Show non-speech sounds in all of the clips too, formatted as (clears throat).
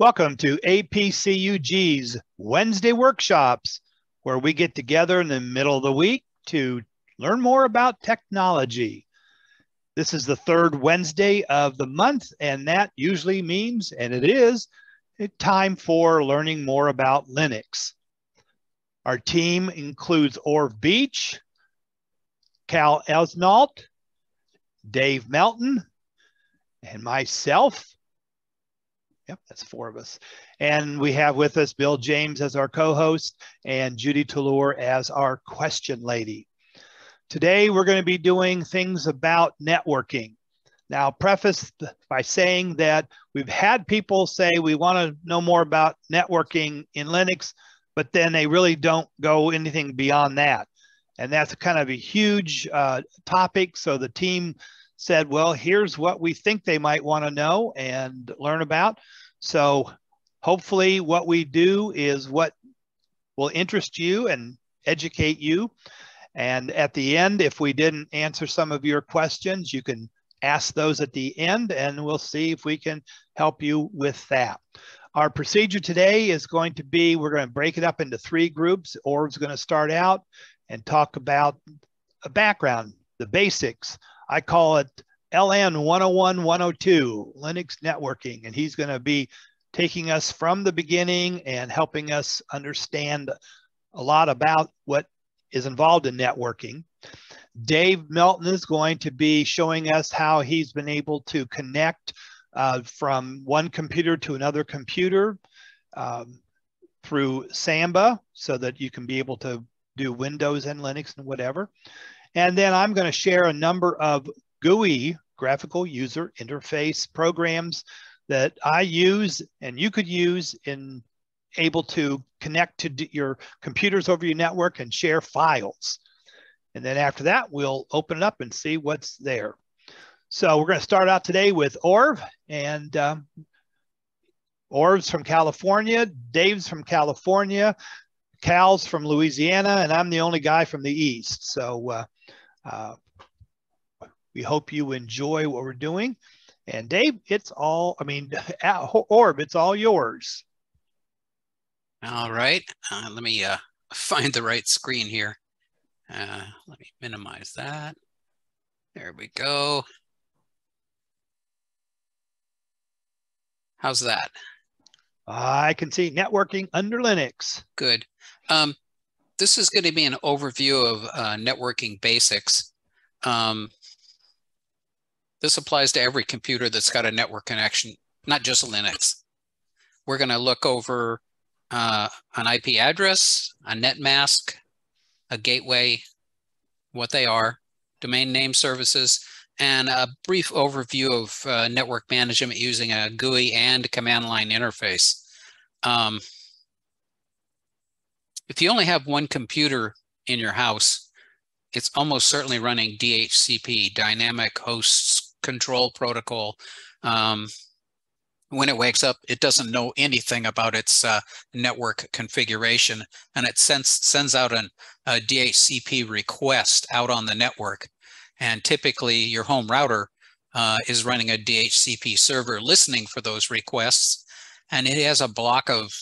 Welcome to APCUG's Wednesday workshops, where we get together in the middle of the week to learn more about technology. This is the third Wednesday of the month, and that usually means, and it is, time for learning more about Linux. Our team includes Orv Beach, Cal Esneault, Dave Melton, and myself. Yep, that's four of us. And we have with us Bill James as our co-host and Judy Taylour as our question lady. Today, we're going to be doing things about networking. Now, preface by saying that we've had people say we want to know more about networking in Linux, but then they really don't go anything beyond that. And that's kind of a huge uh, topic. So the team said, well, here's what we think they might want to know and learn about. So hopefully what we do is what will interest you and educate you. And at the end, if we didn't answer some of your questions, you can ask those at the end and we'll see if we can help you with that. Our procedure today is going to be, we're going to break it up into three groups. Orv's going to start out and talk about a background, the basics. I call it LN 101 102, Linux networking. And he's going to be taking us from the beginning and helping us understand a lot about what is involved in networking. Dave Melton is going to be showing us how he's been able to connect uh, from one computer to another computer um, through Samba so that you can be able to do Windows and Linux and whatever. And then I'm going to share a number of GUI, graphical user interface programs that I use and you could use in able to connect to your computers over your network and share files. And then after that, we'll open it up and see what's there. So we're going to start out today with Orv and um, Orv's from California, Dave's from California, Cal's from Louisiana, and I'm the only guy from the East. So uh, uh, we hope you enjoy what we're doing. And Dave, it's all, I mean, (laughs) Orv, it's all yours. All right. Uh, let me uh, (laughs) find the right screen here. Uh, let me minimize that. There we go. How's that? I can see networking under Linux. Good. Um, this is going to be an overview of uh, networking basics. Um, this applies to every computer that's got a network connection, not just Linux. We're going to look over uh, an IP address, a net mask, a gateway, what they are, domain name services, and a brief overview of uh, network management using a GUI and command line interface. Um, if you only have one computer in your house, it's almost certainly running DHCP, Dynamic Hosts control protocol. Um, when it wakes up, it doesn't know anything about its uh, network configuration, and it sends sends out an, a DHCP request out on the network. And typically, your home router uh, is running a DHCP server listening for those requests, and it has a block of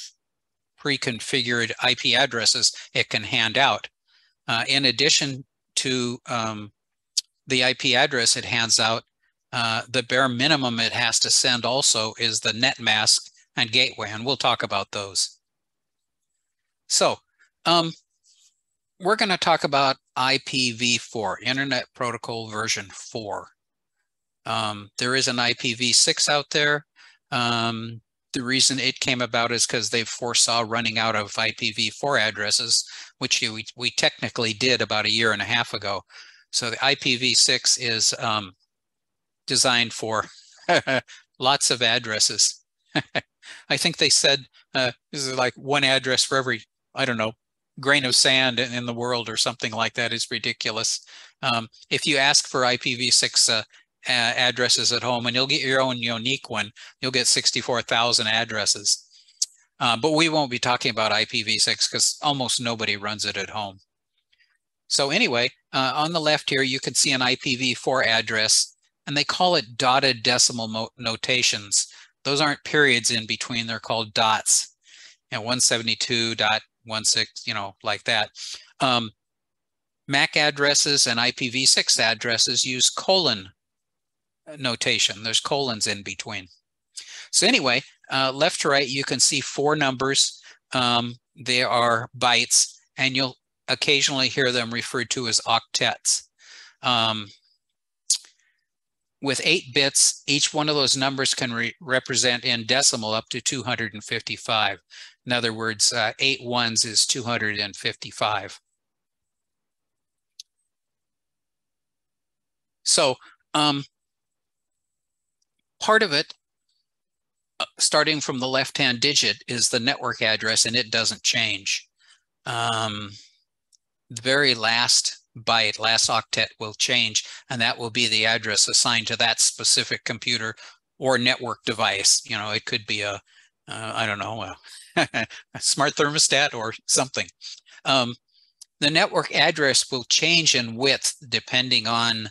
pre-configured IP addresses it can hand out. Uh, in addition to um, the IP address it hands out, uh, the bare minimum it has to send also is the net mask and gateway, and we'll talk about those. So um, we're going to talk about IPv4, Internet Protocol version 4. Um, there is an IPv6 out there. Um, the reason it came about is because they foresaw running out of IPv4 addresses, which we, we technically did about a year and a half ago. So the IPv6 is um, designed for (laughs) lots of addresses. (laughs) I think they said uh, this is like one address for every, I don't know, grain of sand in, the world or something like that is ridiculous. Um, if you ask for IPv6 uh, addresses at home and you'll get your own unique one, you'll get 64,000 addresses. Uh, but we won't be talking about IPv6 because almost nobody runs it at home. So anyway, uh, on the left here, you can see an IPv4 address and they call it dotted decimal notations. those aren't periods in between. They're called dots. And you know, 172.16, you know, like that. Um, MAC addresses and IPv6 addresses use colon notation. There's colons in between. So anyway, uh, left to right, you can see four numbers. Um, they are bytes, and you'll occasionally hear them referred to as octets. Um, with eight bits, each one of those numbers can re represent in decimal up to 255. In other words, uh, eight ones is 255. So um, part of it, uh, starting from the left-hand digit, is the network address, and it doesn't change. Um, the very last byte, last octet will change, and that will be the address assigned to that specific computer or network device. You know, it could be a, uh, I don't know, a, (laughs) a, smart thermostat or something. Um, the network address will change in width depending on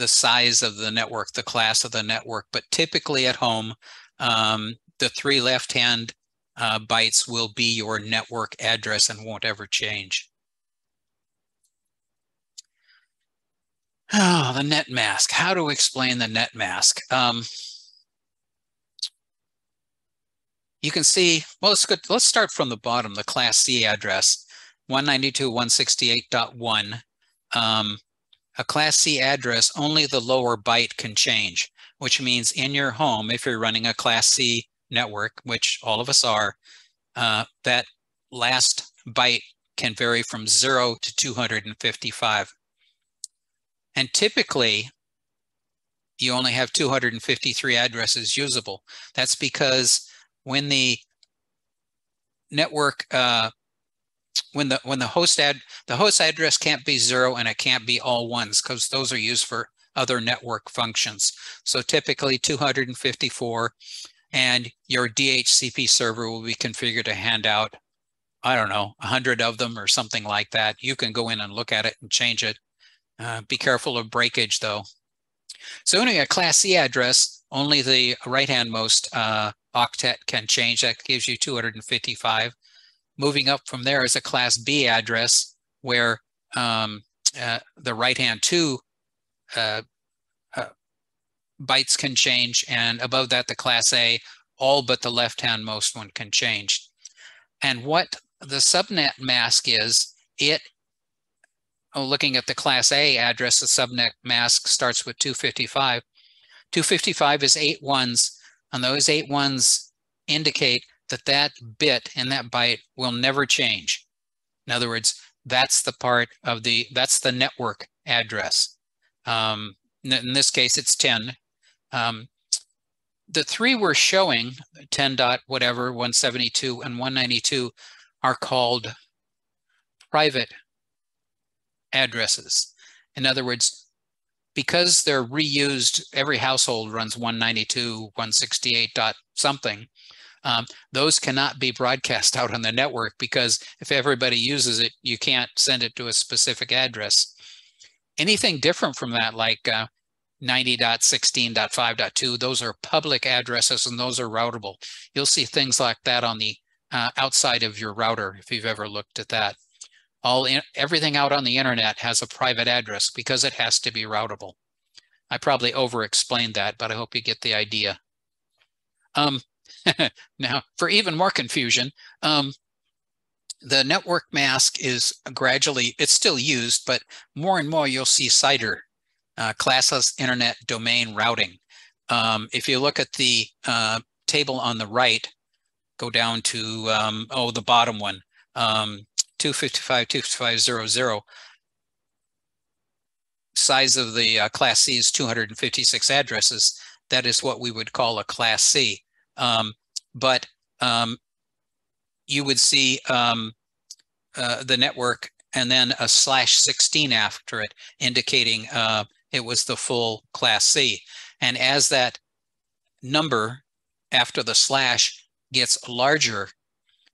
the size of the network, the class of the network, but typically at home, um, the three left-hand uh, bytes will be your network address and won't ever change. Oh, the net mask. How to explain the net mask? Um, you can see, well, let's, go, let's start from the bottom, the class C address, 192.168.1. Um, a class C address, only the lower byte can change, which means in your home, if you're running a class C network, which all of us are, uh, that last byte can vary from zero to 255. And typically, you only have 253 addresses usable. That's because when the network, uh, when the when the host ad the host address can't be zero and it can't be all ones because those are used for other network functions. So typically 254, and your DHCP server will be configured to hand out, I don't know, 100 of them or something like that. You can go in and look at it and change it uh, be careful of breakage though. So anyway, a class C address, only the right-handmost uh, octet can change. That gives you 255. Moving up from there is a class B address where um, uh, the right-hand two uh, uh, bytes can change. And above that, the class A, all but the left-hand most one can change. And what the subnet mask is, it oh, looking at the class A address, the subnet mask starts with 255. 255 is eight ones, and those eight ones indicate that that bit and that byte will never change. In other words, that's the part of the, that's the network address. Um, in this case, it's 10. Um, the three we're showing, 10 dot whatever, 172 and 192, are called private addresses. In other words, because they're reused, every household runs 192, 168 dot something. Um, those cannot be broadcast (laughs) out on the network because if everybody uses it, you can't send it to a specific address. Anything different from that, like uh, 90.16.5.2, those are public addresses and those are routable. You'll see things like that on the uh, outside of your router if you've ever looked at that all in, everything out on the internet has a private address because it has to be routable. I probably over-explained that, but I hope you get the idea. Um, (laughs) now, for even more confusion, um, the network mask is gradually, it's still used, but more and more you'll see CIDR, uh, classless internet domain routing. Um, if you look at the uh, table on the right, go down to, um, oh, the bottom one, um, 255, 25500. Size of the uh, Class C is 256 addresses. That is what we would call a Class C. Um, but um, you would see um, uh, the network and then a slash 16 after it, indicating uh, it was the full Class C. And as that number after the slash gets larger,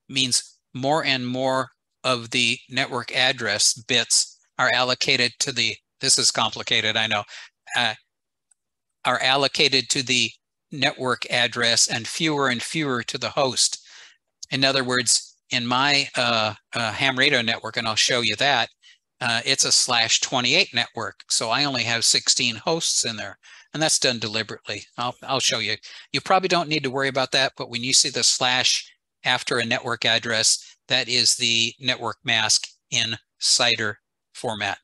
means more and more of the network address bits are allocated to the, this is complicated, I know, uh, are allocated to the network address and fewer and fewer to the host. In other words, in my uh, uh, ham radio network, and I'll show you that, uh, it's a slash 28 network. So I only have 16 hosts in there and that's done deliberately. I'll, I'll show you. You probably don't need to worry about that, but when you see the slash after a network address, that is the network mask in CIDR format.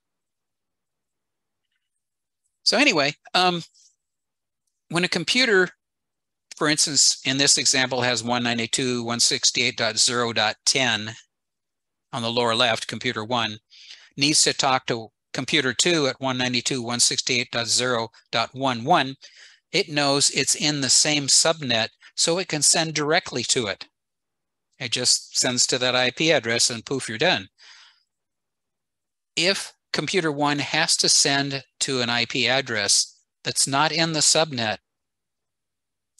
So anyway, um, when a computer, for instance, in this example has 192.168.0.10 on the lower left, computer one, needs to talk to computer 2 at 192.168.0.11, it knows it's in the same subnet, so it can send directly to it. It just sends to that IP address and poof, you're done. If computer 1 has to send to an IP address that's not in the subnet,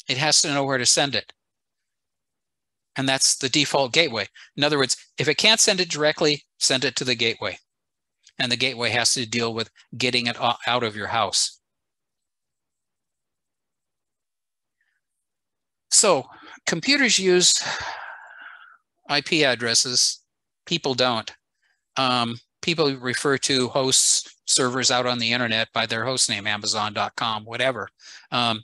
it has to know where to send it. And that's the default gateway. In other words, if it can't send it directly, send it to the gateway and the gateway has to deal with getting it out of your house. So computers use IP addresses, people don't. Um, people refer to hosts, servers out on the internet by their host name, amazon.com, whatever. Um,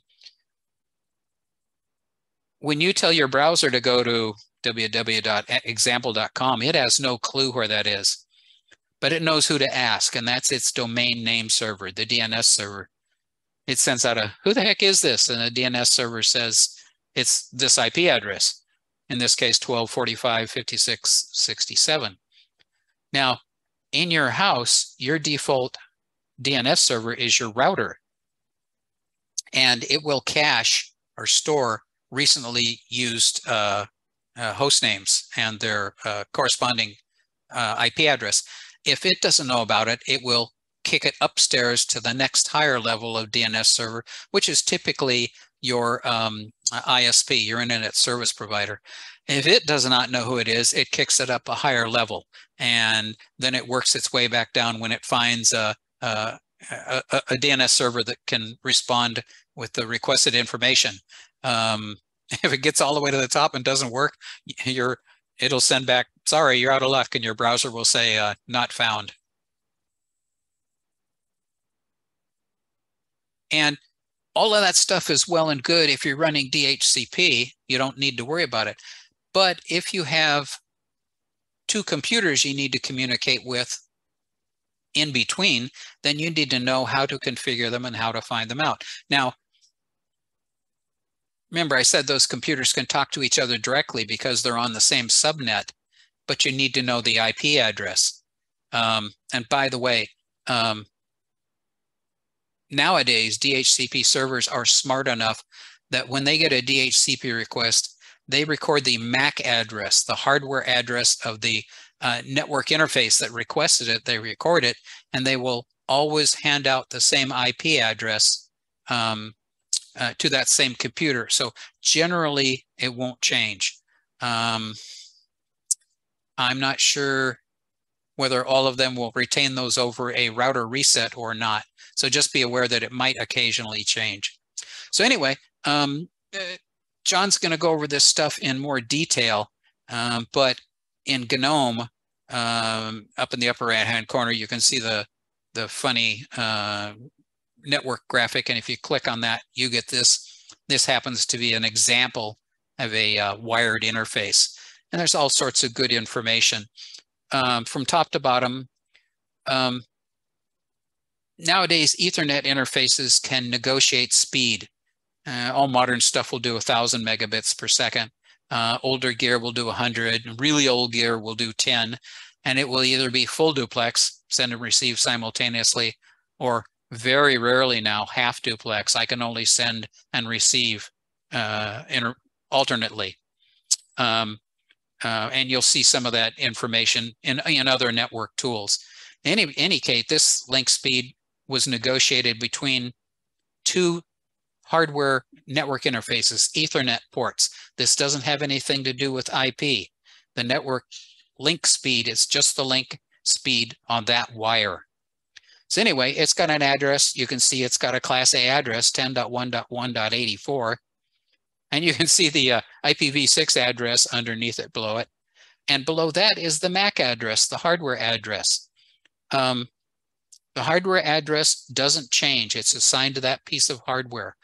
when you tell your browser to go to www.example.com, it has no clue where that is but it knows who to ask, and that's its domain name server, the DNS server. It sends out a, who the heck is this? And the DNS server says, it's this IP address, in this case, 1245.56.67. Now, in your house, your default DNS server is your router, and it will cache or store recently used uh, uh, host names and their uh, corresponding uh, IP address. If it doesn't know about it, it will kick it upstairs to the next higher level of DNS server, which is typically your um, ISP, your internet service provider. If it does not know who it is, it kicks it up a higher level, and then it works its way back down when it finds a, a, a, a DNS server that can respond with the requested information. Um, (laughs) if it gets all the way to the top and doesn't work, you're it'll send back, sorry, you're out of luck, and your browser will say uh, not found. And all of that stuff is well and good if you're running DHCP, you don't need to worry about it. But if you have two computers you need to communicate with in between, then you need to know how to configure them and how to find them out. Now, remember I said those computers can talk to each other directly because they're on the same subnet, but you need to know the IP address. Um, and by the way, um, nowadays DHCP servers are smart enough that when they get a DHCP request, they record the MAC address, the hardware address of the uh, network interface that requested it, they record it, and they will always hand out the same IP address um, uh, to that same computer. So generally, it won't change. Um, I'm not sure whether all of them will retain those over a router reset or not. So just be aware that it might occasionally change. So anyway, um, uh, John's going to go over this stuff in more detail, um, but in GNOME, um, up in the upper right hand corner, you can see the the funny uh, network graphic. And if you click on that, you get this. This happens to be an example of a uh, wired interface. And there's all sorts of good information um, from top to bottom. Um, nowadays, Ethernet interfaces can negotiate speed. Uh, all modern stuff will do 1,000 megabits per second. Uh, older gear will do 100. Really old gear will do 10. And it will either be full duplex, send and receive simultaneously, or very rarely now half duplex. I can only send and receive uh, alternately. Um, uh, and you'll see some of that information in, in other network tools. Any, any case, this link speed was negotiated between two hardware network interfaces, Ethernet ports. This doesn't have anything to do with IP. The network link speed is just the link speed on that wire. So anyway, it's got an address. You can see it's got a class A address, 10.1.1.84. And you can (laughs) see the uh, IPv6 address underneath it below it. And below that is the MAC address, the hardware address. Um, the hardware address doesn't change. It's assigned to that piece of hardware.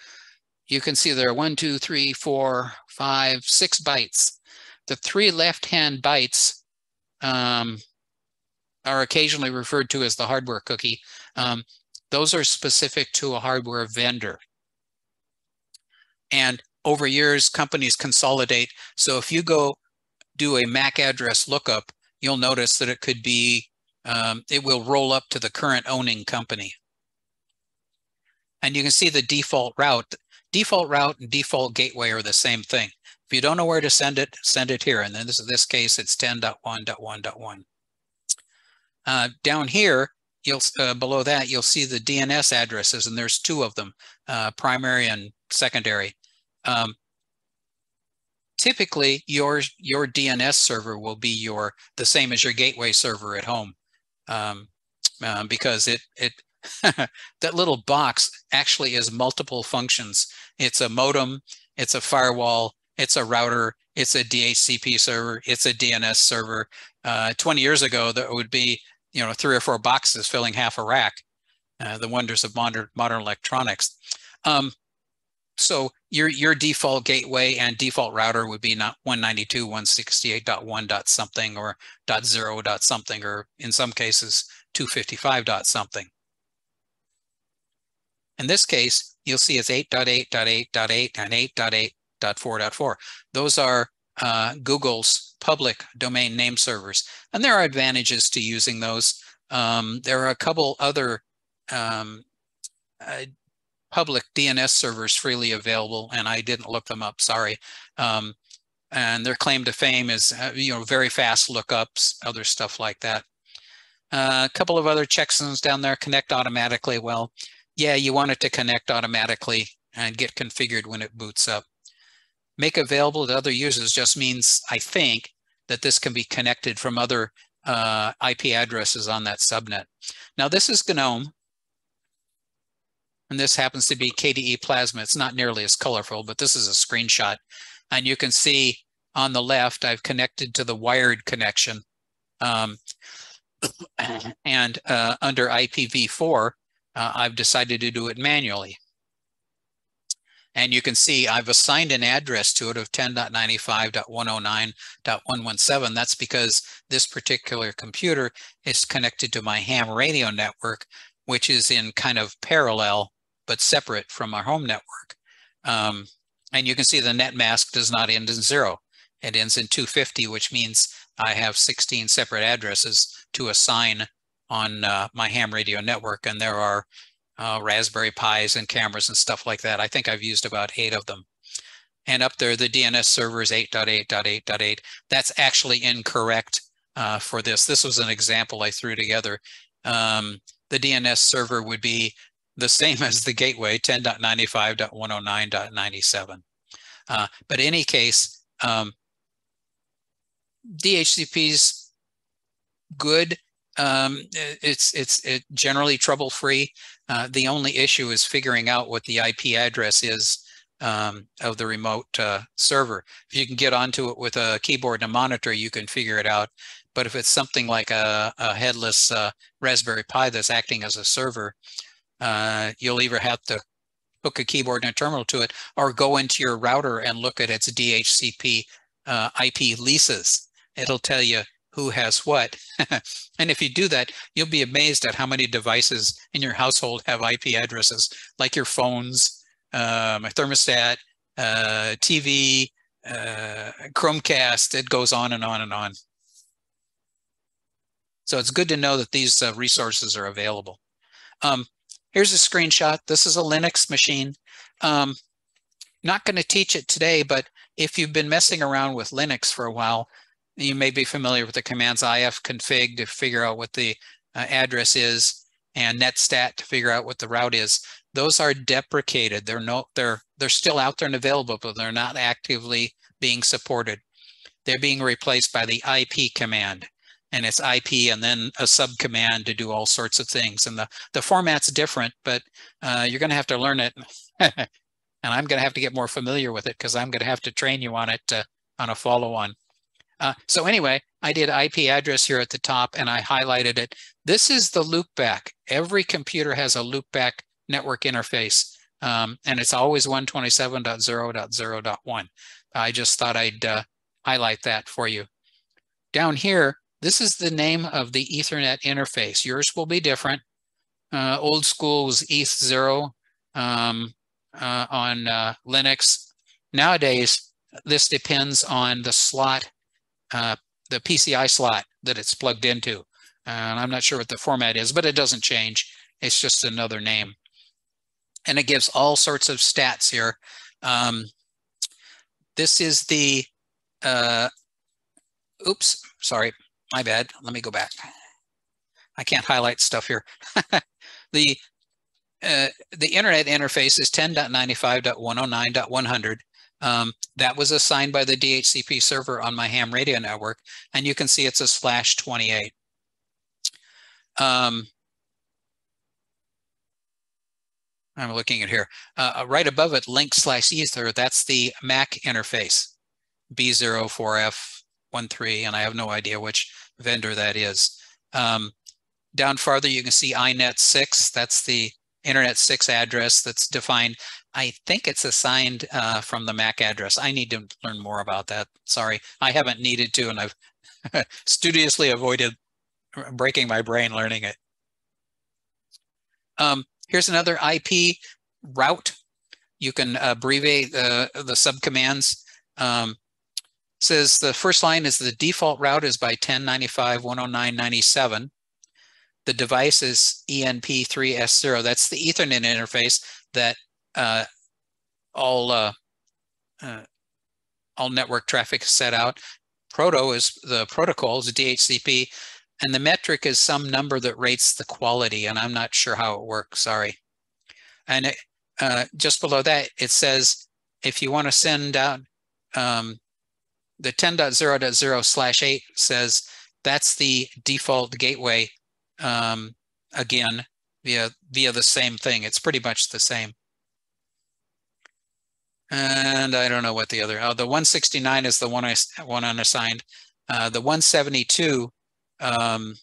You can see there are one, two, three, four, five, six bytes. The three left-hand bytes um, are occasionally referred to as the hardware cookie. Um, those are specific to a hardware vendor. And over years, companies consolidate. So if you go do a MAC address lookup, you'll notice that it could be, um, it will roll up to the current owning company. And you can see the default route. Default route and default gateway are the same thing. If you don't know where to send it, send it here. And then this, in this case, it's 10.1.1.1. Uh, down here, you'll uh, below that, you'll see the DNS addresses, and there's two of them, uh, primary and secondary. Um, typically, your your DNS server will be your the same as your gateway server at home, um, uh, because it it (laughs) that little box actually is multiple functions. It's a modem, it's a firewall, it's a router, it's a DHCP server, it's a DNS server. Uh, 20 years ago, there would be you know three or four boxes filling half a rack. Uh, the wonders of modern modern electronics. Um, so your your default gateway and default router would be not 192 168.1 dot something or dot zero dot something or in some cases 255 dot something. In this case you'll see it's 8.8.8.8 and 8.8.4.4 those are uh, google's public domain name servers and there are advantages to using those. Um, there are a couple other um, uh, public DNS servers freely available, and I didn't look them up, sorry. Um, and their claim to fame is, uh, you know, very fast lookups, other stuff like that. Uh, a couple of other checksums down there, connect automatically. Well, yeah, you want it to connect automatically and get configured when it boots up. Make available to other users just means, I think, that this can be connected from other uh, IP addresses on that subnet. Now this is GNOME, and this happens to be KDE Plasma. It's not nearly as colorful, but this is a screenshot. And you can see on the left, I've connected to the wired connection. Um, (coughs) and uh, under IPv4, uh, I've decided to do it manually. And you can see I've assigned an address to it of 10.95.109.117. That's because this particular computer is connected to my ham radio network, which is in kind of parallel but separate from our home network. Um, and you can see the net mask does not end in zero. It ends in 250, which means I have 16 separate addresses to assign on uh, my ham radio network. And there are uh, Raspberry Pis and cameras and stuff like that. I think I've used about eight of them. And up there, the DNS server is 8.8.8.8. That's actually incorrect uh, for this. This was an example I threw together. Um, the DNS server would be the same as the gateway 10.95.109.97. Uh, but in any case, um, DHCP's good. Um, it's it's it generally trouble free. Uh, the only issue is figuring out what the IP address is um, of the remote uh, server. If you can get onto it with a keyboard and a monitor, you can figure it out. But if it's something like a, a headless uh, Raspberry Pi that's acting as a server, uh, you'll either have to hook a keyboard and a terminal to it or go into your router and look at its DHCP uh, IP leases. It'll tell you who has what. (laughs) and if you do that, you'll be amazed at how many devices in your household have IP addresses, like your phones, um, a thermostat, uh, TV, uh, Chromecast, it goes on and on and on. So it's good to know that these uh, resources are available. Um, Here's a screenshot. This is a Linux machine. Um, not going to teach it today, but if you've been messing around with Linux for a while, you may be familiar with the commands ifconfig to figure out what the uh, address is and netstat to figure out what the route is. Those are deprecated. They're no, they're they're still out there and available, but they're not actively being supported. They're being replaced by the IP command and it's IP and then a subcommand to do all sorts of things. And the, the format's different, but uh, you're going to have to learn it. (laughs) and I'm going to have to get more familiar with it because I'm going to have to train you on it uh, on a follow-on. Uh, so anyway, I did IP address here at the top and I highlighted it. This is the loopback. Every computer has a loopback network interface um, and it's always 127.0.0.1. I just thought I'd uh, highlight that for you. Down here, this is the name of the Ethernet interface. Yours will be different. Uh, old school was ETH0 um, uh, on uh, Linux. Nowadays, this depends on the slot, uh, the PCI slot that it's plugged into. and I'm not sure what the format is, but it doesn't change. It's just another name. And it gives all sorts of stats here. Um, this is the, uh, oops, sorry, my bad. Let me go back. I can't highlight stuff here. (laughs) the uh, the internet interface is 10.95.109.100. Um, that was assigned by the DHCP server on my ham radio network, and you can see it's a slash 28. Um, I'm looking at here. Uh, uh, right above it, link slash ether, that's the MAC interface, B04F13, and I have no idea which vendor that is. Um, down farther, you can see INET 6, that's the Internet 6 address that's defined. I think it's assigned uh, from the MAC address. I need to learn more about that. Sorry, I haven't needed to, and I've (laughs) studiously avoided breaking my brain learning it. Um, Here's another IP route. You can abbreviate the, the subcommands. Um, says the first line is the default route is by 1095.109.97. The device is ENP3S0. That's the Ethernet interface that uh, all uh, uh, all network traffic is set out. Proto is the protocol is DHCP. And the metric is some number that rates the quality, and I'm not sure how it works, sorry. And it, uh, just below that, it says, if you want to send out um, the 10.0.0 slash 8 says that's the default gateway um, again via via the same thing. It's pretty much the same. And I don't know what the other, oh, the 169 is the one I one unassigned. Uh, the 172 um,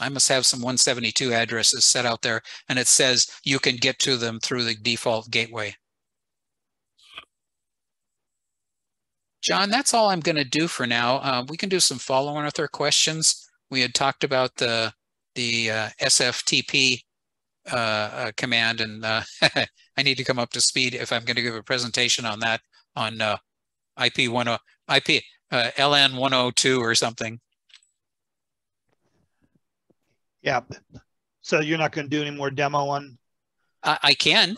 I must have some 172 addresses set out there and it says you can get to them through the default gateway. John, that's all I'm going to do for now. Uh, we can do some follow-on with our questions. We had talked about the the uh, SFTP uh, uh, command, and uh, (laughs) I need to come up to speed if I'm going to give a presentation on that on uh, IP 10 IP LN 102 or something. Yeah. So you're not going to do any more demo on? I, I can.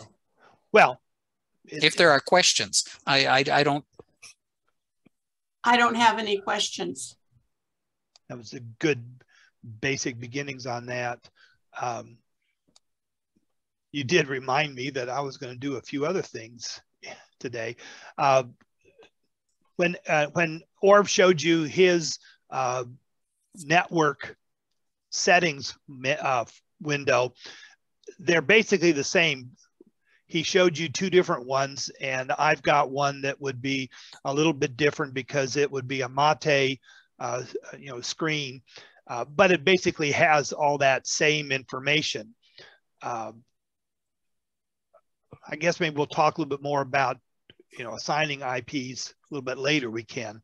Well, it, if there are questions, I, I I don't. I don't have any questions. That was a good basic beginnings on that. Um, you did remind me that I was going to do a few other things today. Uh, when uh, when Orv showed you his uh, network settings uh, window, they're basically the same. He showed you two different ones, and I've got one that would be a little bit different because it would be a Mate, uh, you know, screen, uh, but it basically has all that same information. Um, I guess maybe we'll talk a little bit more about, you know, assigning IPs a little bit later. We can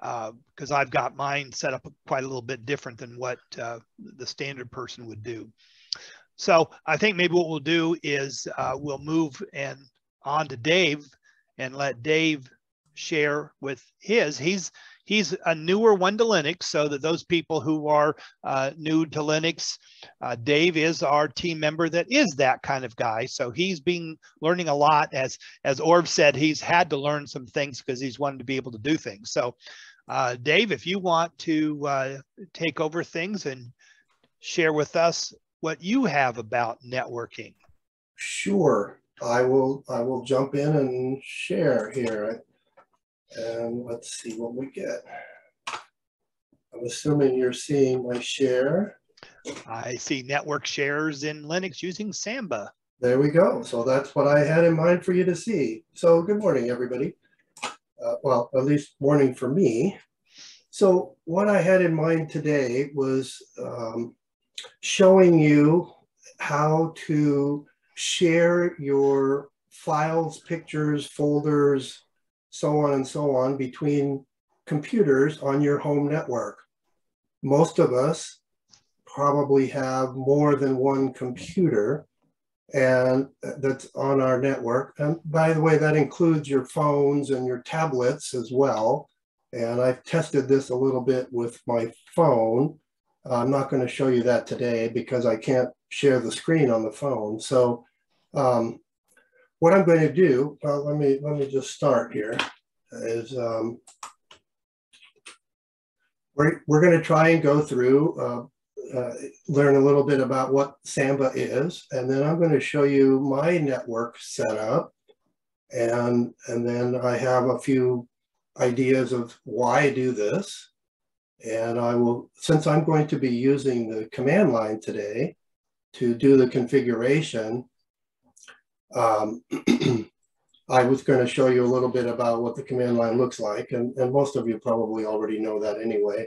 because uh, I've got mine set up quite a little bit different than what uh, the standard person would do. So I think maybe what we'll do is uh, we'll move and on to Dave and let Dave share with his. He's he's a newer one to Linux, so that those people who are uh, new to Linux, uh, Dave is our team member that is that kind of guy. So he's been learning a lot. As as Orv said, he's had to learn some things because he's wanted to be able to do things. So uh, Dave, if you want to uh, take over things and share with us what you have about networking. Sure, I will. I will jump in and share here. And let's see what we get. I'm assuming you're seeing my share. I see network shares in Linux using Samba. There we go. So that's what I had in mind for you to see. So good morning, everybody. Uh, well, at least morning for me. So what I had in mind today was um, showing you how to share your files, pictures, folders, so on and so on between computers on your home network. Most of us probably have more than one computer and that's on our network. And by the way, that includes your phones and your tablets as well. And I've tested this a little bit with my phone. I'm not going to show you that today because I can't share the screen on the phone. So um, what I'm going to do, well, let me let me just start here, is um, we're, we're going to try and go through, uh, uh, learn a little bit about what Samba is, and then I'm going to show you my network setup, and, and then I have a few ideas of why I do this. And I will, since I'm going to be using the command line today to do the configuration, um, (clears throat) I was going to show you a little bit about what the command line looks like, and, and most of you probably already know that anyway.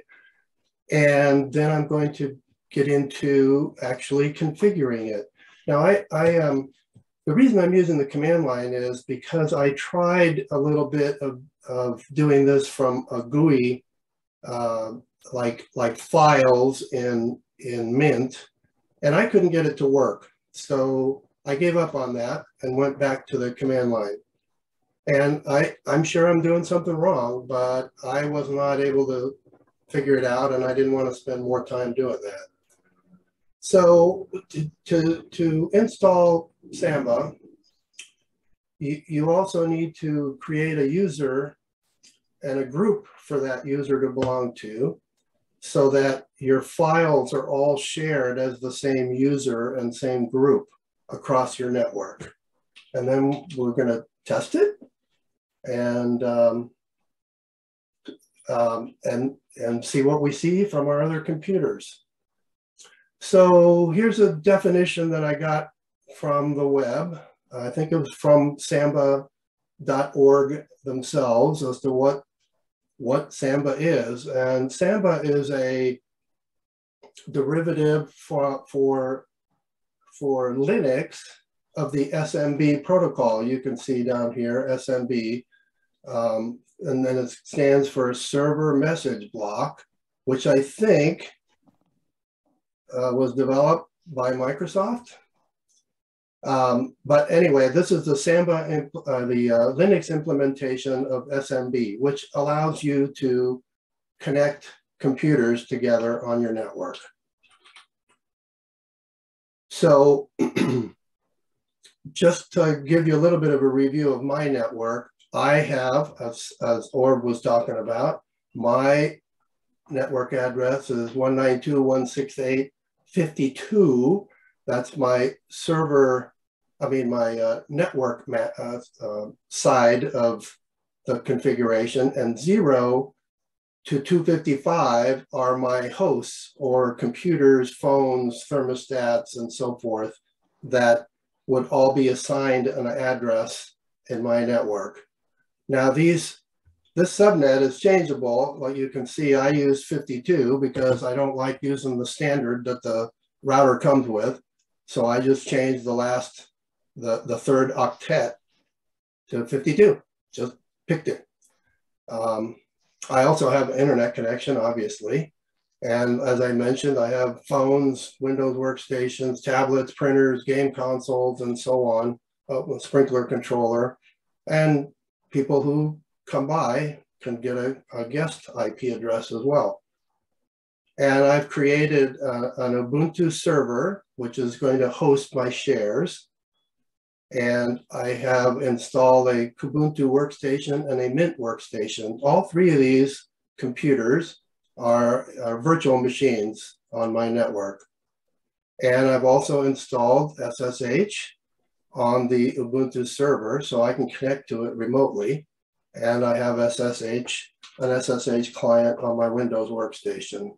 And then I'm going to get into actually configuring it. Now, I, I um, the reason I'm using the command line is because I tried a little bit of, of doing this from a GUI, uh, like, like files in, in Mint, and I couldn't get it to work. So I gave up on that and went back to the command line. And I, I'm sure I'm doing something wrong, but I was not able to figure it out and I didn't want to spend more time doing that. So to, to, to install Samba, you, you also need to create a user and a group for that user to belong to so that your files are all shared as the same user and same group across your network. And then we're going to test it and um, um, and and see what we see from our other computers. So here's a definition that I got from the web. I think it was from samba.org themselves as to what what Samba is. And Samba is a derivative for, for, for Linux of the SMB protocol. You can see down here, SMB. Um, and then it stands for server message block, which I think uh, was developed by Microsoft. Um, but anyway, this is the Samba, uh, the uh, Linux implementation of SMB, which allows you to connect computers together on your network. So (clears throat) just to give you a little bit of a review of my network, I have, as, as Orv was talking about, my network address is 192.168.52. That's my server, I mean, my uh, network uh, uh, side of the configuration, and zero to 255 are my hosts or computers, phones, thermostats, and so forth that would all be assigned an address in my network. Now these, this subnet is changeable. Like you can see, I use 52 because I don't like using the standard that the router comes with. So I just changed the last, the, the third octet to 52, just picked it. Um, I also have internet connection, obviously. And as I mentioned, I have phones, Windows workstations, tablets, printers, game consoles, and so on, uh, with sprinkler controller. And people who come by can get a, a guest IP address as well. And I've created uh, an Ubuntu server, which is going to host my shares. And I have installed a Kubuntu workstation and a Mint workstation. All three of these computers are, are virtual machines on my network. And I've also installed SSH on the Ubuntu server so I can connect to it remotely. And I have SSH, an SSH client on my Windows workstation.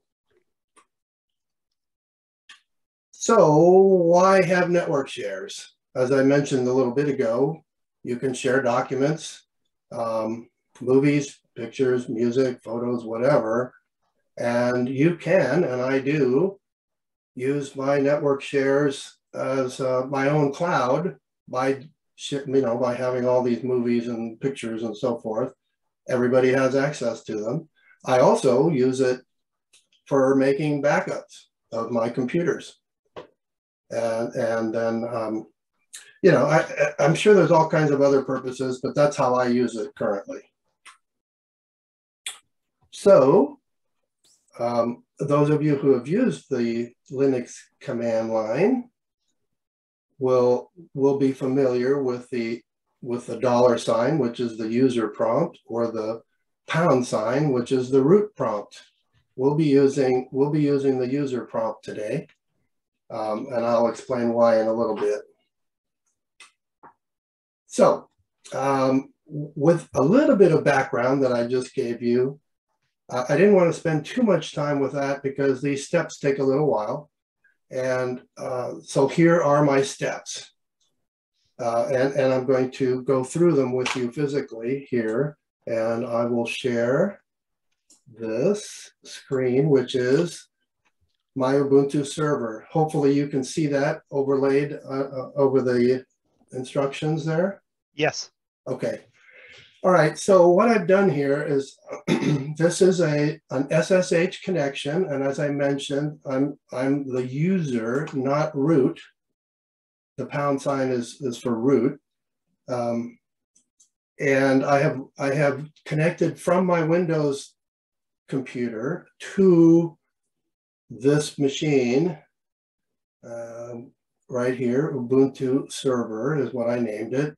So why have network shares? as I mentioned a little bit ago, you can share documents, um, movies, pictures, music, photos, whatever. And you can, and I do, use my network shares as uh, my own cloud by you know by having all these movies and pictures and so forth everybody has access to them i also use it for making backups of my computers and and then um, you know I, i'm sure there's all kinds of other purposes but that's how i use it currently so um, those of you who have used the Linux command line will, will be familiar with the, with the dollar sign, which is the user prompt, or the pound sign, which is the root prompt. We'll be using, we'll be using the user prompt today, um, and I'll explain why in a little bit. So, um, with a little bit of background that I just gave you, uh, I didn't want to spend too much time with that because these steps take a little while. And uh, so here are my steps. Uh, and, and I'm going to go through them with you physically here. And I will share this screen, which is my Ubuntu server. Hopefully you can see that overlaid uh, uh, over the instructions there. Yes. Okay. All right, so what I've done here is (clears throat) this is a an SSH connection, and as I mentioned, I'm I'm the user, not root. The pound sign is is for root, um, and I have I have connected from my Windows computer to this machine um, right here, Ubuntu server is what I named it.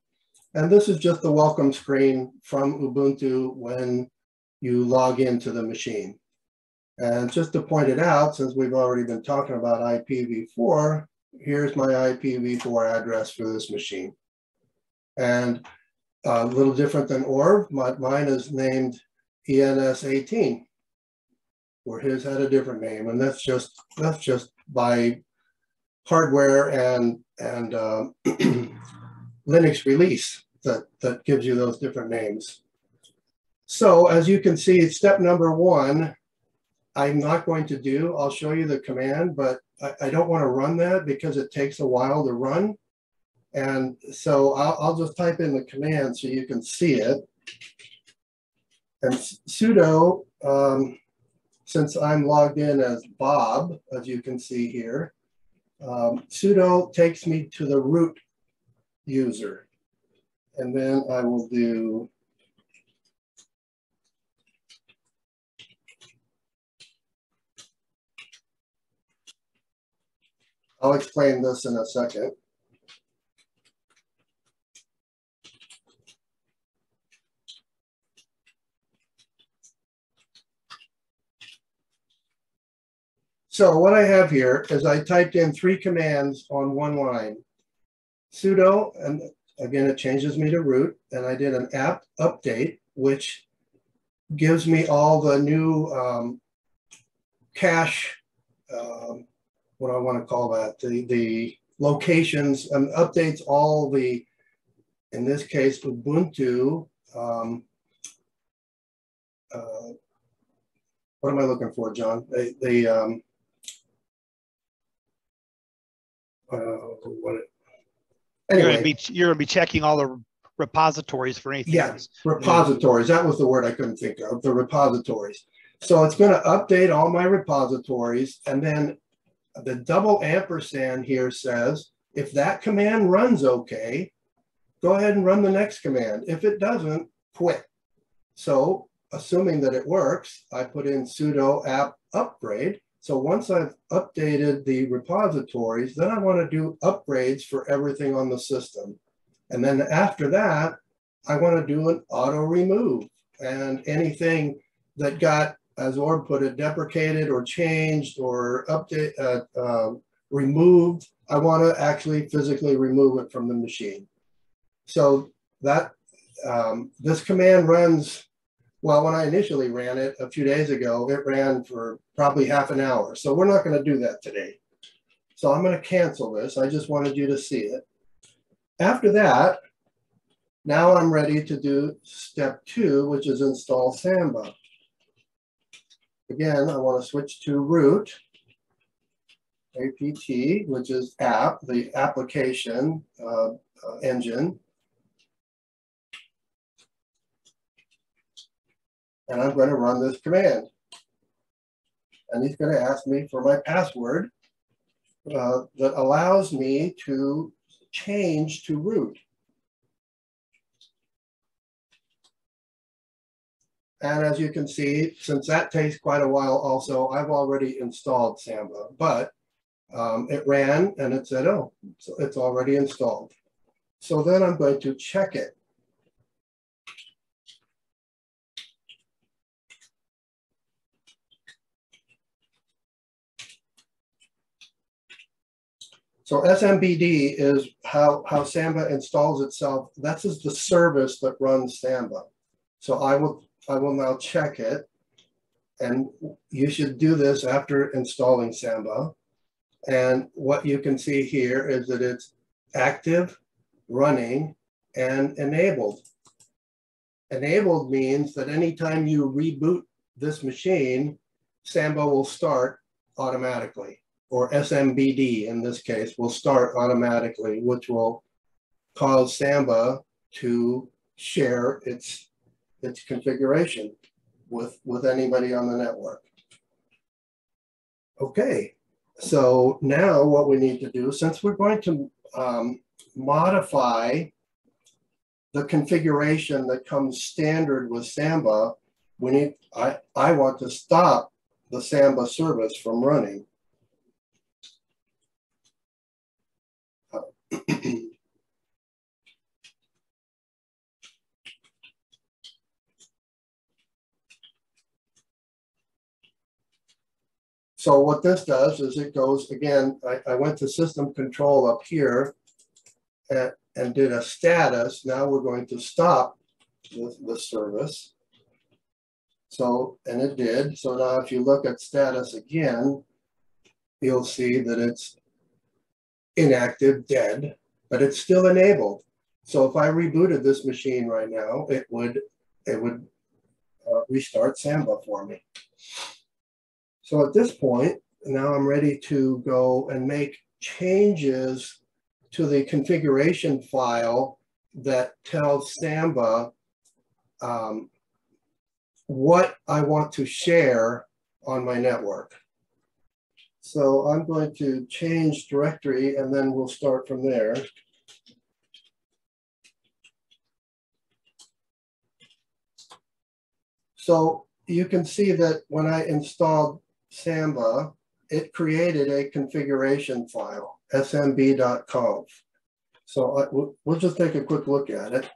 And this is just the welcome screen from Ubuntu when you log into the machine. And just to point it out, since we've already been talking about IPv4, here's my IPv4 address for this machine. And a little different than Orv, my, mine is named ENS18, where his had a different name. And that's just, that's just by hardware and, and uh, (clears throat) Linux release that, that gives you those different names. So as you can see, step number one, I'm not going to do, I'll show you the command, but I, I don't want to run that because it takes a while to run. And so I'll, I'll just type in the command so you can see it. And sudo, um, since I'm logged in as Bob, as you can see here, um, sudo takes me to the root user. And then I will do I'll explain this in a second. So what I have here is I typed in three commands on one line sudo, and again, it changes me to root, and I did an app update, which gives me all the new um, cache, um, what do I want to call that, the, the locations, and updates all the, in this case, Ubuntu, um, uh, what am I looking for, John? The, the um, uh, what, Anyway, you're gonna be you're gonna be checking all the repositories for anything. Yes, yeah, repositories. That was the word I couldn't think of. The repositories. So it's going to update all my repositories, and then the double ampersand here says if that command runs okay, go ahead and run the next command. If it doesn't, quit. So assuming that it works, I put in sudo apt upgrade, so once I've updated the repositories, then I want to do upgrades for everything on the system. And then after that, I want to do an auto remove and anything that got, as Orv put it, deprecated or changed or update, uh, uh, removed, I want to actually physically remove it from the machine. So that um, this command runs well, when I initially ran it a few days ago, it ran for probably half an hour. So we're not going to do that today. So I'm going to cancel this. I just wanted you to see it. After that, now I'm ready to do step two, which is install Samba. Again, I want to switch to root, APT, which is app, the application uh, uh, engine. And I'm going to run this command. And he's going to ask me for my password uh, that allows me to change to root. And as you can see, since that takes quite a while also, I've already installed Samba, but um, it ran and it said, oh, so it's already installed. So then I'm going to check it. So SMBD is how, how Samba installs itself. That's is the service that runs Samba. So I will I will now check it. And you should do this after installing Samba. And what you can see here is that it's active, running, and enabled. Enabled means that anytime you reboot this machine, Samba will start automatically, or SMBD in this case will start automatically, which will cause Samba to share its its configuration with, with anybody on the network. Okay, so now what we need to do, since we're going to um, modify the configuration that comes standard with Samba, we need, I, I want to stop the Samba service from running. So what this does is it goes, again, I, I went to system control up here and, and did a status. Now we're going to stop the, the service. So, and it did. So now if you look at status again, you'll see that it's inactive, dead, but it's still enabled. So if I rebooted this machine right now, it would, it would uh, restart Samba for me. So at this point, now I'm ready to go and make changes to the configuration file that tells Samba um, what I want to share on my network. So I'm going to change directory and then we'll start from there. So you can see that when I installed Samba, it created a configuration file, smb.conf. So I, we'll just take a quick look at it.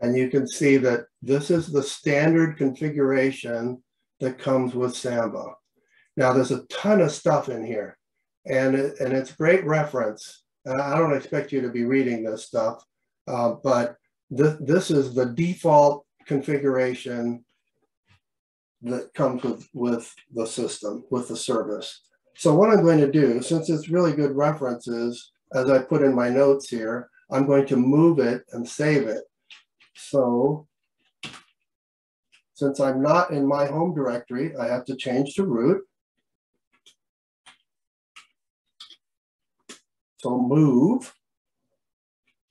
And you can see that this is the standard configuration that comes with Samba. Now there's a ton of stuff in here and, it, and it's great reference. I don't expect you to be reading this stuff, uh, but th this is the default configuration that comes with, with the system, with the service. So what I'm going to do, since it's really good references, as I put in my notes here, I'm going to move it and save it. So since I'm not in my home directory, I have to change to root. So move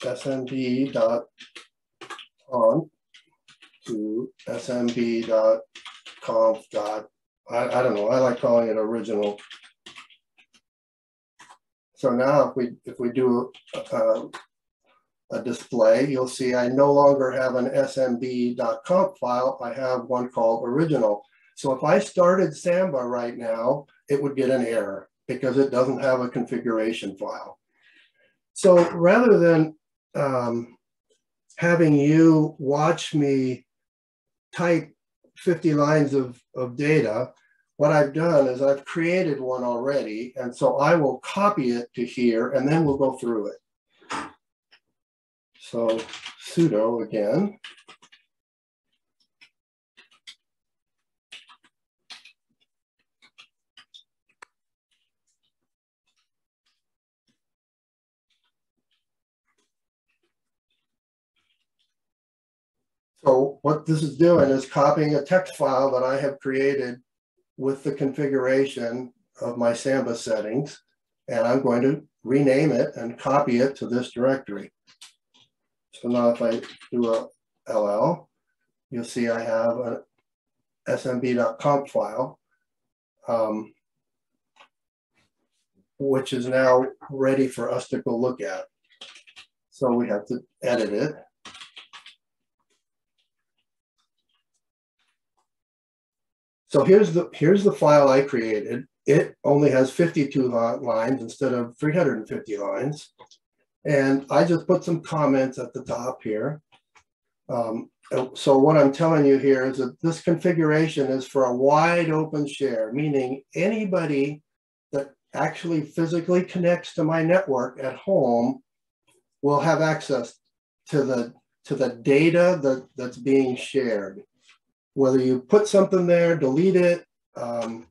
smb.conf to smb.conf dot, I, I don't know, I like calling it original. So now if we, if we do uh, a display, you'll see I no longer have an smb.conf file, I have one called original. So if I started Samba right now, it would get an error because it doesn't have a configuration file. So rather than um, having you watch me type 50 lines of, of data, what I've done is I've created one already. And so I will copy it to here and then we'll go through it. So sudo again. So what this is doing is copying a text file that I have created with the configuration of my Samba settings. And I'm going to rename it and copy it to this directory. So now if I do a LL, you'll see I have a smb.conf file, um, which is now ready for us to go look at. So we have to edit it. So here's the here's the file I created. It only has 52 lines instead of 350 lines. And I just put some comments at the top here. Um, so what I'm telling you here is that this configuration is for a wide open share, meaning anybody that actually physically connects to my network at home will have access to the to the data that, that's being shared. Whether you put something there, delete it, um,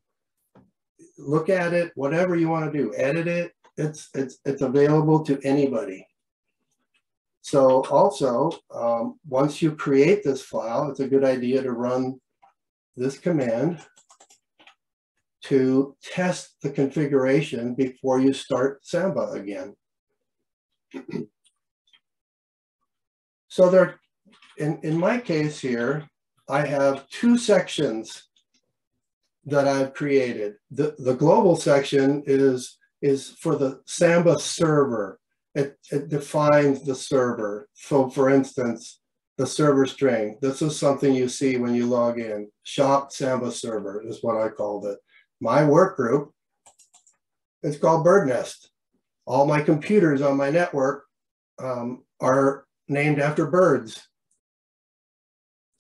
look at it, whatever you want to do, edit it, it's, it's, it's available to anybody. So also, um, once you create this file, it's a good idea to run this command to test the configuration before you start Samba again. (clears throat) so there, in, in my case here, I have two sections that I've created. The, the global section is, is for the Samba server it, it defines the server. So for instance, the server string, this is something you see when you log in. Shop Samba server is what I called it. My work group, it's called Bird Nest. All my computers on my network um, are named after birds.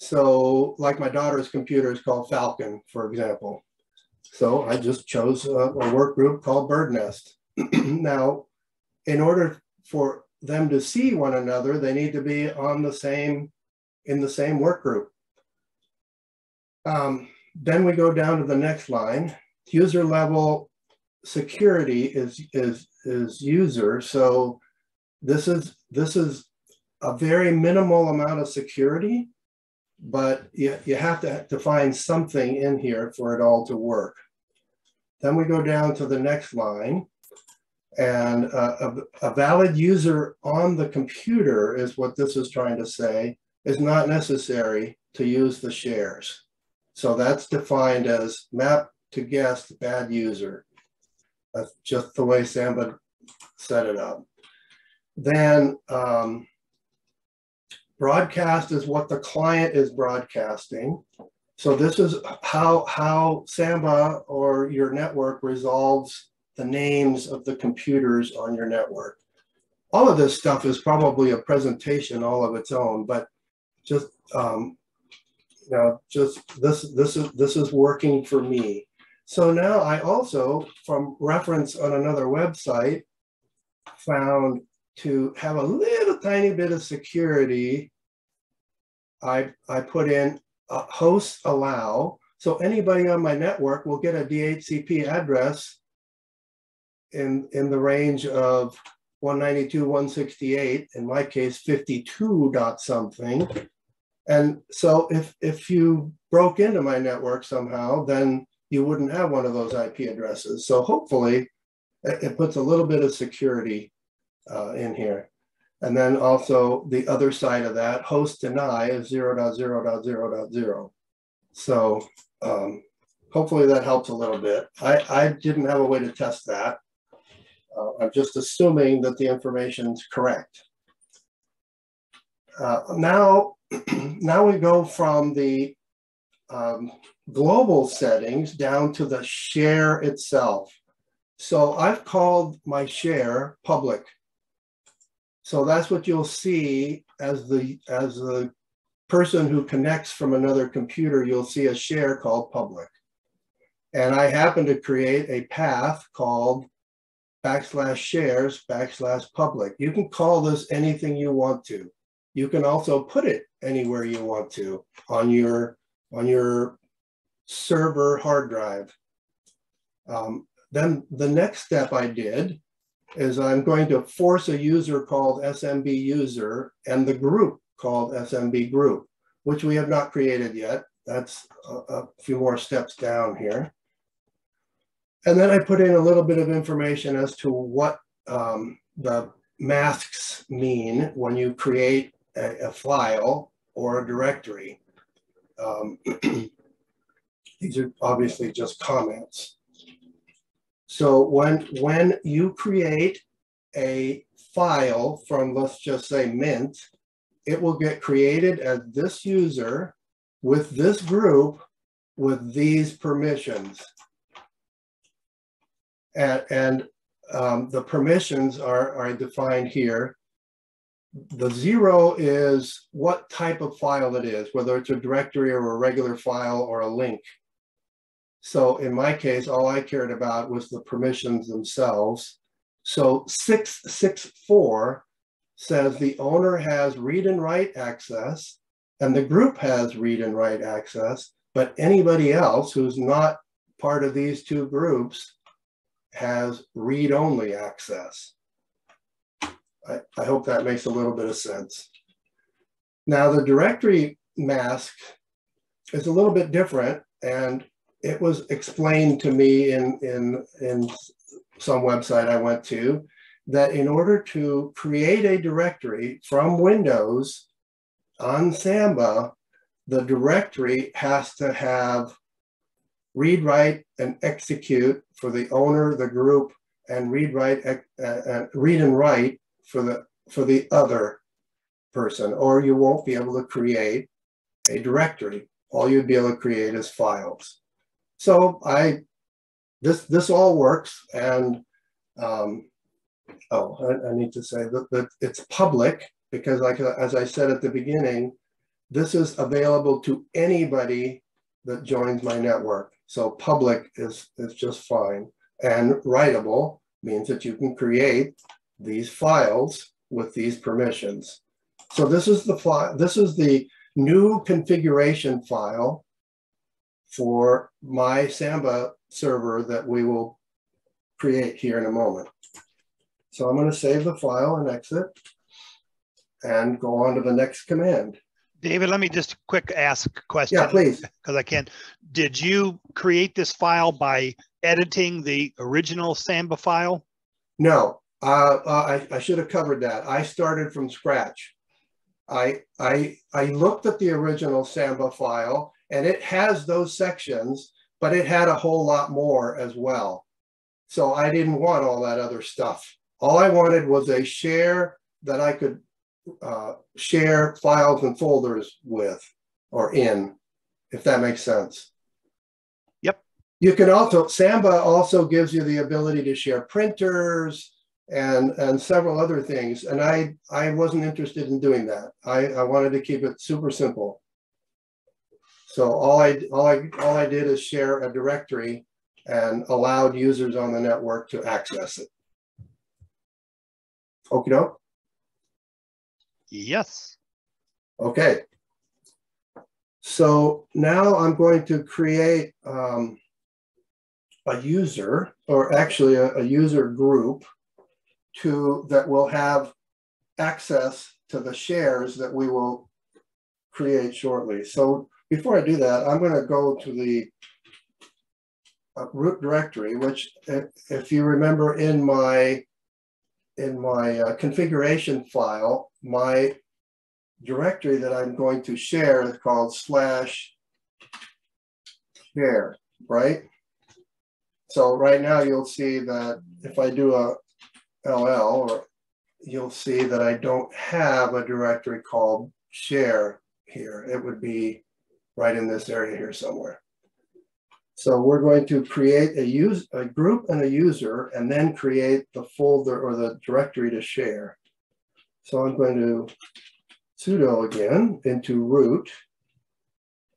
So like my daughter's computer is called Falcon, for example. So I just chose a, a work group called Bird Nest. (clears throat) now, in order for them to see one another, they need to be on the same, in the same work group. Um, then we go down to the next line. User level security is, is, is user. So this is, this is a very minimal amount of security, but you, you have to to find something in here for it all to work. Then we go down to the next line. And uh, a, a, valid user on the computer is what this is trying to say, is not necessary to use the shares. So that's defined as map to guest bad user. That's just the way Samba set it up. Then um, broadcast is what the client is broadcasting. So this is how, how Samba or your network resolves the names of the computers on your network. All of this stuff is probably a presentation all of its own, but just um, you know, just this this is this is working for me. So now I also, from reference on another website, found to have a little tiny bit of security. I I put in uh, host allow, so anybody on my network will get a DHCP address in, in the range of 192.168, in my case, 52 dot something. And so if, if you broke into my network somehow, then you wouldn't have one of those IP addresses. So hopefully it, it puts a little bit of security uh, in here. And then also the other side of that, host deny is 0.0.0.0. So um, hopefully that helps a little bit. I, I didn't have a way to test that. Uh, I'm just assuming that the information is correct. Uh, now, (clears throat) now we go from the um, global settings down to the share itself. So I've called my share public. So that's what you'll see as the, as the person who connects from another computer, you'll see a share called public. And I happen to create a path called backslash shares backslash public. You can call this anything you want to. You can also put it anywhere you want to on your on your server hard drive. Um, then the next step I did is I'm going to force a user called SMB user and the group called SMB group. which we have not created yet. That's a, a few more steps down here. And then I put in a little bit of information as to what um, the masks mean when you create a, a file or a directory. Um, (clears throat) these are obviously just comments. So when, when you create a file from, let's just say Mint, it will get created as this user with this group with these permissions. And, and um, the permissions are, are defined here. The zero is what type of file it is, whether it's a directory or a regular file or a link. So in my case, all I cared about was the permissions themselves. So 664 says the owner has read and write access and the group has read and write access, but anybody else who's not part of these two groups has read-only access. I, I hope that makes a little bit of sense. Now the directory mask is a little bit different and it was explained to me in, in, in some website I went to that in order to create a directory from Windows on Samba, the directory has to have read, write, and execute for the owner, the group, and read, write, uh, uh, read and write for the for the other person, or you won't be able to create a directory. All you'd be able to create is files. So I, this this all works, and um, oh, I, I, need to say that, that it's public because, like as I said at the beginning, this is available to anybody that joins my network. So public is, is just fine. And writable means that you can create these files with these permissions. So this is the file, this is the new configuration file for my Samba server that we will create here in a moment. So I'm going to save the file and exit and go on to the next command. David, let me just quick ask a question. Yeah, please. Because I can't. Did you create this file by editing the original Samba file? No, uh, uh, I, I should have covered that. I started from scratch. I, I, I looked at the original Samba file and it has those sections, but it had a whole lot more as well. So I didn't want all that other stuff. All I wanted was a share that I could uh, share files and folders with or in, if that makes sense. Yep. You can also, Samba also gives you the ability to share printers and, and several other things. And I, I wasn't interested in doing that. I, I wanted to keep it super simple. So all I, all I, all I did is share a directory and allowed users on the network to access it. Okie doke. Yes. Okay. So now I'm going to create um, a user, or actually a, a user group, to that will have access to the shares that we will create shortly. So before I do that, I'm going to go to the uh, root directory, which if you remember in my in my uh, configuration file, my directory that I'm going to share is called slash share, right? So right now you'll see that if I do a LL, or you'll see that I don't have a directory called share here. It would be right in this area here somewhere. So we're going to create a use a group and a user and then create the folder or the directory to share. So I'm going to sudo again into root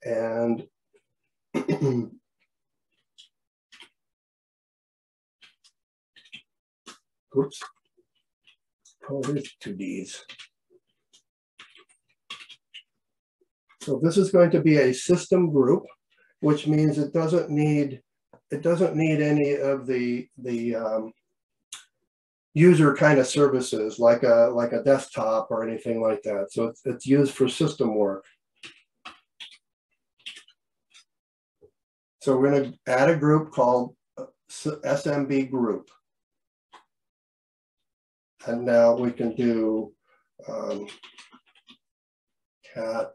and (clears throat) oops, oh, there's two Ds. So this is going to be a system group, which means it doesn't need it doesn't need any of the the um, user kind of services like a like a desktop or anything like that. So it's, it's used for system work. So we're going to add a group called uh, SMB group. And now we can do um, cat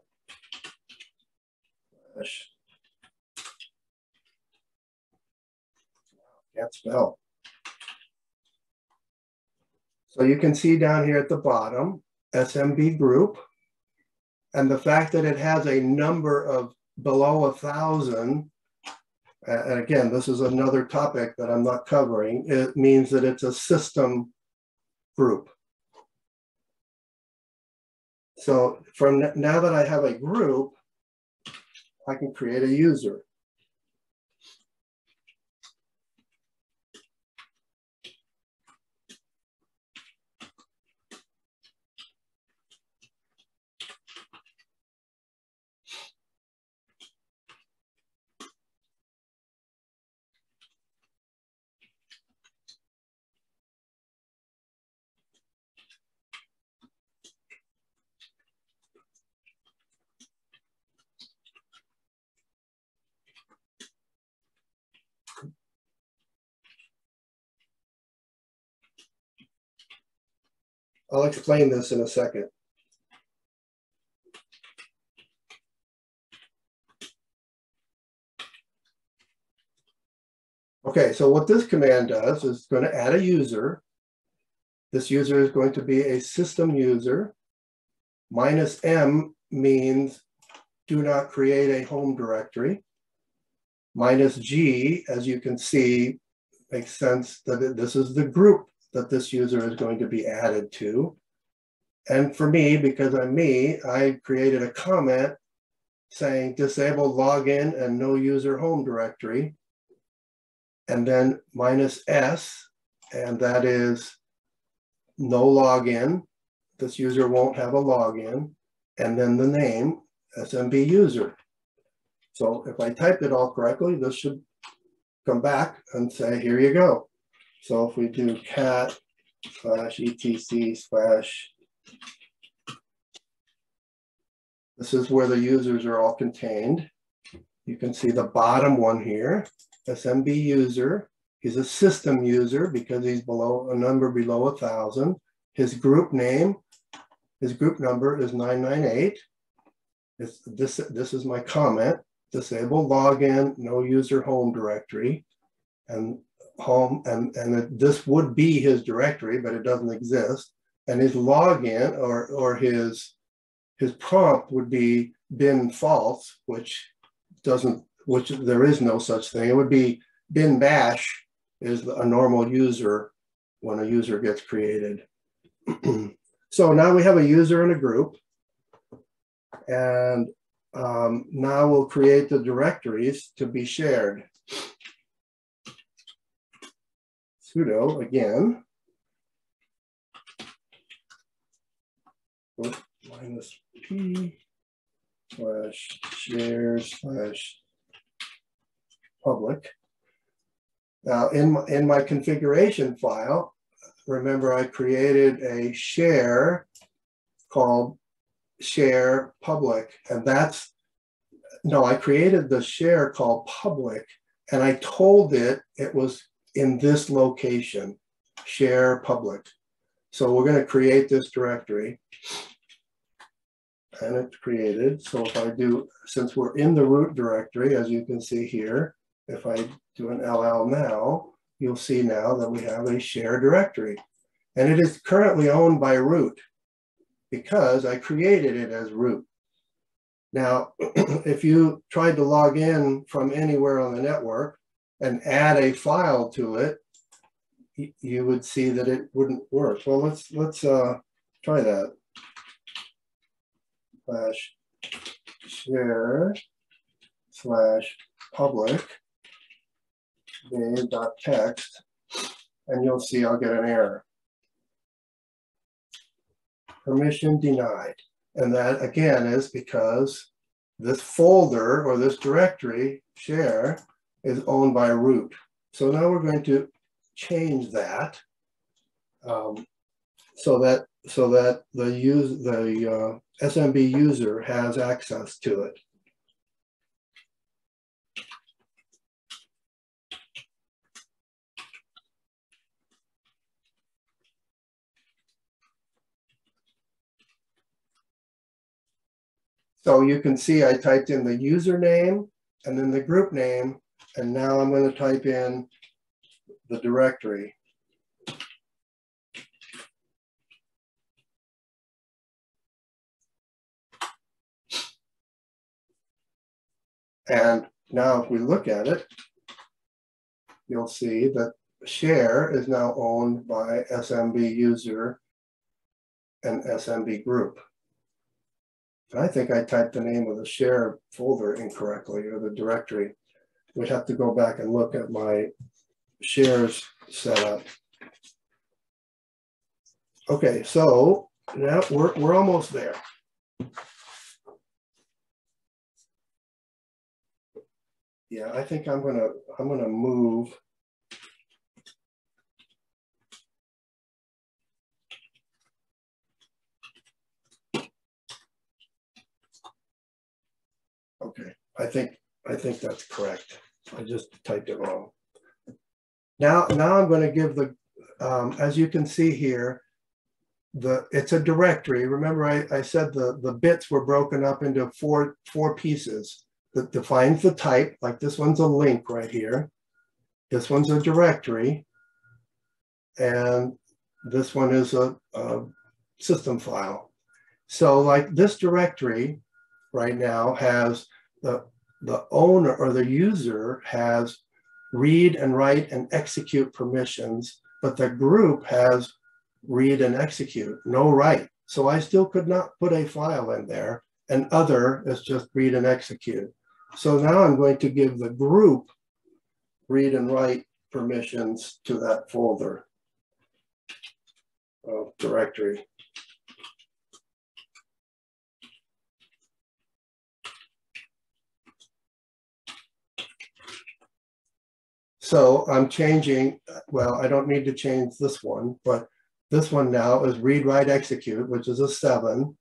can't spell. So you can see down here at the bottom, SMB group. And the fact that it has a number of below a thousand, and again, this is another topic that I'm not covering, it means that it's a system group. So from now that I have a group, I can create a user. I'll explain this in a second. Okay, so what this command does is going to add a user. This user is going to be a system user. Minus M means do not create a home directory. Minus G, as you can see, makes sense that this is the group that this user is going to be added to. And for me, because I'm me, I created a comment saying disable login and no user home directory. And then minus S, and that is no login. This user won't have a login. And then the name, SMB user. So if I typed it all correctly, this should come back and say, here you go. So if we do cat slash etc slash, this is where the users are all contained. You can see the bottom one here, SMB user. He's a system user because he's below a number below a thousand. His group name, his group number is 998. It's, this, this is my comment, disable login, no user home directory. And home and, and this would be his directory, but it doesn't exist. And his login or, or his, his prompt would be bin false, which doesn't, which there is no such thing. It would be bin bash is a normal user when a user gets created. (clears throat) so now we have a user in a group. And um, now we'll create the directories to be shared. Sudo again, minus p slash share slash public. Now in my, in my configuration file, remember I created a share called share public and that's no I created the share called public and I told it it was in this location, share public. So we're going to create this directory. And it's created. So if I do, since we're in the root directory, as you can see here, if I do an LL now, you'll see now that we have a share directory. And it is currently owned by root because I created it as root. Now, (clears throat) if you tried to log in from anywhere on the network, and add a file to it, you would see that it wouldn't work. Well, let's let's uh, try that. Slash share slash public text, and you'll see I'll get an error. Permission denied. And that again is because this folder or this directory share is owned by root. So now we're going to change that um, so that so that the use the uh, SMB user has access to it. So you can see I typed in the username and then the group name and now I'm going to type in the directory. And now if we look at it, you'll see that share is now owned by SMB user and SMB group. I think I typed the name of the share folder incorrectly or the directory. We'd have to go back and look at my shares setup. Okay, so now we're, we're almost there. Yeah, I think I'm gonna I'm gonna move Okay, I think I think that's correct. I just typed it wrong. Now, now I'm going to give the, um, as you can see here, the it's a directory. Remember, I, I said the, the bits were broken up into four, four pieces that defines the type, like this one's a link right here. This one's a directory. And this one is a, a system file. So like this directory right now has the, the owner or the user has read and write and execute permissions, but the group has read and execute, no write. So I still could not put a file in there and other is just read and execute. So now I'm going to give the group read and write permissions to that folder of directory. So I'm changing, well, I don't need to change this one, but this one now is read, write, execute, which is a seven,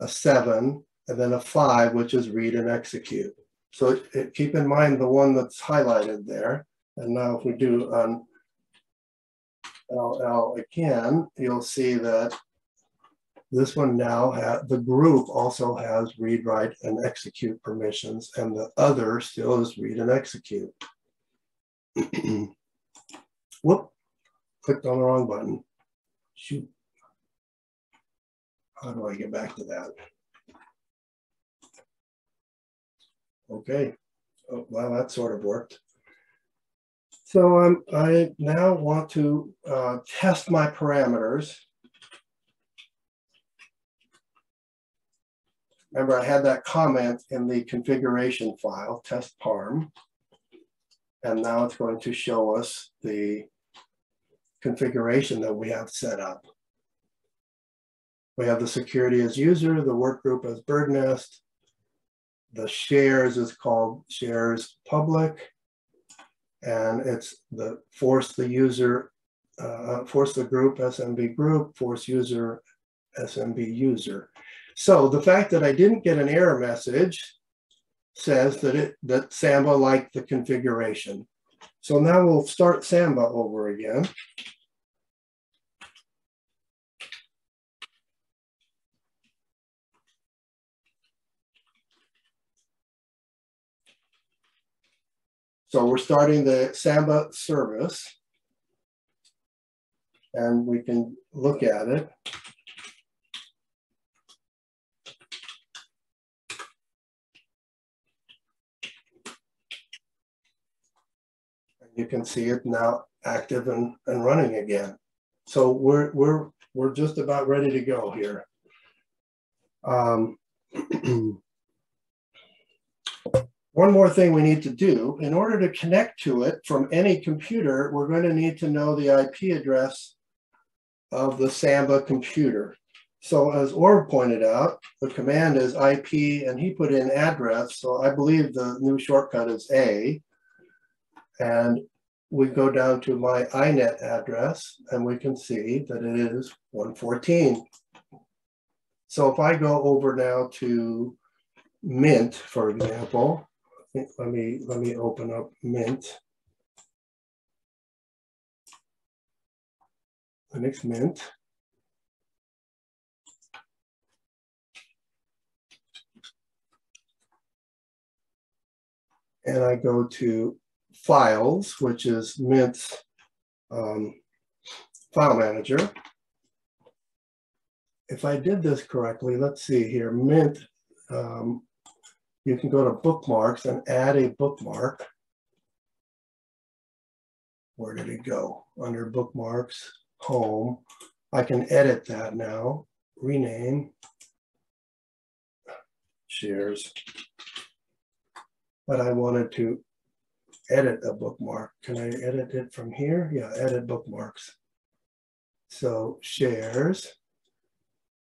a seven, and then a five, which is read and execute. So it, it, keep in mind the one that's highlighted there. And now if we do LL again, you'll see that this one now has, the group also has read, write, and execute permissions, and the other still is read and execute. (clears throat) Whoop, clicked on the wrong button. Shoot. How do I get back to that? Okay, oh, well, that sort of worked. So um, I now want to uh, test my parameters. Remember, I had that comment in the configuration file, test parm. And now it's going to show us the configuration that we have set up. We have the security as user, the work group as bird nest, the shares is called shares public, and it's the force the user, uh, force the group SMB group, force user SMB user. So the fact that I didn't get an error message says that it that Samba liked the configuration. So now we'll start Samba over again. So we're starting the Samba service and we can look at it. You can see it now active and, and running again. So we're, we're, we're just about ready to go here. Um, (clears throat) one more thing we need to do, in order to connect to it from any computer, we're going to need to know the IP address of the Samba computer. So as Orv pointed out, the command is IP and he put in address. So I believe the new shortcut is A. And we go down to my INET address and we can see that it is 114. So if I go over now to Mint, for example, let me, let me open up Mint. Linux Mint. And I go to files, which is Mint's um, file manager. If I did this correctly, let's see here, Mint, um, you can go to bookmarks and add a bookmark. Where did it go? Under bookmarks, home. I can edit that now, rename, shares. But I wanted to edit a bookmark. Can I edit it from here? Yeah, edit bookmarks. So shares,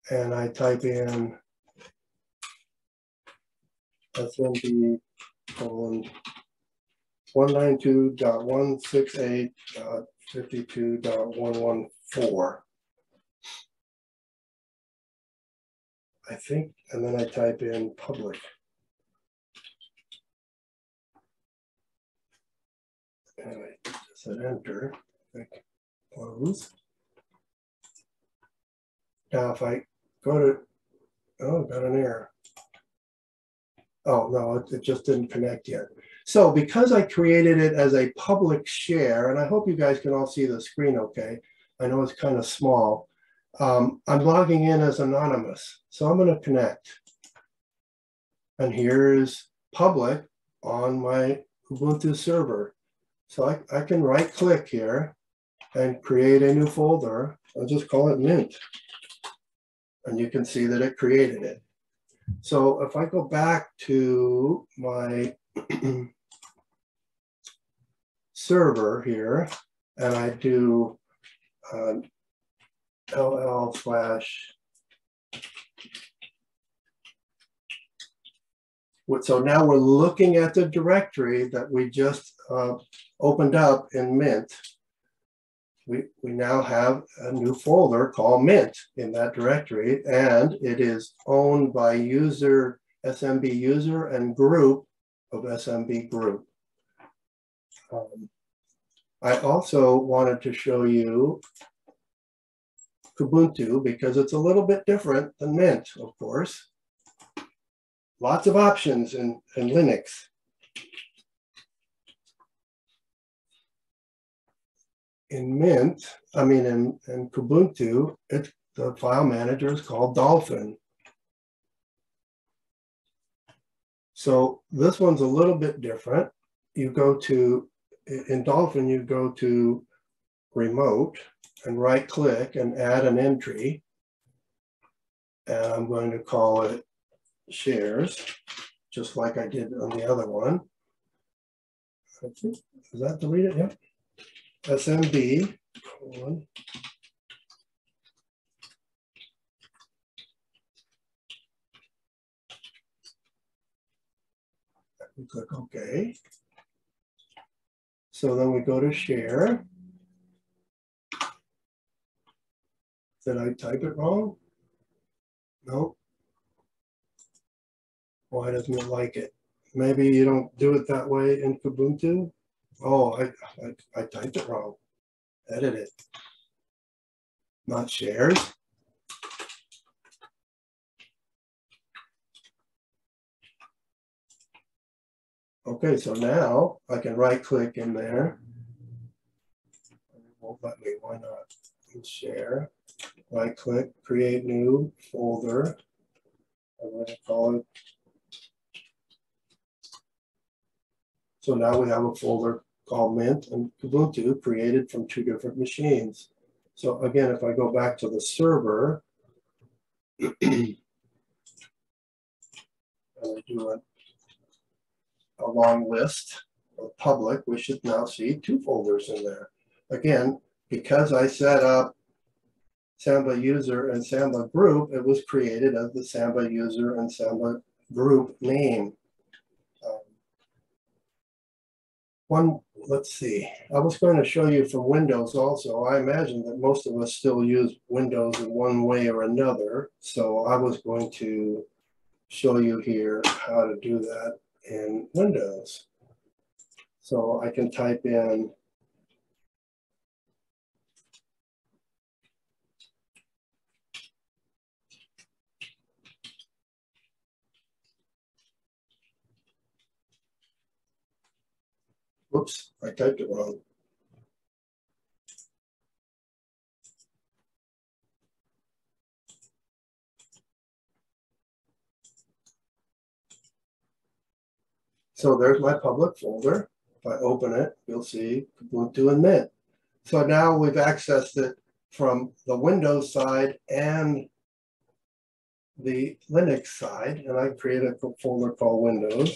and I type in SMB colon 192.168.52.114. I think, and then I type in public. And I enter, click close. Now if I go to, oh, got an error. Oh, no, it, it just didn't connect yet. So because I created it as a public share, and I hope you guys can all see the screen okay. I know it's kind of small. Um, I'm logging in as anonymous. So I'm going to connect. And here's public on my Ubuntu server. So I, I can right click here and create a new folder. I'll just call it Mint. And you can see that it created it. So if I go back to my (clears throat) server here and I do um, ll slash so now we're looking at the directory that we just uh, opened up in Mint. We, we now have a new folder called Mint in that directory, and it is owned by user, SMB user and group of SMB group. Um, I also wanted to show you Kubuntu because it's a little bit different than Mint, of course. Lots of options in, in Linux. In Mint, I mean in, in Kubuntu, it, the file manager is called Dolphin. So this one's a little bit different. You go to, in Dolphin, you go to remote and right click and add an entry. And I'm going to call it shares, just like I did on the other one. Is that deleted? Yep. SMB colon. We click OK. So then we go to share. Did I type it wrong? No. Why doesn't it like it? Maybe you don't do it that way in Kubuntu. Oh, I, I, I typed it wrong. Edit it. Not shares. Okay, so now I can right click in there. It won't let me, why not? Share right click, create new folder. I'm going to call it. So now we have a folder called Mint and Ubuntu created from two different machines. So again, if I go back to the server, (clears throat) and I do a, a long list of public, we should now see two folders in there. Again, because I set up Samba user and Samba group, it was created as the Samba user and Samba group name. Um, one, let's see, I was going to show you from Windows also. I imagine that most of us still use Windows in one way or another. So I was going to show you here how to do that in Windows. So I can type in Oops, I typed it wrong. So there's my public folder. If I open it, you'll see Ubuntu and Mint. So now we've accessed it from the Windows side and the Linux side, and I create a folder called Windows.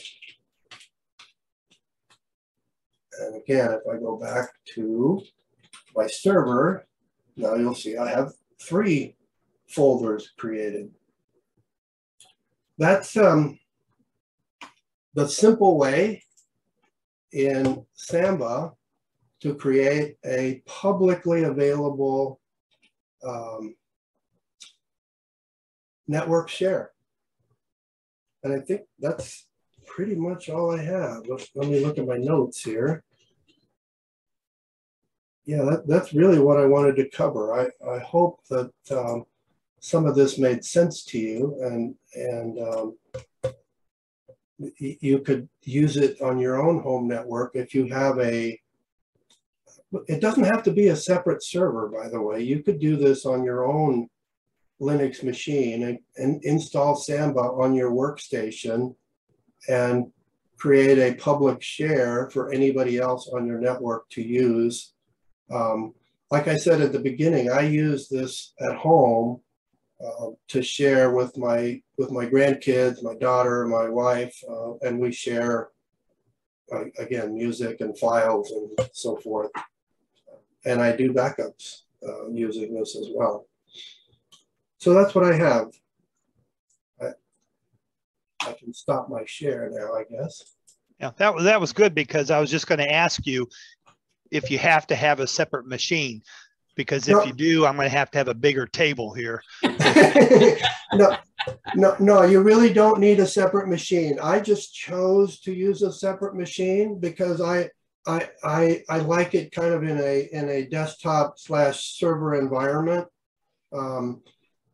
And again, if I go back to my server, now you'll see I have three folders created. That's um, the simple way in Samba to create a publicly available um, network share. And I think that's pretty much all I have. Let, let me look at my notes here. Yeah, that, that's really what I wanted to cover. I, I hope that um, some of this made sense to you and, and um, you could use it on your own home network if you have a it doesn't have to be a separate server by the way you could do this on your own linux machine and, and install samba on your workstation and create a public share for anybody else on your network to use um, like i said at the beginning i use this at home uh, to share with my with my grandkids, my daughter, my wife, uh, and we share uh, again music and files and so forth. And I do backups uh, using this as well. So that's what I have. I, can stop my share now, I guess. Yeah, that was that was good because I was just going to ask you if you have to have a separate machine because if no. you do, I'm going to have to have a bigger table here. (laughs) no, no, no, you really don't need a separate machine. I just chose to use a separate machine because I, I, I, I like it kind of in a in a desktop slash server environment. Um,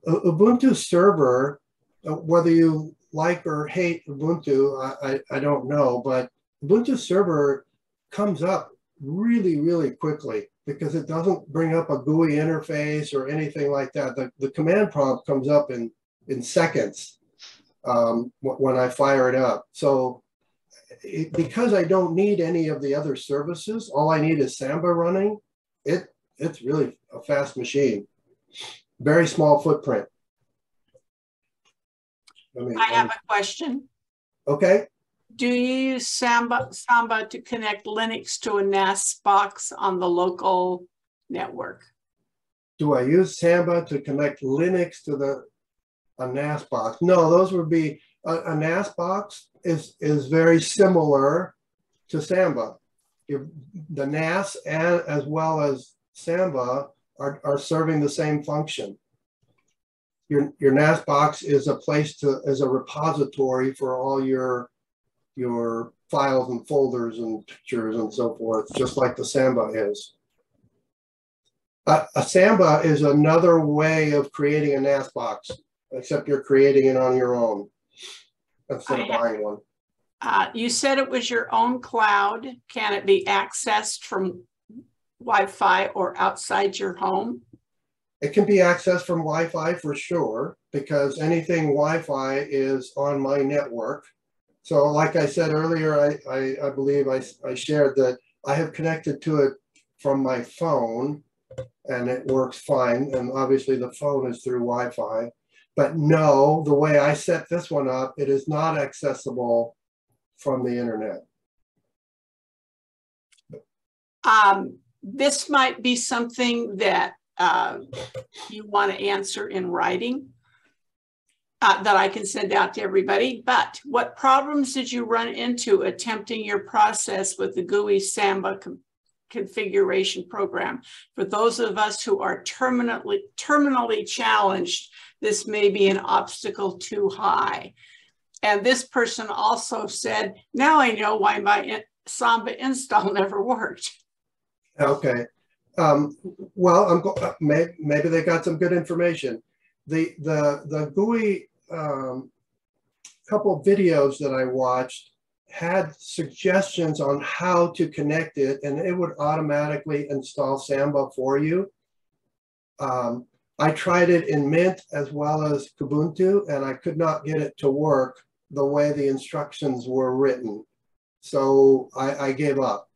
Ubuntu server, uh, whether you like or hate Ubuntu, I, I, I don't know, but Ubuntu server comes up really, really quickly because it doesn't bring up a GUI interface or anything like that. The, the command prompt comes up in, in seconds um, when I fire it up. So it, because I don't need any of the other services, all I need is Samba running, it, it's really a fast machine. Very small footprint. I, I have um, a question. Okay do you use Samba, Samba to connect Linux to a NAS box on the local network? Do I use Samba to connect Linux to the a NAS box? No, those would be a, a NAS box is is very similar to Samba. the NAS and as well as Samba are, are serving the same function. Your, your NAS box is a place to, as a repository for all your your files and folders and pictures and so forth, just like the Samba is. Uh, a Samba is another way of creating a NAS box, except you're creating it on your own instead of buying one. Uh, you said it was your own cloud. Can it be accessed from Wi-Fi or outside your home? It can be accessed from Wi-Fi for sure, because anything Wi-Fi is on my network. So like I said earlier, I, I, I believe I, I shared that I have connected to it from my phone and it works fine. And obviously the phone is through Wi-Fi. But no, the way I set this one up, it is not accessible from the internet. Um, this might be something that uh, you want to answer in writing uh, that I can send out to everybody. But what problems did you run into attempting your process with the GUI Samba configuration program? For those of us who are terminally, terminally challenged, this may be an obstacle too high. And this person also said, now I know why my Samba install (laughs) never worked. Okay. Um, well, I'm uh, maybe, maybe they got some good information the the the GUI um, couple videos that I watched had suggestions on how to connect it and it would automatically install Samba for you. Um, I tried it in Mint as well as Kubuntu and I could not get it to work the way the instructions were written. So I, I gave up.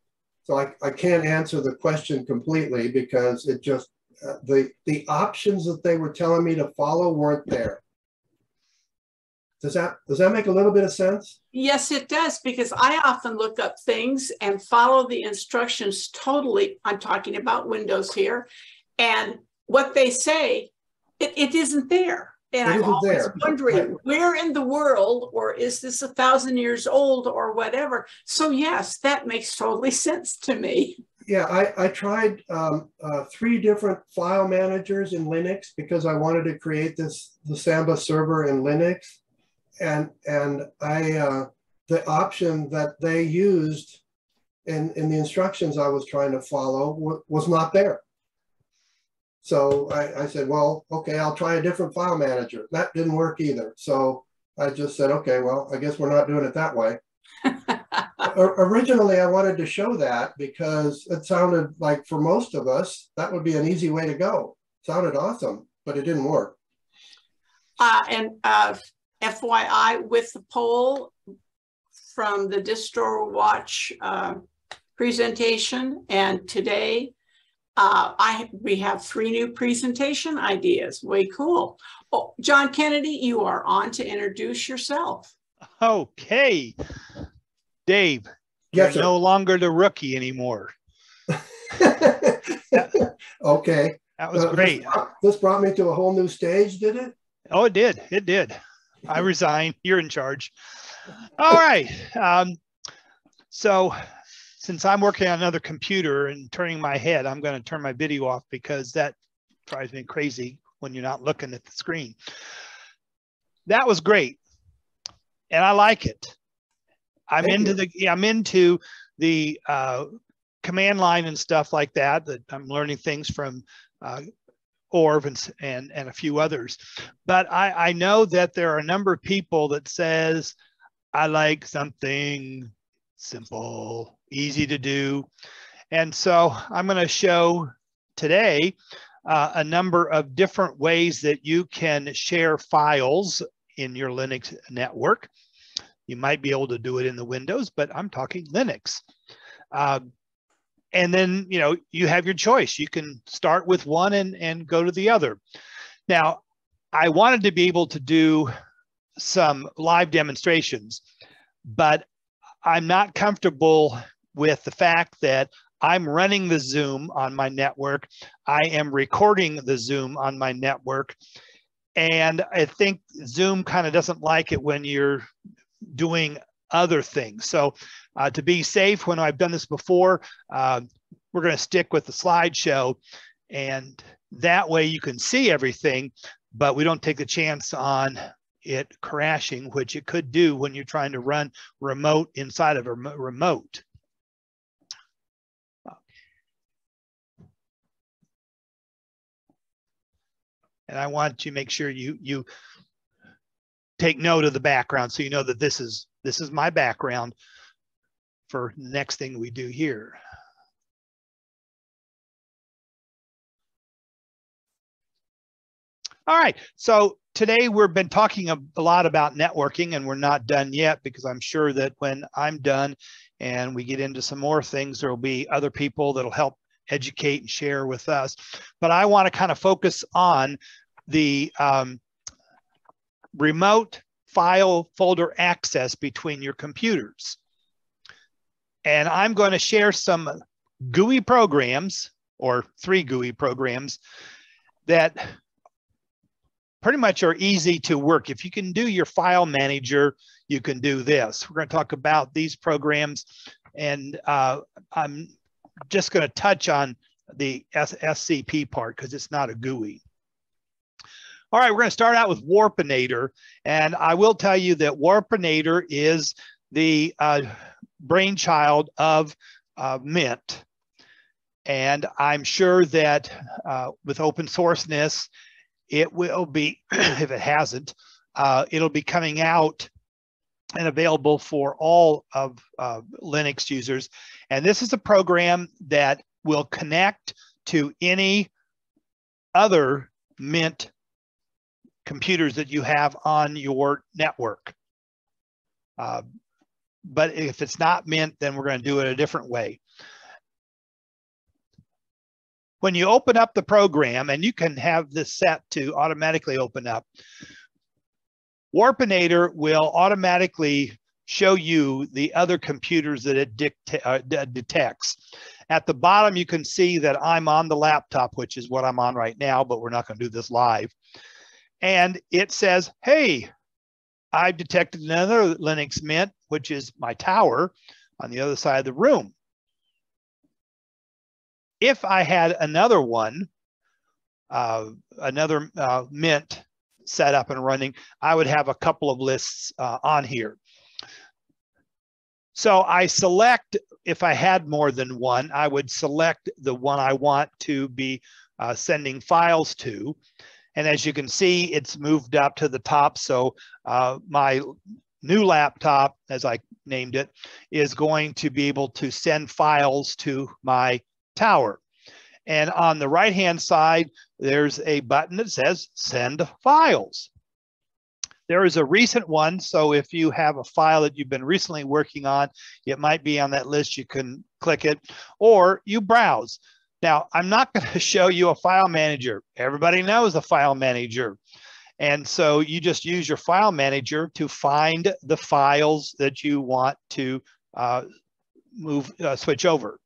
So I, I can't answer the question completely because it just, uh, the, the options that they were telling me to follow weren't there. Does that does that make a little bit of sense? Yes, it does, because I often look up things and follow the instructions totally. I'm talking about Windows here. And what they say, it, it isn't there. And I'm always there. wondering where in the world, or is this a thousand years old or whatever? So yes, that makes totally (laughs) sense to me. Yeah, I, I tried um, uh, three different file managers in Linux because I wanted to create this the Samba server in Linux and and I uh, the option that they used in in the instructions I was trying to follow was not there. So I, I said, well, okay, I'll try a different file manager. That didn't work either. So I just said, okay, well, I guess we're not doing it that way. (laughs) Originally, I wanted to show that because it sounded like for most of us, that would be an easy way to go. It sounded awesome, but it didn't work. Uh, and uh, FYI with the poll from the DistroWatch uh, presentation. And today uh, I we have three new presentation ideas. Way cool. Oh, John Kennedy, you are on to introduce yourself. Okay. Dave, yes, you're sir. no longer the rookie anymore. (laughs) okay. That was uh, great. This brought, this brought me to a whole new stage, did it? Oh, it did. It did. I resign. You're in charge. All right. Um, so since I'm working on another computer and turning my head, I'm going to turn my video off because that drives me crazy when you're not looking at the screen. That was great. And I like it. I'm Thank into you. the I'm into the uh, command line and stuff like that. That I'm learning things from uh, Orv and, and, and a few others. But I, I know that there are a number of people that says, I like something simple, easy to do. And so I'm going to show today uh, a number of different ways that you can share files in your Linux network. You might be able to do it in the Windows, but I'm talking Linux. Uh, and then you know you have your choice you can start with one and and go to the other now i wanted to be able to do some live demonstrations but i'm not comfortable with the fact that i'm running the zoom on my network i am recording the zoom on my network and i think zoom kind of doesn't like it when you're doing other things. So uh, to be safe, when I've done this before, uh, we're going to stick with the slideshow. And that way you can see everything, but we don't take the chance on it crashing, which it could do when you're trying to run remote inside of a remote. And I want to make sure you, you take note of the background so you know that this is this is my background for next thing we do here. All right, so today we've been talking a, a, lot about networking and we're not done yet because I'm sure that when I'm done and we get into some more things, there will be other people that'll help educate and share with us. But I want to kind of focus on the um, remote file folder access between your computers. And I'm going to share some GUI programs or three GUI programs that pretty much are easy to work. If you can do your file manager, you can do this. We're going to talk about these programs and uh, I'm just going to touch on the SCP part because it's not a GUI. All right, we're going to start out with Warpinator. And I will tell you that Warpinator is the uh, brainchild of uh, Mint. And I'm sure that uh, with open sourceness, it will be, (clears throat) if it hasn't, uh, it'll be coming out and available for all of uh, Linux users. And this is a program that will connect to any other Mint computers that you have on your network. Uh, but if it's not Mint, then we're going to do it a different way. When you open up the program, and you can have this set to automatically open up, Warpinator will automatically show you the other computers that it uh, detects. At the bottom, you can see that I'm on the laptop, which is what I'm on right now, but we're not going to do this live. And it says, hey, I've detected another Linux Mint, which is my tower on the other side of the room. If I had another one, uh, another uh, Mint set up and running, I would have a couple of lists uh, on here. So I select, if I had more than one, I would select the one I want to be uh, sending files to. And as you can see, it's moved up to the top. So uh, my new laptop, as I named it, is going to be able to send files to my tower. And on the right-hand side, there's a button that says send files. There is a recent one. So if you have a file that you've been recently working on, it might be on that list. You can click it or you browse. Now, I'm not going (laughs) to show you a file manager. Everybody knows a file manager. And so you just use your file manager to find the files that you want to uh, move, uh, switch over.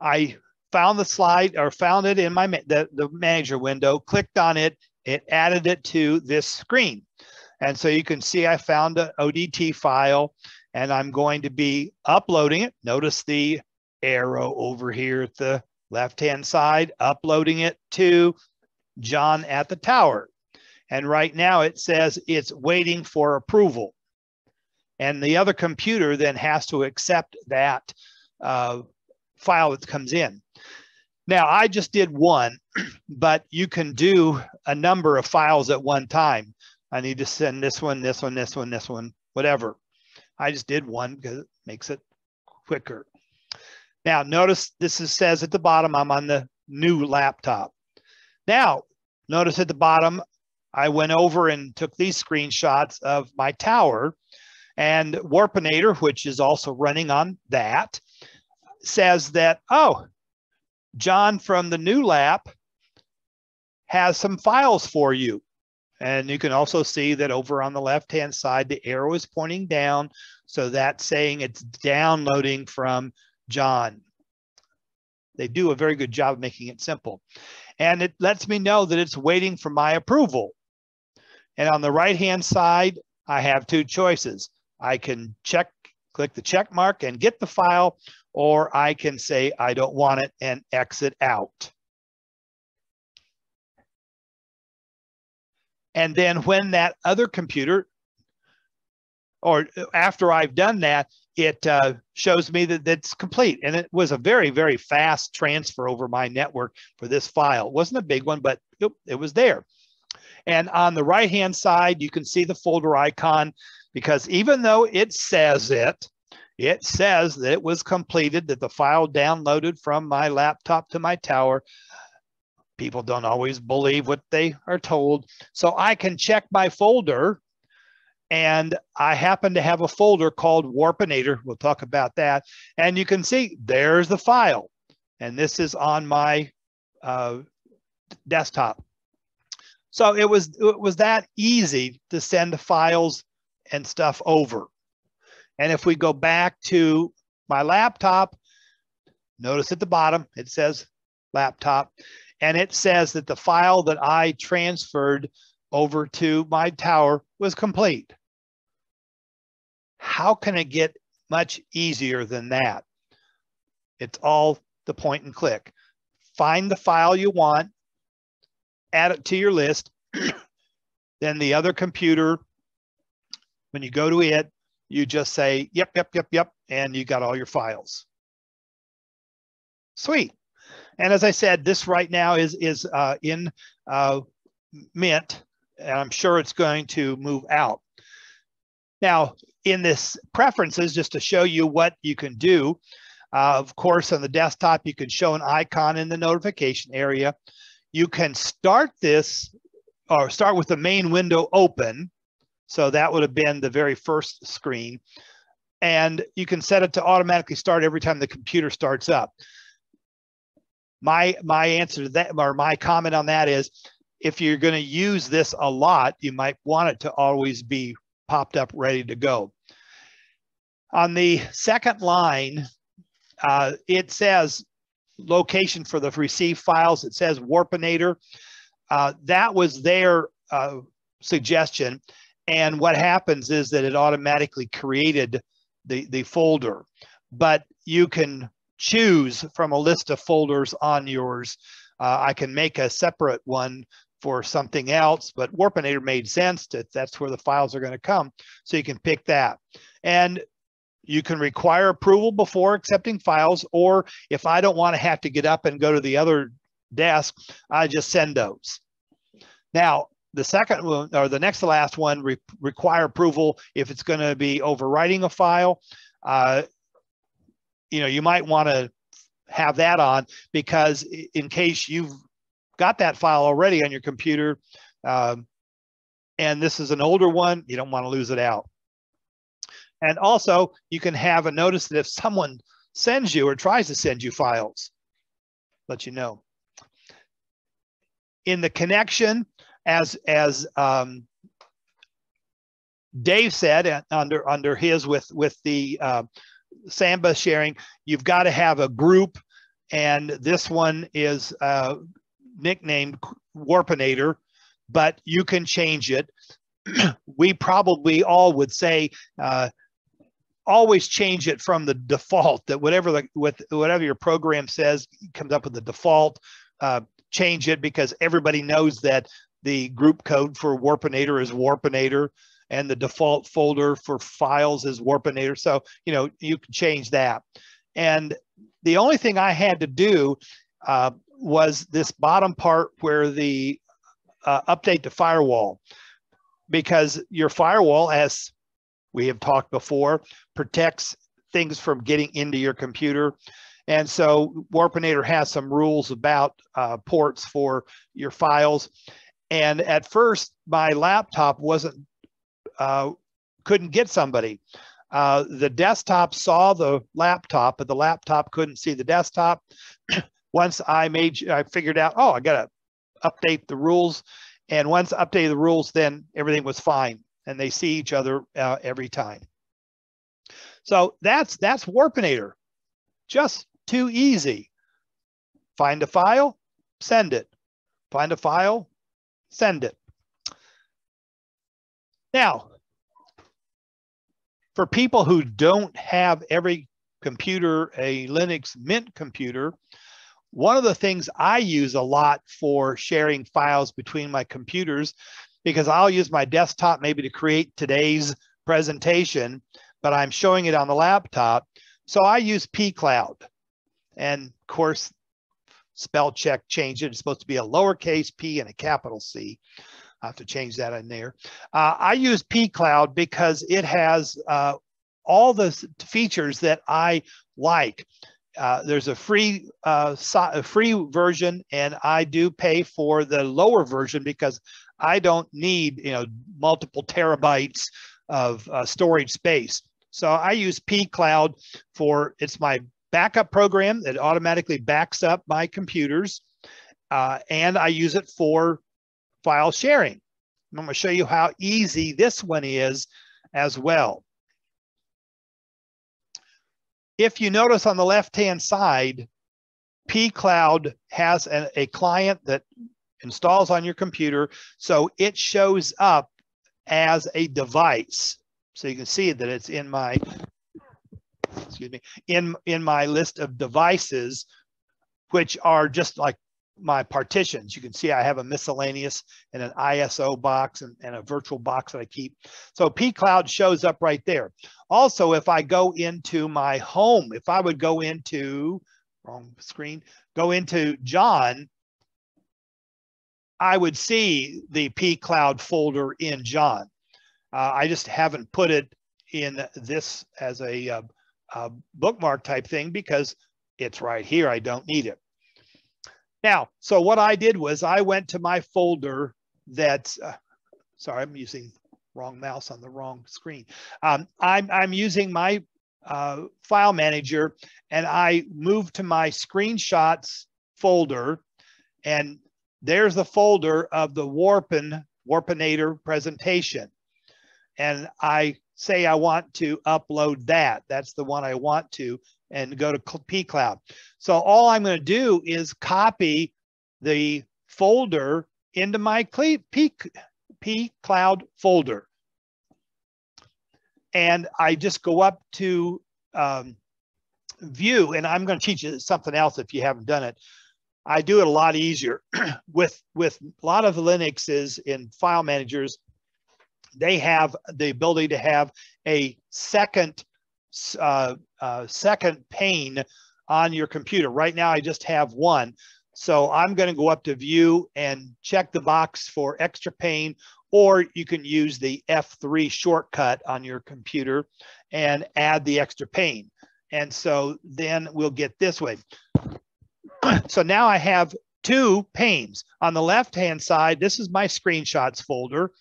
I found the slide or found it in my the, the manager window, clicked on it, it added it to this screen. And so you can see I found an ODT file and I'm going to be uploading it. Notice the arrow over here at the left-hand side, uploading it to John at the tower. And right now it says it's waiting for approval. And the other computer then has to accept that uh, file that comes in. Now, I just did one, (clears throat) but you can do a number of files at one time. I need to send this one, this one, this one, this one, whatever. I just did one because it makes it quicker. Now, notice this is, says at the bottom, I'm on the new laptop. Now, notice at the bottom, I went over and took these screenshots of my tower and Warpinator, which is also running on that, says that, oh, John from the new lap has some files for you. And you can also see that over on the left-hand side, the arrow is pointing down. So that's saying it's downloading from John. They do a very good job of making it simple. And it lets me know that it's waiting for my approval. And on the right-hand side, I have two choices. I can check, click the check mark and get the file, or I can say I don't want it and exit out. And then when that other computer, or after I've done that, it uh, shows me that it's complete. And it was a very, very fast transfer over my network for this file. It wasn't a big one, but it was there. And on the right-hand side, you can see the folder icon because even though it says it, it says that it was completed, that the file downloaded from my laptop to my tower. People don't always believe what they are told. So I can check my folder and I happen to have a folder called Warpinator. We'll talk about that. And you can see there's the file. And this is on my uh, desktop. So it was, it was that easy to send files and stuff over. And if we go back to my laptop, notice at the bottom, it says laptop, and it says that the file that I transferred over to my tower was complete. How can it get much easier than that? It's all the point and click. Find the file you want, add it to your list. (clears throat) then the other computer, when you go to it, you just say, yep, yep, yep, yep, and you got all your files. Sweet. And as I said, this right now is, is uh, in uh, Mint, and I'm sure it's going to move out. Now, in this preferences, just to show you what you can do, uh, of course, on the desktop, you can show an icon in the notification area. You can start this or start with the main window open. So that would have been the very first screen. And you can set it to automatically start every time the computer starts up. My, my answer to that, or my comment on that is, if you're going to use this a lot, you might want it to always be popped up ready to go. On the second line, uh, it says location for the receive files. It says Warpinator. Uh, that was their uh, suggestion. And what happens is that it automatically created the, the folder. But you can choose from a list of folders on yours. Uh, I can make a separate one for something else, but Warpinator made sense that that's where the files are going to come. So you can pick that. And you can require approval before accepting files, or if I don't want to have to get up and go to the other desk, I just send those. Now, the second one, or the next to last one, re require approval if it's going to be overwriting a file. Uh, you know, you might want to have that on because in case you've got that file already on your computer, um, and this is an older one, you don't want to lose it out. And also you can have a notice that if someone sends you or tries to send you files, let you know. In the connection, as as um, Dave said uh, under under his with with the uh, Samba sharing, you've got to have a group, and this one is uh, nicknamed Warpinator, but you can change it. (clears throat) we probably all would say uh, always change it from the default that whatever the with whatever your program says comes up with the default uh, change it because everybody knows that the group code for warpinator is warpinator and the default folder for files is warpinator so you know you can change that and the only thing i had to do uh, was this bottom part where the uh, update to firewall because your firewall as we have talked before, protects things from getting into your computer. And so Warpinator has some rules about uh, ports for your files. And at first, my laptop wasn't, uh, couldn't get somebody. Uh, the desktop saw the laptop, but the laptop couldn't see the desktop. Once I made, I figured out, oh, I got to update the rules. And once updated the rules, then everything was fine and they see each other uh, every time. So that's that's Warpinator. Just too easy. Find a file, send it. Find a file, send it. Now, for people who don't have every computer a Linux Mint computer, one of the things I use a lot for sharing files between my computers because I'll use my desktop maybe to create today's presentation, but I'm showing it on the laptop. So I use pCloud. And of course, spell check changed it. It's supposed to be a lowercase p and a capital C. I have to change that in there. Uh, I use pCloud because it has uh, all the features that I like. Uh, there's a free uh, so, a free version, and I do pay for the lower version because I don't need you know multiple terabytes of uh, storage space. So I use pCloud for it's my backup program that automatically backs up my computers, uh, and I use it for file sharing. I'm going to show you how easy this one is as well. If you notice on the left-hand side, pCloud has a, a client that installs on your computer. So it shows up as a device. So you can see that it's in my, excuse me, in, in my list of devices, which are just like my partitions. You can see I have a miscellaneous and an ISO box and, and a virtual box that I keep. So pCloud shows up right there. Also, if I go into my home, if I would go into, wrong screen, go into John, I would see the pCloud folder in John. Uh, I just haven't put it in this as a, uh, a bookmark type thing because it's right here. I don't need it. Now, so what I did was I went to my folder that's, uh, sorry, I'm using wrong mouse on the wrong screen. Um, I'm, I'm using my uh, file manager and I moved to my screenshots folder and there's the folder of the Warpen, Warpinator presentation. And I say I want to upload that. That's the one I want to and go to pCloud. So all I'm going to do is copy the folder into my P, pCloud folder. And I just go up to um, view, and I'm going to teach you something else if you haven't done it. I do it a lot easier (clears throat) with with a lot of Linuxes in file managers. They have the ability to have a second uh, uh, second pane on your computer. Right now, I just have one. So I'm going to go up to view and check the box for extra pane, or you can use the F3 shortcut on your computer and add the extra pane. And so then we'll get this way. so now I have two panes. On the left-hand side, this is my screenshots folder.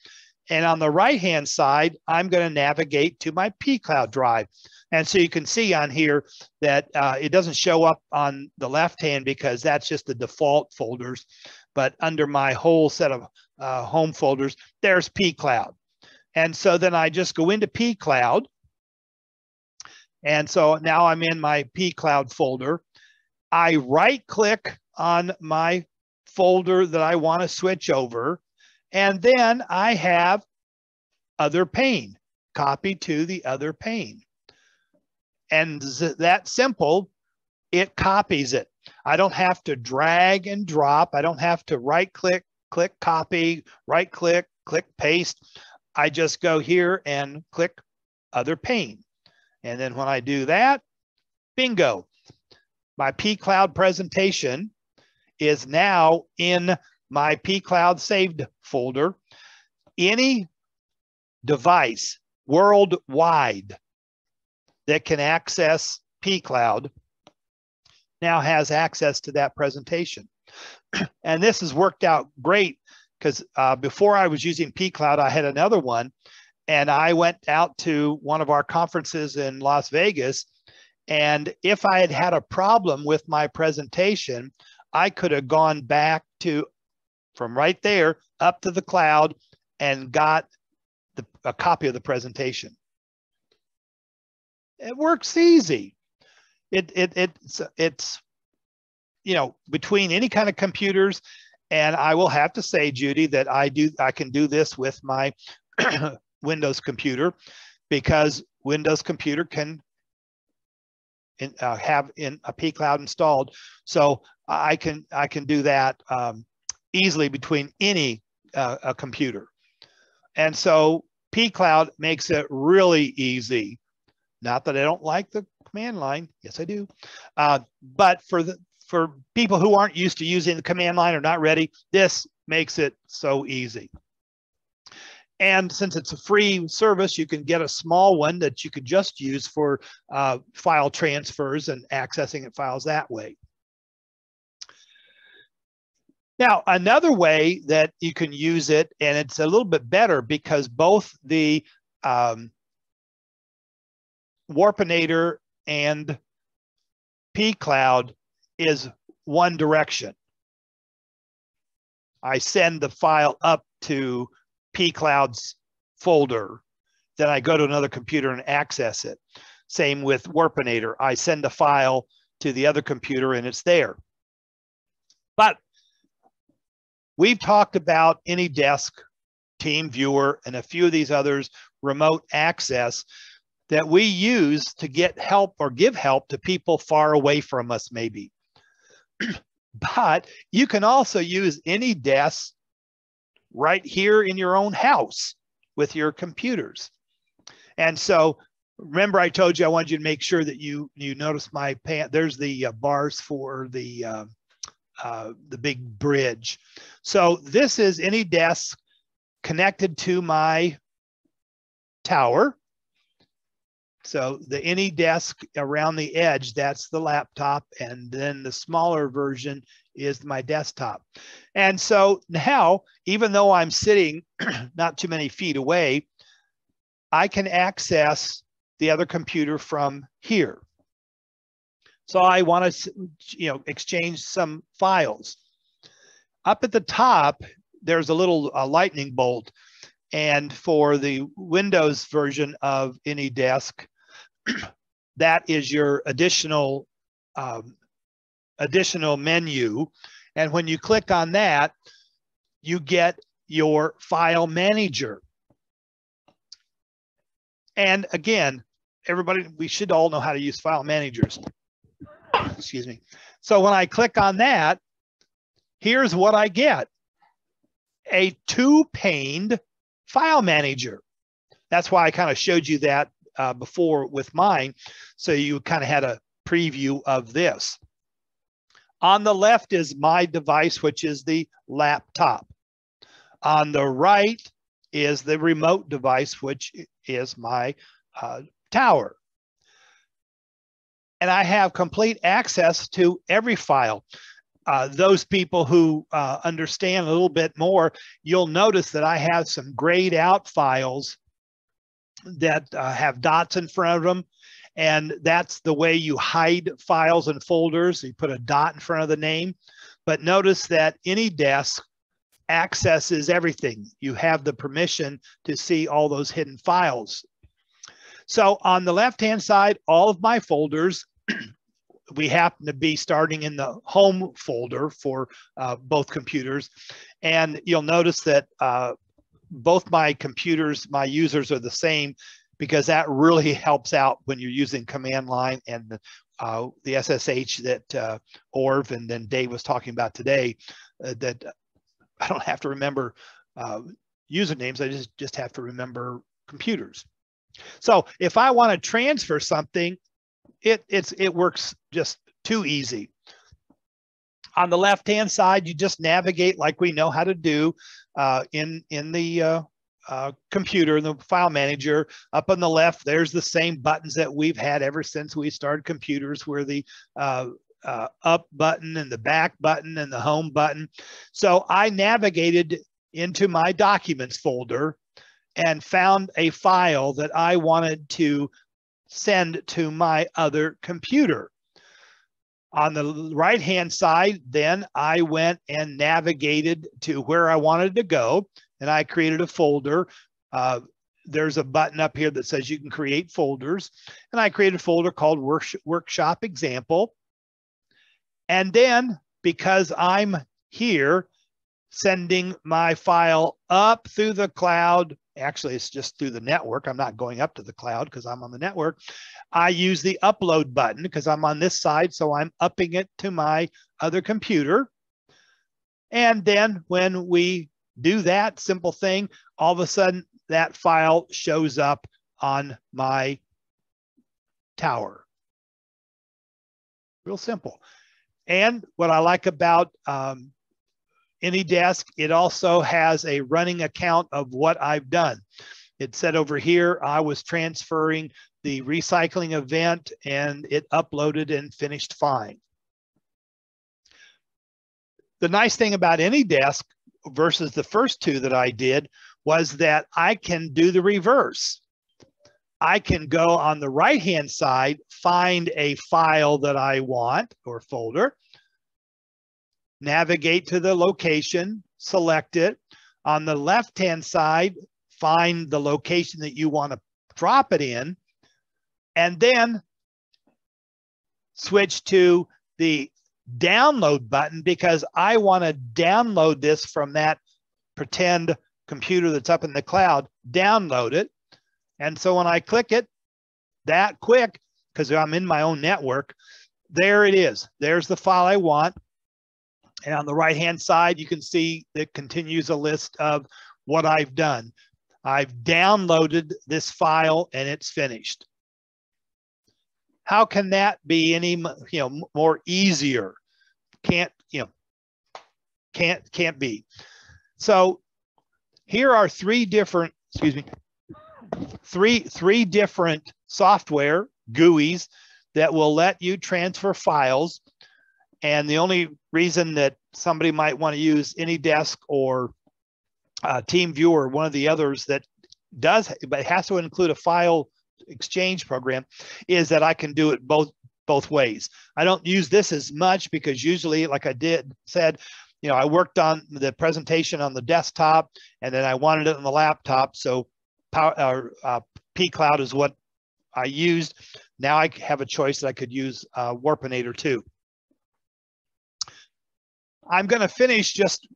And on the right-hand side, I'm going to navigate to my pCloud drive. And so you can see on here that uh, it doesn't show up on the left hand because that's just the default folders. But under my whole set of uh, home folders, there's pCloud. And so then I just go into pCloud. And so now I'm in my pCloud folder. I right click on my folder that I want to switch over. And then I have other pane, copy to the other pane and that simple, it copies it. I don't have to drag and drop. I don't have to right click, click copy, right click, click paste. I just go here and click other pane. And then when I do that, bingo, my pCloud presentation is now in my pCloud saved folder. Any device worldwide that can access pCloud now has access to that presentation. (clears throat) and this has worked out great because uh, before I was using pCloud, I had another one. And I went out to one of our conferences in Las Vegas. And if I had had a problem with my presentation, I could have gone back to from right there up to the cloud and got the, a copy of the presentation. It works easy. It, it, it's, it's, you know, between any kind of computers. And I will have to say, Judy, that I do, I can do this with my (clears throat) Windows computer because Windows computer can in, uh, have in a pCloud installed. So I can, I can do that um, easily between any uh, a computer. And so pCloud makes it really easy not that I don't like the command line. Yes, I do. Uh, but for the for people who aren't used to using the command line or not ready, this makes it so easy. And since it's a free service, you can get a small one that you could just use for uh, file transfers and accessing it files that way. Now, another way that you can use it, and it's a little bit better because both the um, Warpinator and pCloud is one direction. I send the file up to pCloud's folder. Then I go to another computer and access it. Same with Warpinator. I send the file to the other computer and it's there. But we've talked about AnyDesk, TeamViewer, and a few of these others, remote access that we use to get help or give help to people far away from us, maybe. (clears throat) but you can also use AnyDesk right here in your own house with your computers. And so remember I told you I wanted you to make sure that you you notice my pan there's the uh, bars for the uh, uh, the big bridge. So this is AnyDesk connected to my tower. So the AnyDesk around the edge, that's the laptop. And then the smaller version is my desktop. And so now, even though I'm sitting (clears throat) not too many feet away, I can access the other computer from here. So I want to, you know, exchange some files. Up at the top, there's a little lightning bolt. And for the Windows version of AnyDesk, (clears throat) that is your additional um, additional menu. And when you click on that, you get your file manager. And again, everybody, we should all know how to use file managers. Excuse me. So when I click on that, here's what I get. A two-paned file manager. That's why I kind of showed you that uh, before with mine. So you kind of had a preview of this. On the left is my device, which is the laptop. On the right is the remote device, which is my uh, tower. And I have complete access to every file. Uh, those people who uh, understand a little bit more, you'll notice that I have some grayed out files that uh, have dots in front of them. And that's the way you hide files and folders. You put a dot in front of the name. But notice that AnyDesk accesses everything. You have the permission to see all those hidden files. So on the left-hand side, all of my folders, (clears throat) we happen to be starting in the home folder for uh, both computers. And you'll notice that uh, both my computers, my users are the same because that really helps out when you're using command line and the, uh, the SSH that uh, Orv and then Dave was talking about today uh, that I don't have to remember uh, usernames. I just, just have to remember computers. So if I want to transfer something, it, it's, it works just too easy. On the left-hand side, you just navigate like we know how to do uh, in, in the uh, uh, computer in the file manager. Up on the left, there's the same buttons that we've had ever since we started computers where the uh, uh, up button and the back button and the home button. So I navigated into my documents folder and found a file that I wanted to send to my other computer. On the right hand side, then I went and navigated to where I wanted to go and I created a folder. Uh, there's a button up here that says you can create folders. And I created a folder called work, Workshop Example. And then because I'm here sending my file up through the cloud actually it's just through the network. I'm not going up to the cloud because I'm on the network. I use the upload button because I'm on this side. So I'm upping it to my other computer. And then when we do that simple thing, all of a sudden that file shows up on my tower. Real simple. And what I like about um, AnyDesk, it also has a running account of what I've done. It said over here, I was transferring the recycling event and it uploaded and finished fine. The nice thing about AnyDesk versus the first two that I did was that I can do the reverse. I can go on the right-hand side, find a file that I want or folder, navigate to the location, select it. On the left-hand side, find the location that you want to drop it in, and then switch to the download button because I want to download this from that pretend computer that's up in the cloud, download it. And so when I click it that quick, because I'm in my own network, there it is. There's the file I want. And on the right hand side, you can see it continues a list of what I've done. I've downloaded this file and it's finished. How can that be any you know more easier? Can't you know can't can't be. So here are three different excuse me three three different software GUIs that will let you transfer files. And the only reason that somebody might want to use AnyDesk or uh, TeamViewer, one of the others that does, but has to include a file exchange program, is that I can do it both both ways. I don't use this as much because usually, like I did said, you know, I worked on the presentation on the desktop and then I wanted it on the laptop. So Power, uh, Cloud is what I used. Now I have a choice that I could use uh, Warpinator too. I'm going to finish just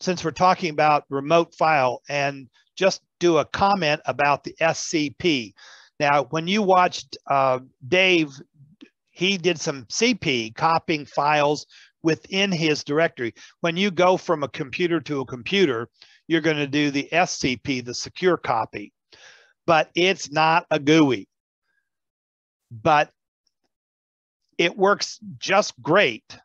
since we're talking about remote file and just do a comment about the SCP. Now, when you watched uh, Dave, he did some CP, copying files within his directory. When you go from a computer to a computer, you're going to do the SCP, the secure copy, but it's not a GUI. But it works just great.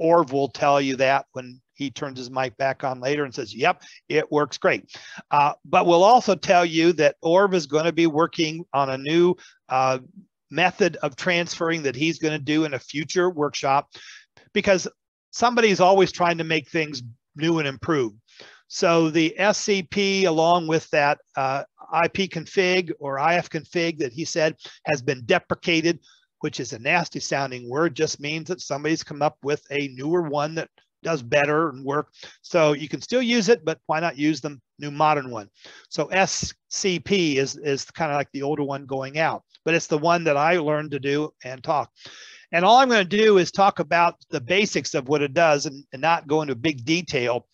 Orv will tell you that when he turns his mic back on later and says, yep, it works great. Uh, but we'll also tell you that Orv is going to be working on a new uh, method of transferring that he's going to do in a future workshop because somebody's always trying to make things new and improved. So the SCP along with that uh, IP config or IF config that he said has been deprecated, which is a nasty sounding word, just means that somebody's come up with a newer one that does better and work. So you can still use it, but why not use the new modern one? So SCP is, is kind of like the older one going out, but it's the one that I learned to do and talk. And all I'm going to do is talk about the basics of what it does and, and not go into big detail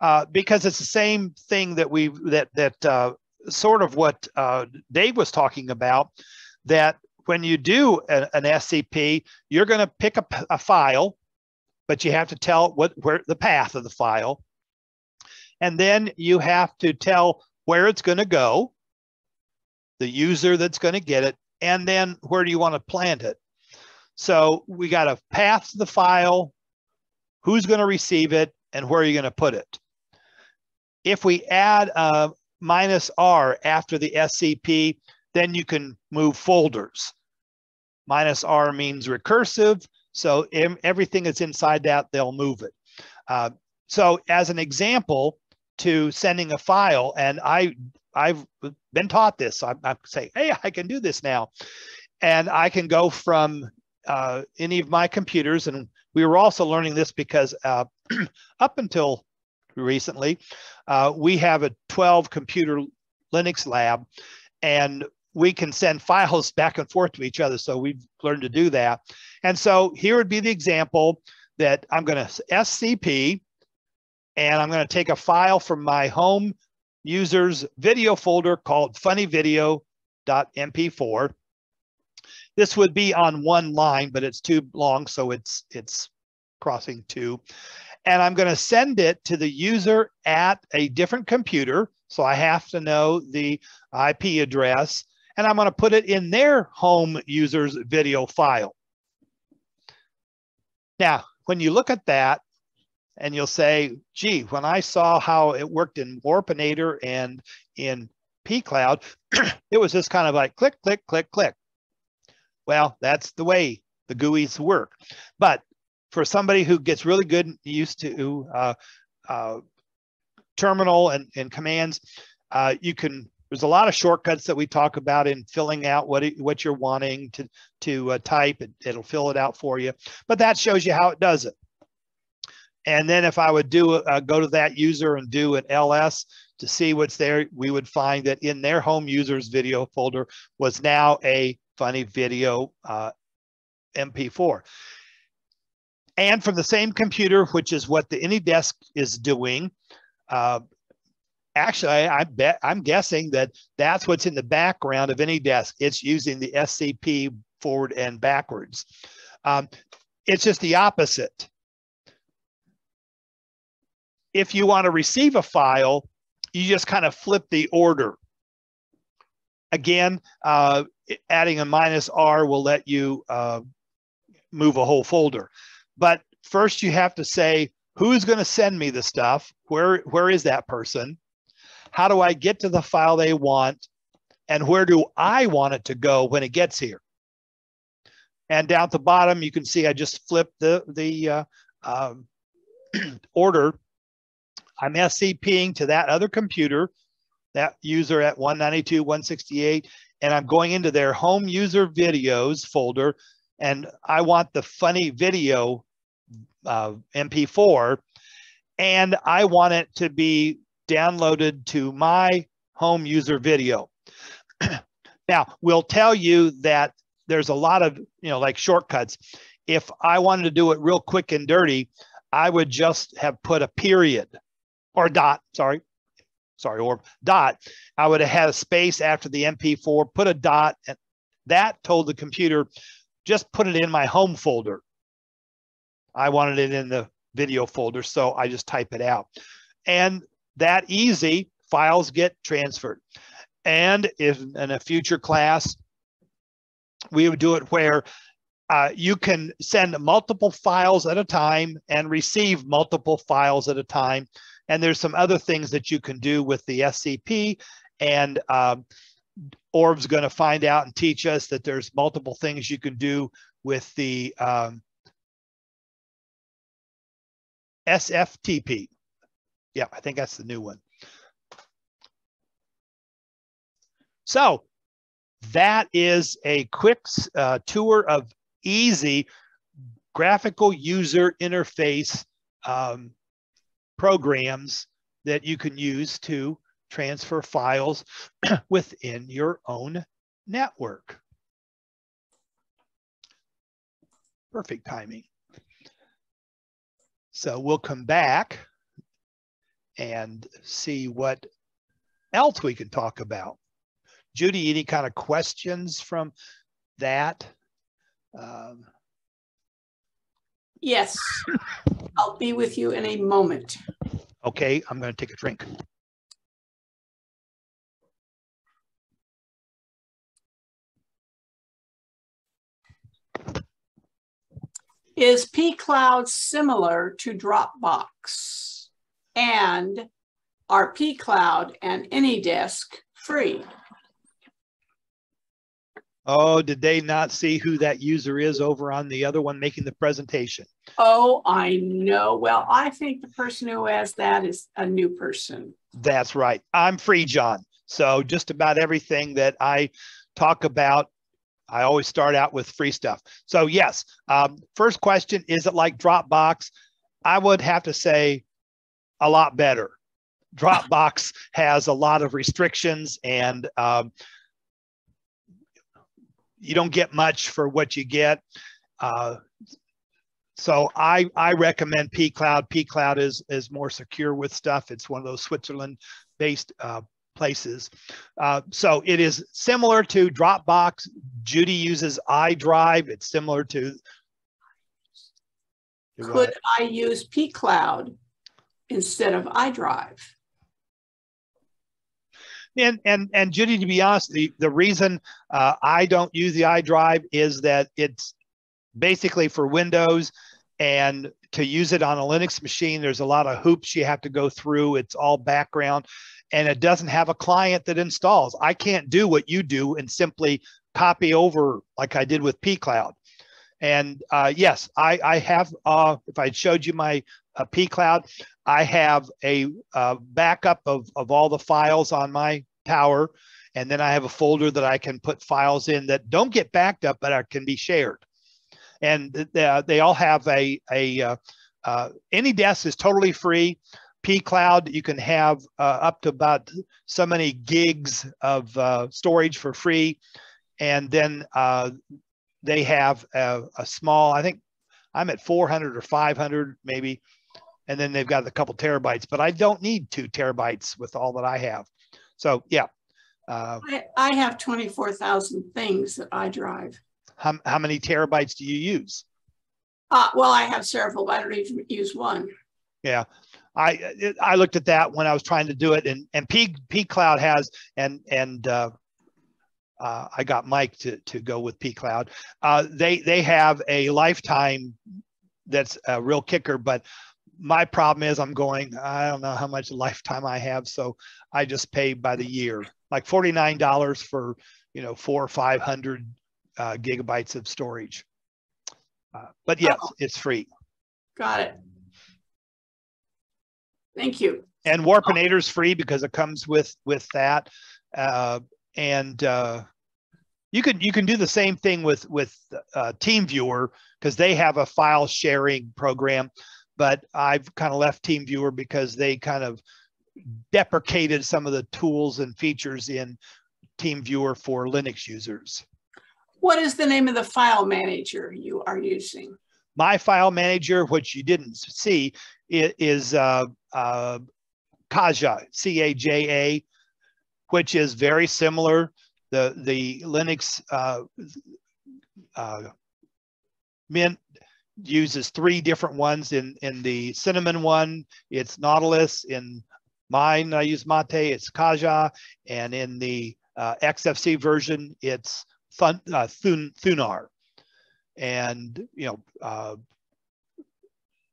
uh, because it's the same thing that we that that uh, sort of what uh, Dave was talking about that when you do a, an SCP, you're going to pick up a file but you have to tell what where the path of the file. And then you have to tell where it's going to go, the user that's going to get it, and then where do you want to plant it. So we got a path to the file, who's going to receive it, and where are you going to put it. If we add a minus R after the SCP, then you can move folders. Minus R means recursive. So everything that's inside that, they'll move it. Uh, so as an example to sending a file, and I, I've been taught this, so I, I say, hey, I can do this now. And I can go from uh, any of my computers, and we were also learning this because uh, (clears throat) up until recently, uh, we have a 12 computer Linux lab, and we can send files back and forth to each other. So we've learned to do that. And so here would be the example that I'm going to SCP, and I'm going to take a file from my home user's video folder called funnyvideo.mp4. This would be on one line, but it's too long, so it's it's crossing two. And I'm going to send it to the user at a different computer. So I have to know the IP address and I'm going to put it in their home user's video file. Now, when you look at that and you'll say, gee, when I saw how it worked in Warpinator and in pCloud, (clears throat) it was just kind of like click, click, click, click. Well, that's the way the GUIs work. But for somebody who gets really good used to uh, uh, terminal and, and commands, uh, you can there's a lot of shortcuts that we talk about in filling out what it, what you're wanting to to uh, type. It, it'll fill it out for you, but that shows you how it does it. And then if I would do uh, go to that user and do an ls to see what's there, we would find that in their home users video folder was now a funny video uh, MP4. And from the same computer, which is what the AnyDesk is doing, uh, actually, I, I bet I'm guessing that that's what's in the background of AnyDesk. It's using the SCP forward and backwards. Um, it's just the opposite. If you want to receive a file, you just kind of flip the order. Again, uh, adding a minus R will let you uh, move a whole folder. But first you have to say, who's going to send me the stuff? Where, where is that person? How do I get to the file they want, and where do I want it to go when it gets here. And down at the bottom, you can see I just flipped the, the uh, um, (clears throat) order. I'm SCPing to that other computer, that user at 192, 168, and I'm going into their home user videos folder, and I want the funny video uh, MP4, and I want it to be downloaded to my home user video. (clears throat) now, we'll tell you that there's a lot of, you know, like shortcuts. If I wanted to do it real quick and dirty, I would just have put a period or dot, sorry, sorry, or dot. I would have had a space after the MP4, put a dot, and that told the computer, just put it in my home folder. I wanted it in the video folder, so I just type it out. And that easy, files get transferred. And if in a future class, we would do it where uh, you can send multiple files at a time and receive multiple files at a time. And there's some other things that you can do with the SCP. And um, Orv's going to find out and teach us that there's multiple things you can do with the um, SFTP. Yeah, I think that's the new one. So that is a quick uh, tour of easy graphical user interface um, programs that you can use to transfer files (clears throat) within your own network. Perfect timing. So we'll come back and see what else we can talk about. Judy, any kind of questions from that? Um, yes, I'll be with you in a moment. Okay, I'm going to take a drink. Is pCloud similar to Dropbox? And are pCloud and AnyDesk free? Oh, did they not see who that user is over on the other one making the presentation? Oh, I know. Well, I think the person who has that is a new person. That's right. I'm free, John. So just about everything that I talk about I always start out with free stuff. So yes, um, first question, is it like Dropbox? I would have to say a lot better. Dropbox has a lot of restrictions and um, you don't get much for what you get. Uh, so I, I recommend pCloud. pCloud is, is more secure with stuff. It's one of those Switzerland based uh, places. Uh, so it is similar to Dropbox. Judy uses iDrive. It's similar to. Could I use pCloud instead of iDrive? And and and Judy, to be honest, the the reason uh, I don't use the iDrive is that it's basically for Windows, and to use it on a Linux machine, there's a lot of hoops you have to go through. It's all background, and it doesn't have a client that installs. I can't do what you do and simply copy over like I did with pCloud. And uh, yes, I, I have, uh, if I showed you my uh, pCloud, I have a uh, backup of, of all the files on my tower. And then I have a folder that I can put files in that don't get backed up, but are, can be shared. And they, all have a, a uh, uh, AnyDesk is totally free pCloud, you can have uh, up to about so many gigs of uh, storage for free. And then they have a, a, small, I think I'm at 400 or 500 maybe. And then they've got a couple terabytes, but I don't need two terabytes with all that I have. So yeah. Uh, I, I have 24,000 things that I drive. How, how many terabytes do you use? Uh, well, I have several, but I don't even use one. Yeah. I I looked at that when I was trying to do it, and and P pCloud has and and uh, uh, I got Mike to to go with pCloud. Uh, they they have a lifetime that's a real kicker, but my problem is I'm going, I don't know how much lifetime I have. So I just pay by the year, like $49 for, you know, four or 500 uh, gigabytes of storage. Uh, but yes, oh. it's free. Got it. Thank you. And Warpinator is free because it comes with with that. Uh, and uh, you can you can do the same thing with with uh, TeamViewer because they have a file sharing program, but I've kind of left TeamViewer because they kind of deprecated some of the tools and features in TeamViewer for Linux users. What is the name of the file manager you are using? My file manager, which you didn't see, is uh, uh, Caja, C-A-J-A, which is very similar the the Linux uh, uh, Mint uses three different ones. In in the Cinnamon one, it's Nautilus. In mine, I use Mate. It's Caja, and in the uh, Xfce version, it's Thun, uh, Thun, Thunar. And you know, uh,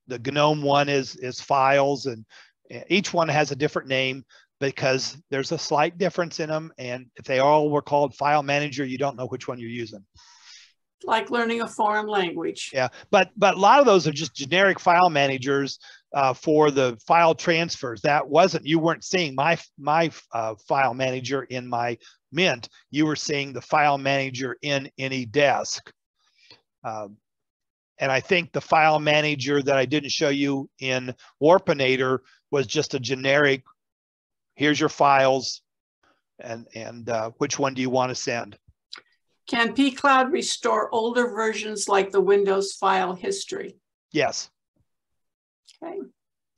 the GNOME one is is files, and each one has a different name because there's a slight difference in them. And if they all were called file manager, you don't know which one you're using. Like learning a foreign language. Yeah, but but a lot of those are just generic file managers uh, for the file transfers. That wasn't you weren't seeing my my uh, file manager in my Mint. You were seeing the file manager in AnyDesk. Um, and I think the file manager that I didn't show you in Warpinator was just a generic here's your files and, and uh, which one do you want to send? Can pCloud restore older versions like the Windows file history? Yes. Okay.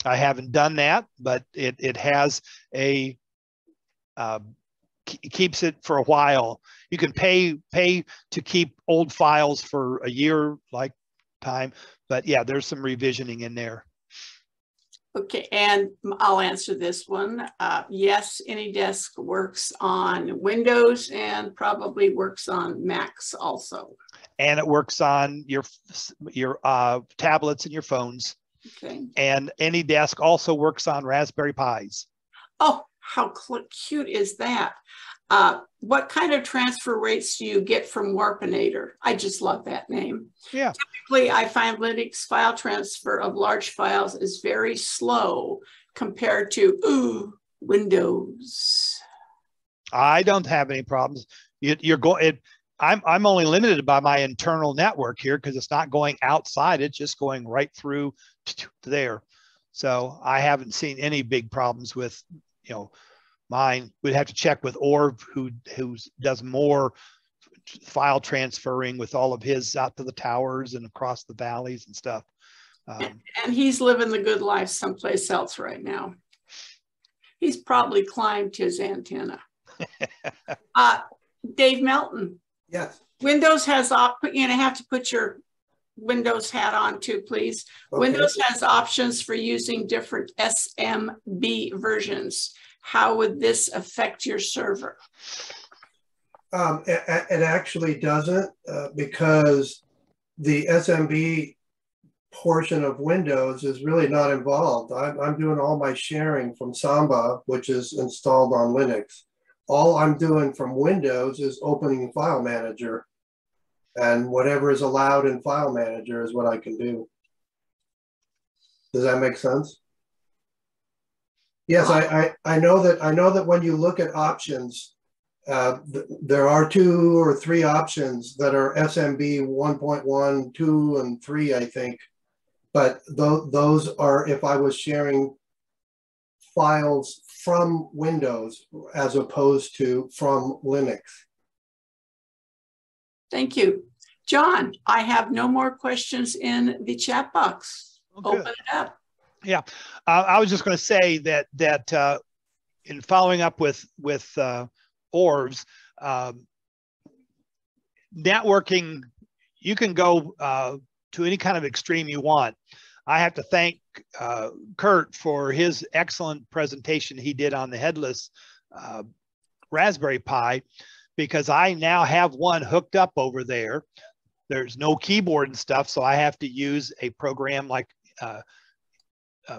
I haven't done that, but it, it has a, uh, keeps it for a while. You can pay pay to keep old files for a year like time, but yeah, there's some revisioning in there. Okay, and I'll answer this one. Uh, yes, AnyDesk works on Windows and probably works on Macs also. And it works on your your uh, tablets and your phones. Okay. And AnyDesk also works on Raspberry Pis. Oh, how cute is that? Uh, what kind of transfer rates do you get from Warpinator? I just love that name. Yeah. Typically, I find Linux file transfer of large files is very slow compared to ooh, Windows. I don't have any problems. You, are going. I'm I'm only limited by my internal network here because it's not going outside. It's just going right through there. So I haven't seen any big problems with you know mine. We'd have to check with Orv, who who does more file transferring with all of his out to the towers and across the valleys and stuff. Um, and he's living the good life someplace else right now. He's probably climbed his antenna. (laughs) uh, Dave Melton. Yes. Windows has op. You're gonna have to put your Windows hat on too, please. Okay. Windows has options for using different SMB versions how would this affect your server? Um, it, it, actually doesn't uh, because the SMB portion of Windows is really not involved. I'm, I'm doing all my sharing from Samba, which is installed on Linux. All I'm doing from Windows is opening File Manager and whatever is allowed in File Manager is what I can do. Does that make sense? Yes, I, I, I know that I know that when you look at options, uh, th there are two or three options that are SMB 1.1, 2, and 3, I think. But th those are if I was sharing files from Windows as opposed to from Linux. Thank you. John, I have no more questions in the chat box. Okay. Open it up. Yeah, uh, I was just going to say that that uh, in following up with with uh, Orvs, um, networking, you can go uh, to any kind of extreme you want. I have to thank uh, Kurt for his excellent presentation he did on the headless uh, Raspberry Pi, because I now have one hooked up over there. There's no keyboard and stuff, so I have to use a program like uh,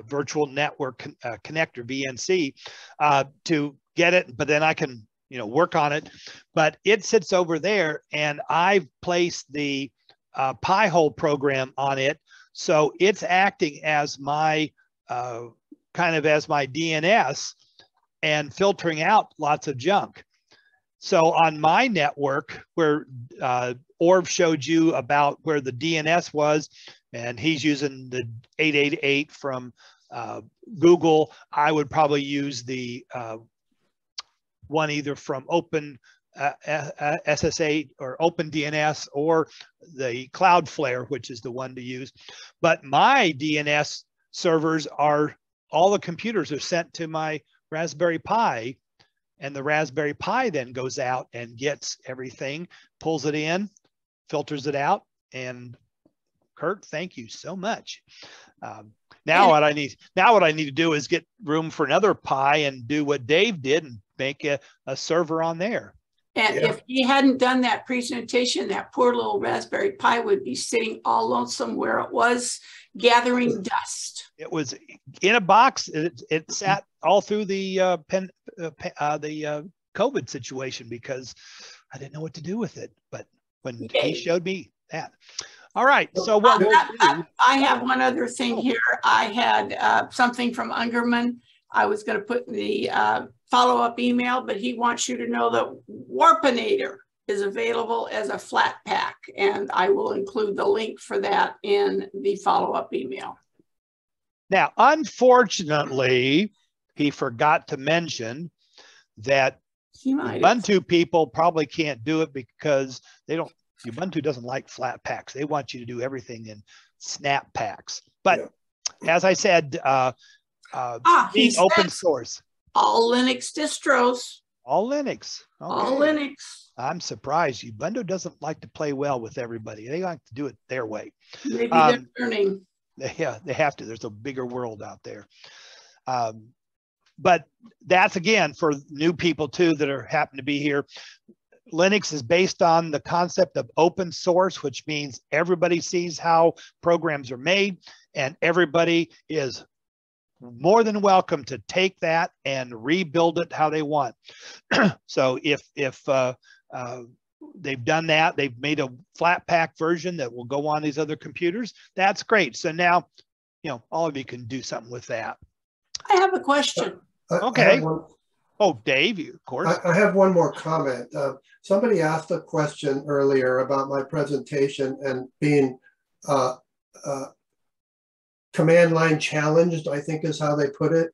virtual network con uh, connector VNC uh, to get it, but then I can you know work on it. But it sits over there, and I've placed the uh, Pi-hole program on it, so it's acting as my uh, kind of as my DNS and filtering out lots of junk. So on my network, where uh, Orv showed you about where the DNS was, and he's using the 888 from uh, Google, I would probably use the uh, one either from Open uh, SSH or OpenDNS or the Cloudflare, which is the one to use. But my DNS servers are all the computers are sent to my Raspberry Pi and the Raspberry Pi then goes out and gets everything, pulls it in, filters it out. And Kurt, thank you so much. Um, now what I need now what I need to do is get room for another pie and do what Dave did and make a, a server on there. And yeah. if he hadn't done that presentation, that poor little Raspberry Pi would be sitting all lonesome where it was gathering dust. It was in a box. It, it sat all through the uh, pen, uh, uh, the uh, COVID situation because I didn't know what to do with it. But when okay. he showed me that, all right. So what we'll I, I, have one other thing here. I had uh, something from Ungerman. I was going to put in the uh, follow-up email, but he wants you to know that Warpinator is available as a flat pack, and I will include the link for that in the follow-up email. Now, unfortunately, he forgot to mention that Ubuntu people probably can't do it because they don't, Ubuntu doesn't like Flatpaks. They want you to do everything in snap packs. But yeah. as I said, uh, uh, ah, open source all Linux distros. All Linux. Okay. All Linux. I'm surprised. Ubuntu doesn't like to play well with everybody. They like to do it their way. Maybe um, they're learning. Yeah, they have to. There's a bigger world out there. Um, but that's again for new people too that are happen to be here. Linux is based on the concept of open source, which means everybody sees how programs are made and everybody is more than welcome to take that and rebuild it how they want. (clears throat) so if if uh, uh, they've done that, they've made a Flatpak version that will go on these other computers. That's great. So now, you know, all of you can do something with that. I have a question. okay. Oh, Dave, of course. I, I, have one more comment. Uh, somebody asked a question earlier about my presentation and being uh, uh, command line challenged, I think is how they put it.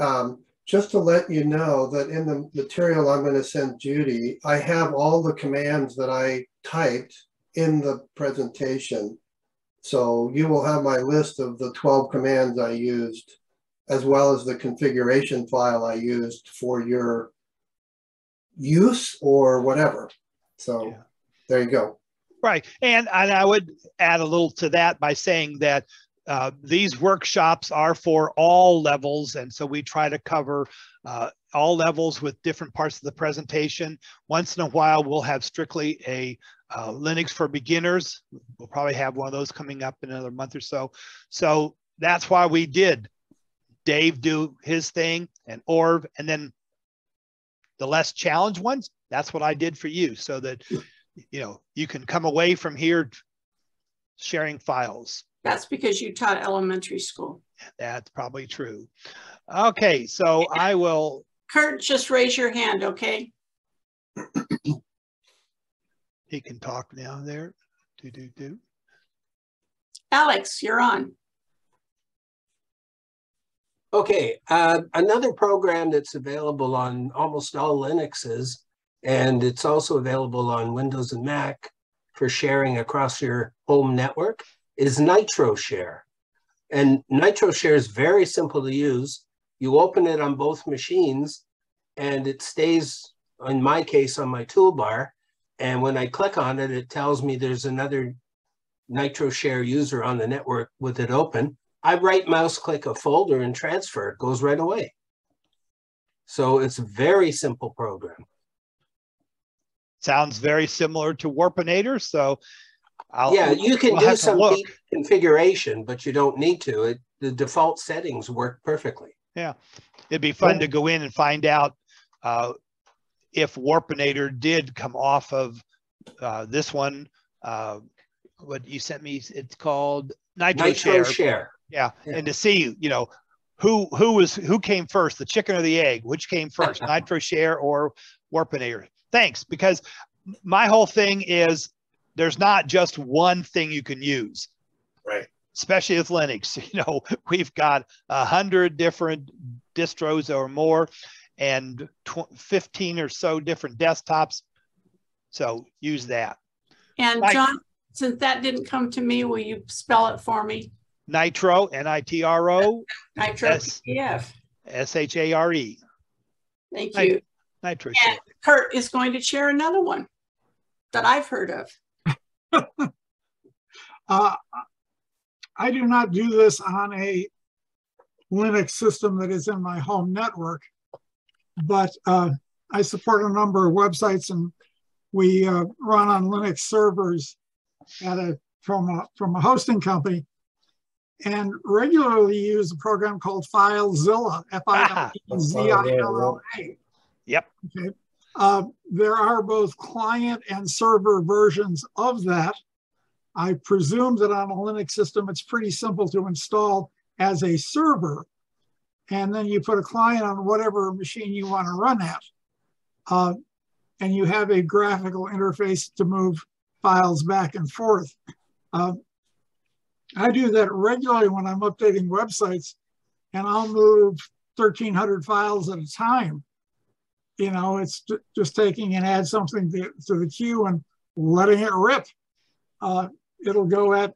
Um, just to let you know that in the material I'm going to send Judy, I have all the commands that I typed in the presentation. So you will have my list of the 12 commands I used, as well as the configuration file I used for your use or whatever. So yeah. there you go. Right. And, and I would add a little to that by saying that uh, these workshops are for all levels, and so we try to cover uh, all levels with different parts of the presentation. Once in a while, we'll have strictly a uh, Linux for beginners. We'll probably have one of those coming up in another month or so. So that's why we did Dave do his thing and Orv, and then the less challenged ones, that's what I did for you so that, you know, you can come away from here sharing files. That's because you taught elementary school. That's probably true. Okay, so I will. Kurt, just raise your hand, okay? he can talk now there. Do, do, do. Alex, you're on. Okay, uh, another program that's available on almost all Linuxes, and it's also available on Windows and Mac for sharing across your home network is NitroShare. And NitroShare is very simple to use. You open it on both machines and it stays, in my case, on my toolbar. And when I click on it, it tells me there's another NitroShare user on the network with it open. I right mouse click a folder and transfer, it goes right away. So it's a very simple program. Sounds very similar to Warpinator. So I'll, yeah, you can we'll do some configuration, but you don't need to. It the default settings work perfectly. Yeah, it'd be fun to go in and find out uh, if Warpinator did come off of uh, this one. Uh, what you sent me, it's called Nitro, Nitro Share. share. Yeah. Yeah. and to see, you know, who who was who came first, the chicken or the egg? Which came (laughs) first, Nitro Share or Warpinator? Thanks, because my whole thing is there's not just one thing you can use. Right. Especially with Linux, (laughs) you know, we've got a hundred different distros or more, and tw- 15 or so different desktops. So use that. And Right. John, since that didn't come to me, will you spell it for me? Nitro, N I T R O Nitro Yes. PDF. S H A R E. Thank Right. you. Nitro And Kurt is going to chair another one that I've heard of. (laughs) Uh, I do not do this on a Linux system that is in my home network, but uh, I support a number of websites and we uh, run on Linux servers at a from a from a hosting company, and regularly use a program called FileZilla. F I L E Z I L L A. (laughs) Yep. Okay. Uh, there are both client and server versions of that. I presume that on a Linux system, it's pretty simple to install as a server. And then you put a client on whatever machine you want to run at. Uh, and you have a graphical interface to move files back and forth. Uh, I do that regularly when I'm updating websites, and I'll move 1,300 files at a time. You know, it's just taking and add something to, to the queue and letting it rip. Uh, it'll go at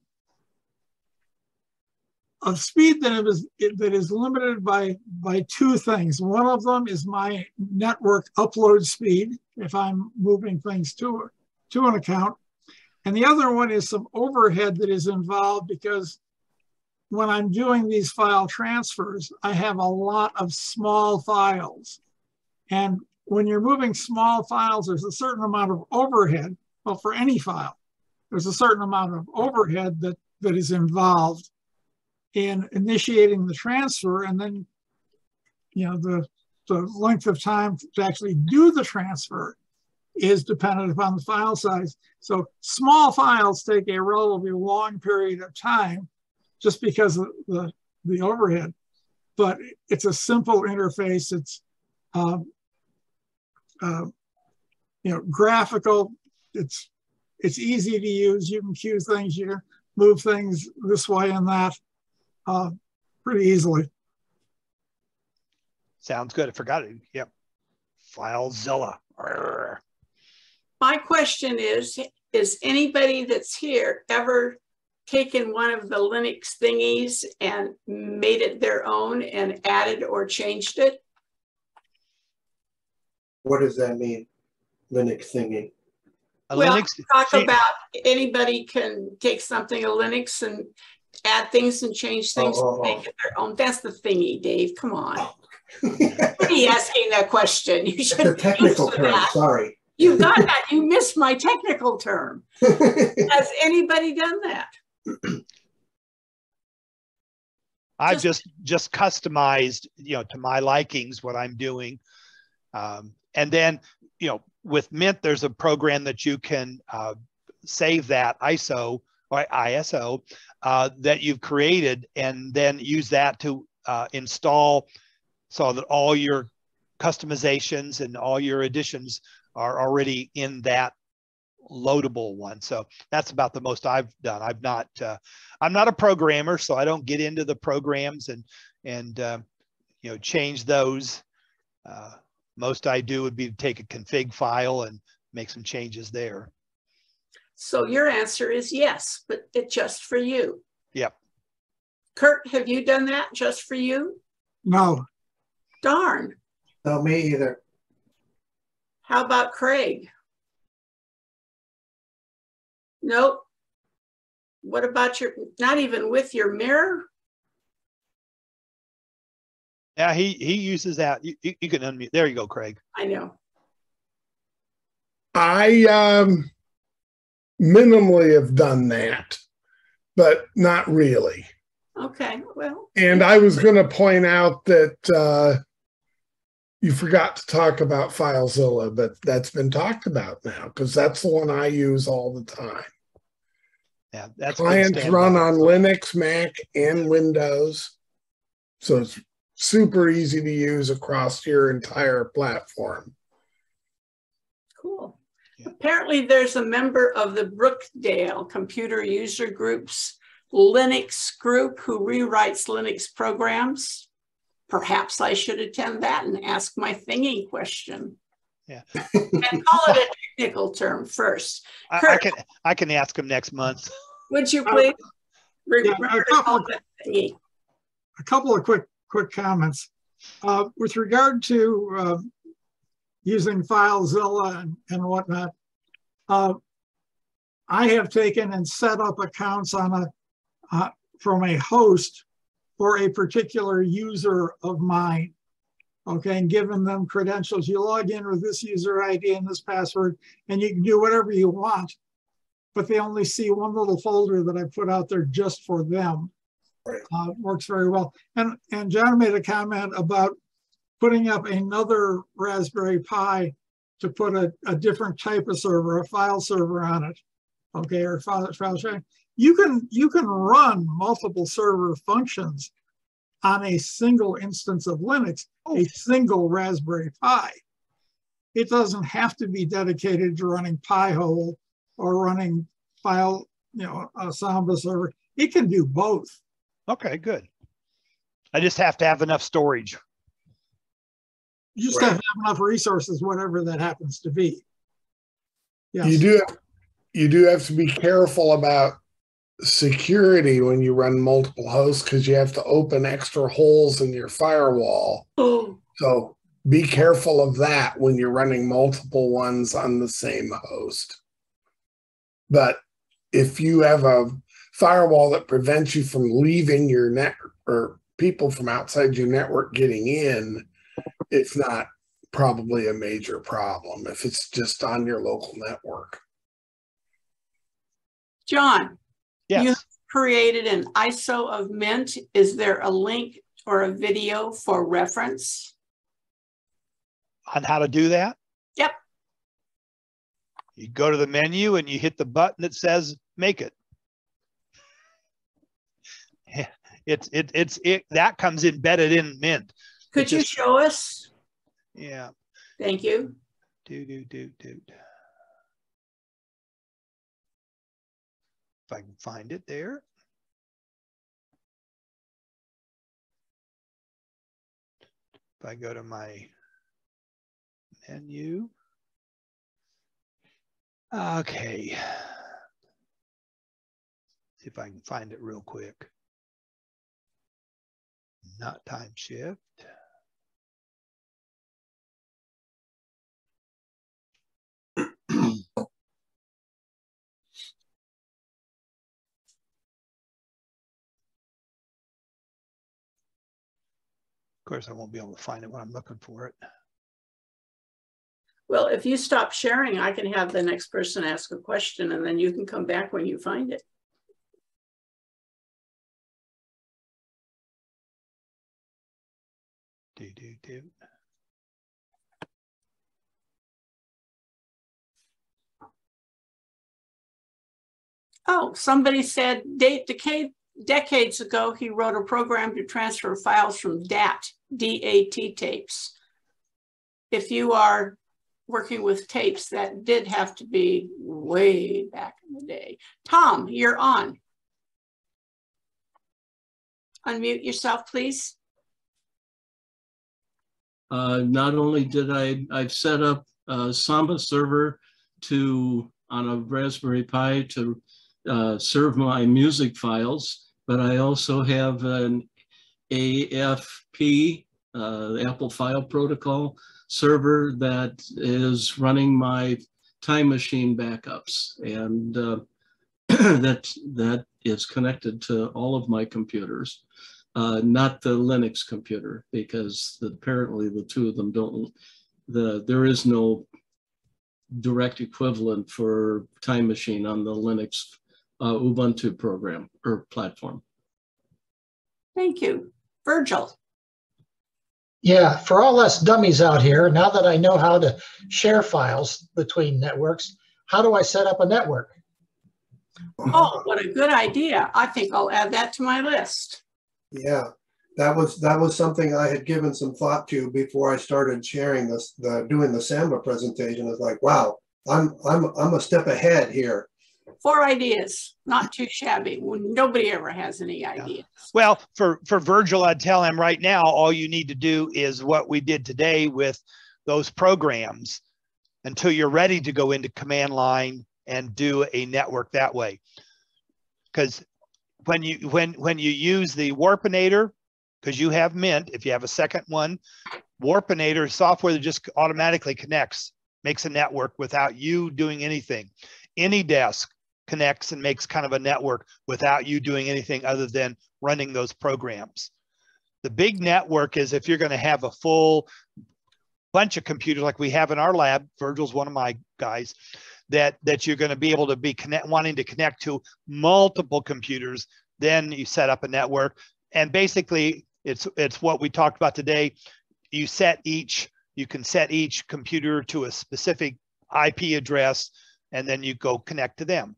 a speed that is that is limited by by two things. One of them is my network upload speed if I'm moving things to to an account, and the other one is some overhead that is involved because when I'm doing these file transfers, I have a lot of small files, and when you're moving small files, there's a certain amount of overhead. Well, for any file, there's a certain amount of overhead that that is involved in initiating the transfer and then you know the the length of time to actually do the transfer is dependent upon the file size so small files take a relatively long period of time just because of the the overhead but it's a simple interface it's um, uh, you know graphical it's it's easy to use you can queue things you can move things this way and that uh, pretty easily. Sounds good. I forgot it. Yep. FileZilla. Arrgh. My question is, is anybody that's here ever taken one of the Linux thingies and made it their own and added or changed it? What does that mean? Linux thingy. A Well, Linux. Talk see, about anybody can take something, a Linux and add things and change things, Oh, oh, and oh. make it their own. That's the thingy, Dave. Come on. Oh. What are you asking that question? You It's should. a technical term, that. sorry. You got that. You missed my technical term. (laughs) Has anybody done that? I've just just customized, you know, to my likings what I'm doing. Um, and then, you know, with Mint, there's a program that you can uh, save that ISO or ISO uh, that you've created, and then use that to uh, install, so that all your customizations and all your additions are already in that loadable one. So that's about the most I've done. I've not, uh, I'm not a programmer, so I don't get into the programs and and uh, you know change those. Uh, most I do would be to take a config file and make some changes there. So your answer is yes, but it just for you. Yep. Kurt, have you done that just for you? No, Darn. No, me either. How about Craig? Nope. What about your, not even with your mirror? Yeah, he he uses that. You, you, you can unmute. There you go, Craig. I know. I um, minimally have done that, but not really. Okay, well, And I was going to point out that uh, you forgot to talk about FileZilla, but that's been talked about now because that's the one I use all the time. Yeah, that's Clients run on Linux, Mac, and Windows. So it's super easy to use across your entire platform. cool. Yeah. Apparently, there's a member of the Brookdale Computer User Group's Linux group who rewrites Linux programs. Perhaps I should attend that and ask my thingy question. Yeah. (laughs) and call it a technical term first. I, I can I can ask him next month. (laughs) Would you please? yeah, a remember to couple call of- a thingy? a couple of quick quick comments uh, with regard to uh, using FileZilla and, and whatnot. Uh, I have taken and set up accounts on a uh, from a host for a particular user of mine. Okay, and given them credentials, you log in with this user ID and this password, and you can do whatever you want. But they only see one little folder that I put out there just for them. Uh, works very well. And, and John made a comment about putting up another Raspberry Pi to put a, a different type of server, a file server on it. Okay, or file, file sharing. You can, you can run multiple server functions on a single instance of Linux, a oh. single Raspberry Pi. It doesn't have to be dedicated to running Pi-hole or running file, you know, a Samba server. It can do both. Okay, good. I just have to have enough storage. You just have to have enough resources, whatever that happens to be. Yes. You do you do have to be careful about security when you run multiple hosts because you have to open extra holes in your firewall. Oh, (gasps) So be careful of that when you're running multiple ones on the same host. But if you have a firewall that prevents you from leaving your net or people from outside your network getting in, it's not probably a major problem if it's just on your local network. John, Yes. you created an ISO of Mint. Is there a link or a video for reference? on how to do that? Yep. You go to the menu and you hit the button that says make it. (laughs) It's it it's it that comes embedded in Mint. Could you just- show us? Yeah. Thank you. Do do do do. If I can find it there. If I go to my menu. Okay. See if I can find it real quick. Not time shift. Of course, I won't be able to find it when I'm looking for it. Well, if you stop sharing, I can have the next person ask a question and then you can come back when you find it. Do, do, do. Oh, somebody said date decade, decades ago, he wrote a program to transfer files from DAT, DAT tapes. If you are working with tapes, that did have to be way back in the day. Tom, you're on. Unmute yourself, please. Uh, not only did I, I've set up a Samba server to, on a Raspberry Pi to uh, serve my music files, but I also have an AFP, uh, Apple File Protocol server that is running my time machine backups. And uh, (clears throat) that, that is connected to all of my computers uh, not the Linux computer, because the, apparently the two of them don't, the, there is no direct equivalent for Time Machine on the Linux uh, Ubuntu program or platform. Thank you. Virgil. Yeah, for all us dummies out here, now that I know how to share files between networks, how do I set up a network? Oh, what a good idea. I think I'll add that to my list. Yeah, that was that was something I had given some thought to before I started sharing this, the doing the Samba presentation. It's like, wow, I'm I'm I'm a step ahead here. Four ideas, not too shabby. Nobody ever has any ideas. Well, for for Virgil, I'd tell him right now, all you need to do is what we did today with those programs until you're ready to go into command line and do a network that way. Because when you when when you use the Warpinator, because you have Mint, if you have a second one, Warpinator software that just automatically connects, makes a network without you doing anything. AnyDesk connects and makes kind of a network without you doing anything other than running those programs. The big network is if you're going to have a full bunch of computers like we have in our lab, Virgil's one of my guys, that, that you're going to be able to be connect, wanting to connect to multiple computers. Then you set up a network. And basically, it's, it's what we talked about today. You set each, you can set each computer to a specific IP address, and then you go connect to them.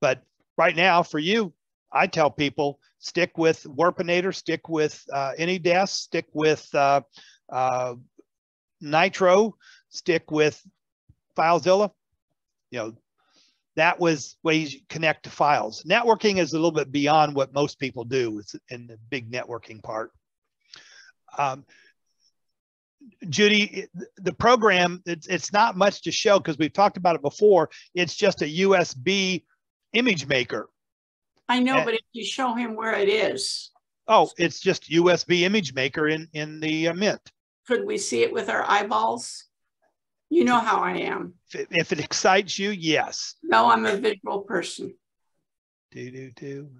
But right now, for you, I tell people stick with Warpinator, stick with uh, AnyDesk, stick with uh, uh, Nitro, stick with FileZilla. You know, that was ways you connect to files. Networking is a little bit beyond what most people do in the big networking part. Um, Judy, the program, it's, it's not much to show because we've talked about it before. It's just a USB image maker. I know, and, but if you show him where it is. Oh, it's just USB image maker in, in the uh, Mint. Could we see it with our eyeballs? You know how I am. If it, if it excites you, yes. No, I'm a visual person. Do, do, do.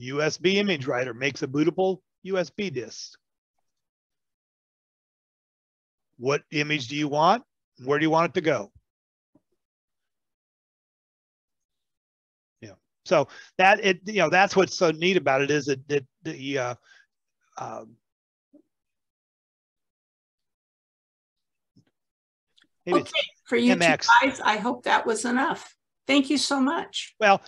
USB image writer makes a bootable USB disk. What image do you want? Where do you want it to go? Yeah. So that it you know that's what's so neat about it is that, that the uh, um, okay, for you MX. guys, I hope that was enough. Thank you so much. Well,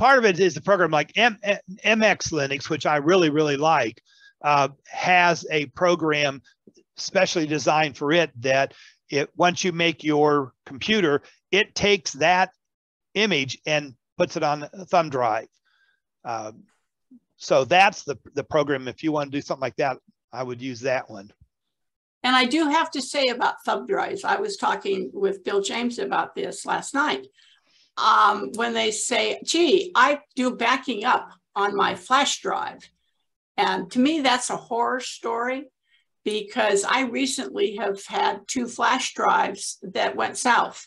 part of it is the program like M- MX Linux, which I really, really like, uh, has a program specially designed for it that it once you make your computer, it takes that image and puts it on a thumb drive. Um, so that's the, the program. If you want to do something like that, I would use that one. And I do have to say about thumb drives, I was talking with Bill James about this last night um, when they say, gee, I do backing up on my flash drive. And to me, that's a horror story because I recently have had two flash drives that went south.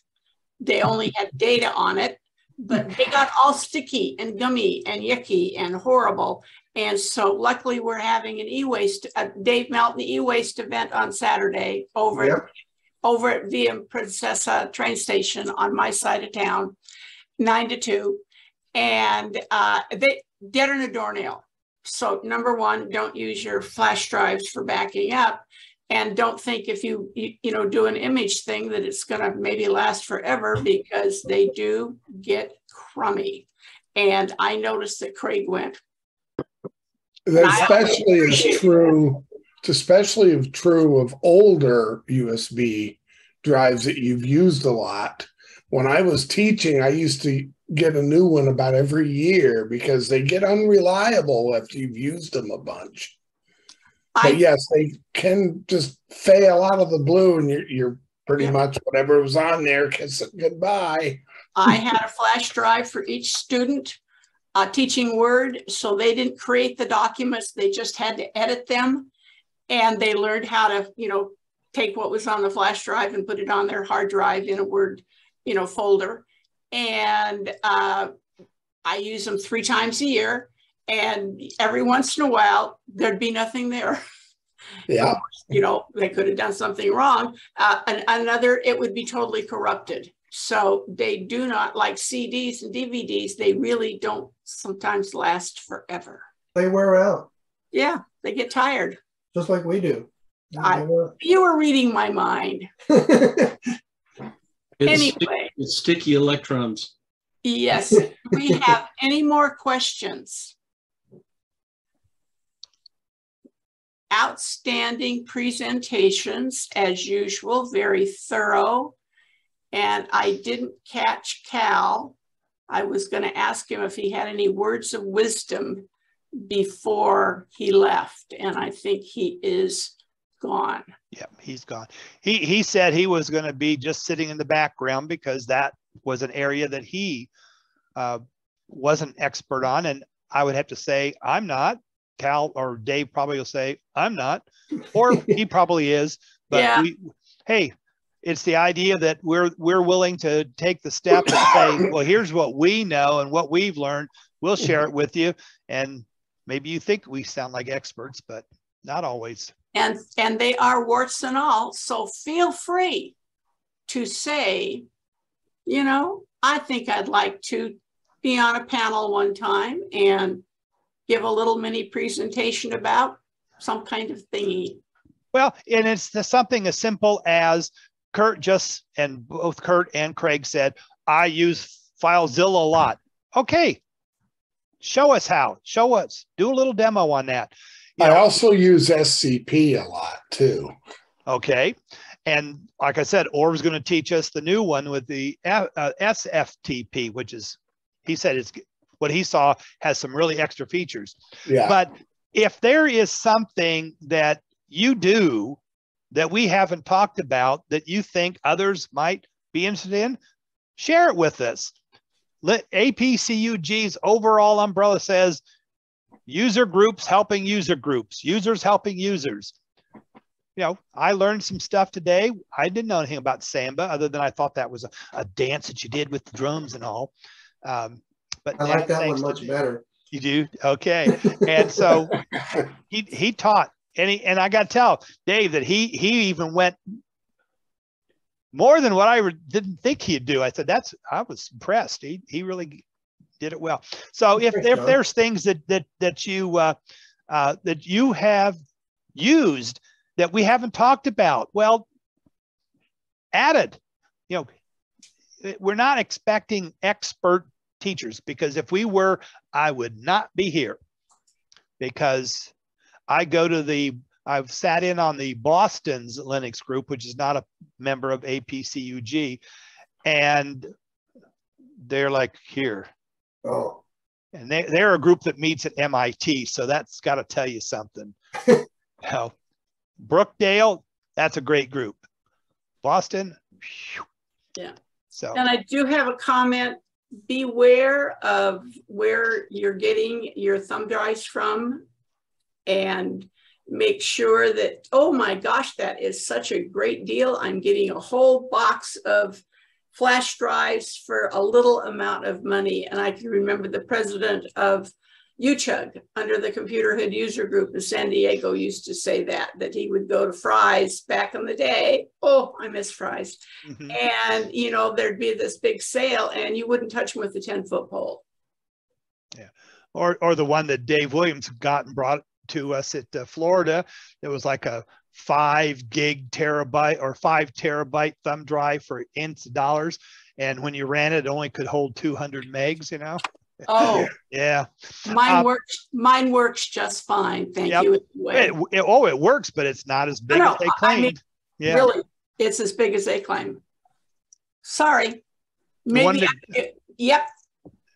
They only had data on it, but they got all sticky and gummy and yucky and horrible. And so luckily we're having an e-waste, a Dave Melton e-waste event on Saturday over yep over at Via Princessa train station on my side of town, nine to two. And uh, they get in a doornail. So number one, don't use your flash drives for backing up. And don't think if you, you, you know, do an image thing that it's going to maybe last forever because they do get crummy. And I noticed that Craig went. That especially is true it's especially true of older USB drives that you've used a lot. When I was teaching, I used to get a new one about every year because they get unreliable after you've used them a bunch. I, but yes, they can just fail out of the blue, and you're, you're pretty yeah. much whatever was on there, kiss it goodbye. I had a flash drive for each student uh, teaching Word, so they didn't create the documents; they just had to edit them and they learned how to, you know, take what was on the flash drive and put it on their hard drive in a Word, you know, folder. And uh, I use them three times a year. And every once in a while, there'd be nothing there. (laughs) Yeah. you know, they could have done something wrong. Uh, and another, it would be totally corrupted. So they do not like CDs and DVDs. They really don't sometimes last forever. They wear out, Yeah, they get tired. Just like we do. I- You were reading my mind. (laughs) It's, stick- Anyway, it's sticky electrons. yes. (laughs) Do we have any more questions? Outstanding presentations as usual, very thorough. And I didn't catch Cal. I was going to ask him if he had any words of wisdom before he left. And I think he is gone. Yeah, he's gone. He he said he was going to be just sitting in the background because that was an area that he uh, wasn't expert on, and I would have to say I'm not. Cal or Dave probably will say I'm not, or he (laughs) probably is. But Yeah. we, hey, it's the idea that we're we're willing to take the step and say, (coughs) well, here's what we know and what we've learned. We'll share it with you, and maybe you think we sound like experts, but not always. and and they are warts and all so feel free to say you know i think i'd like to be on a panel one time and give a little mini presentation about some kind of thingy Well, and it's the, something as simple as Kurt just and both Kurt and Craig said, I use FileZilla a lot. Okay, show us how. Show us. Do a little demo on that. You I know, also use SCP a lot too. okay, and like I said, Orv's going to teach us the new one with the F- uh, SFTP, which is he said it's what he saw has some really extra features. Yeah. But if there is something that you do that we haven't talked about that you think others might be interested in, share it with us. Let APCUG's overall umbrella says user groups helping user groups, users helping users. You know, I learned some stuff today. I didn't know anything about samba other than I thought that was a, a dance that you did with the drums and all. Um, but I like that one to- much better. You do? Okay. And so (laughs) he he taught and he and I got to tell Dave that he he even went more than what I re- didn't think he'd do. I said that's I was impressed. He he really did it well. So if if there's things that that that you uh, uh, that you have used that we haven't talked about, well, added. You know, eh, we're not expecting expert teachers because if we were, I would not be here because I go to the, I've sat in on the Boston's Linux group, which is not a member of APCUG, and they're like here. Oh, And they, they're a group that meets at MIT. So that's got to tell you something. (laughs) Now, Brookdale, that's a great group. Boston, phew. Yeah. So, and i do have a comment beware of where you're getting your thumb drives from and make sure that oh my gosh that is such a great deal i'm getting a whole box of flash drives for a little amount of money and i can remember the president of UCHUG under the Computer Hood User Group in San Diego used to say that, that he would go to Fry's back in the day. Oh, I miss Fry's. mhm. And, you know, there'd be this big sale and you wouldn't touch him with a 10 foot pole. Yeah. Or or the one that Dave Williams got and brought to us at uh, Florida. It was like a five gig terabyte or five terabyte thumb drive for ints dollars, and when you ran it, it only could hold 200 megs. You know, Oh, (laughs) yeah. mine Uh, works, mine works just fine. Thank Yep. you. It, it- oh, it works, but it's not as big no, as they I mean, claimed. yeah. Really, it's as big as they claim. Sorry. Maybe, that- I- yep.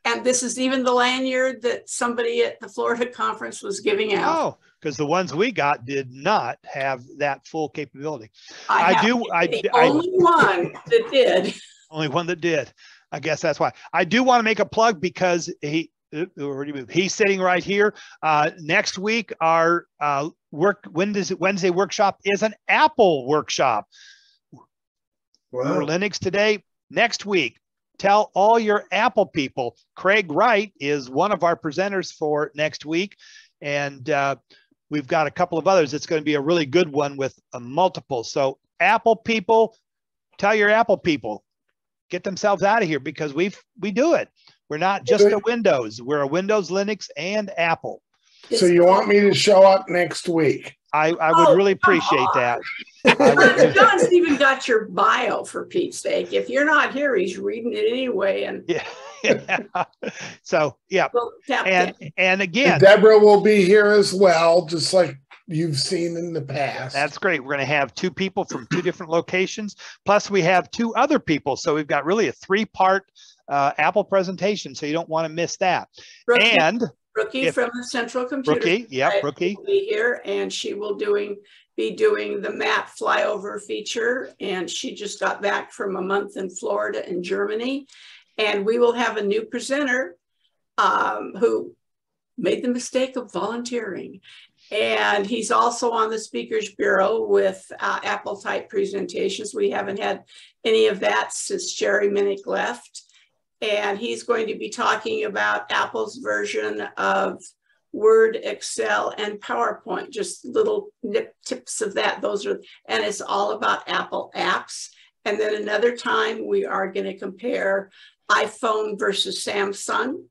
And this is even the lanyard that somebody at the Florida conference was giving out. Oh, because the ones we got did not have that full capability. I have do- I- The I- only one that did. (laughs) Only one that did. I guess that's why. I do want to make a plug because he where did he move? he's sitting right here. Uh, next week, our uh, work Wednesday, Wednesday workshop is an Apple workshop. We wow. Linux today. Next week, tell all your Apple people. Craig Wright is one of our presenters for next week. And uh, we've got a couple of others. It's going to be a really good one with a multiple. So Apple people, tell your Apple people, get themselves out of here because we've we do it. We're not just a Windows. We're a Windows, Linux, and Apple. So you want me to show up next week? I, I would really appreciate that. I would- John- John's even got your bio for Pete's sake. If you're not here, he's reading it anyway. And yeah. (laughs) so yeah. we'll And in. and again, And Deborah will be here as well, just like you've seen in the past. That's great. We're going to have two people from two different locations. Plus, we have two other people. So we've got really a three part uh, Apple presentation. So you don't want to miss that. Rookie, And Rookie if- from the Central Computer Rookie, yep, Right. Rookie. will be here and she will doing be doing the Matt flyover feature and she just got back from a month in Florida and Germany. And we will have a new presenter um, who made the mistake of volunteering. And he's also on the speakers bureau with uh, apple type presentations. We haven't had any of that since jerry minnick left. And he's going to be talking about apple's version of Word, Excel, and PowerPoint, just little nip tips of that. Those are, and it's all about Apple apps. And then another time we are going to compare iPhone versus Samsung.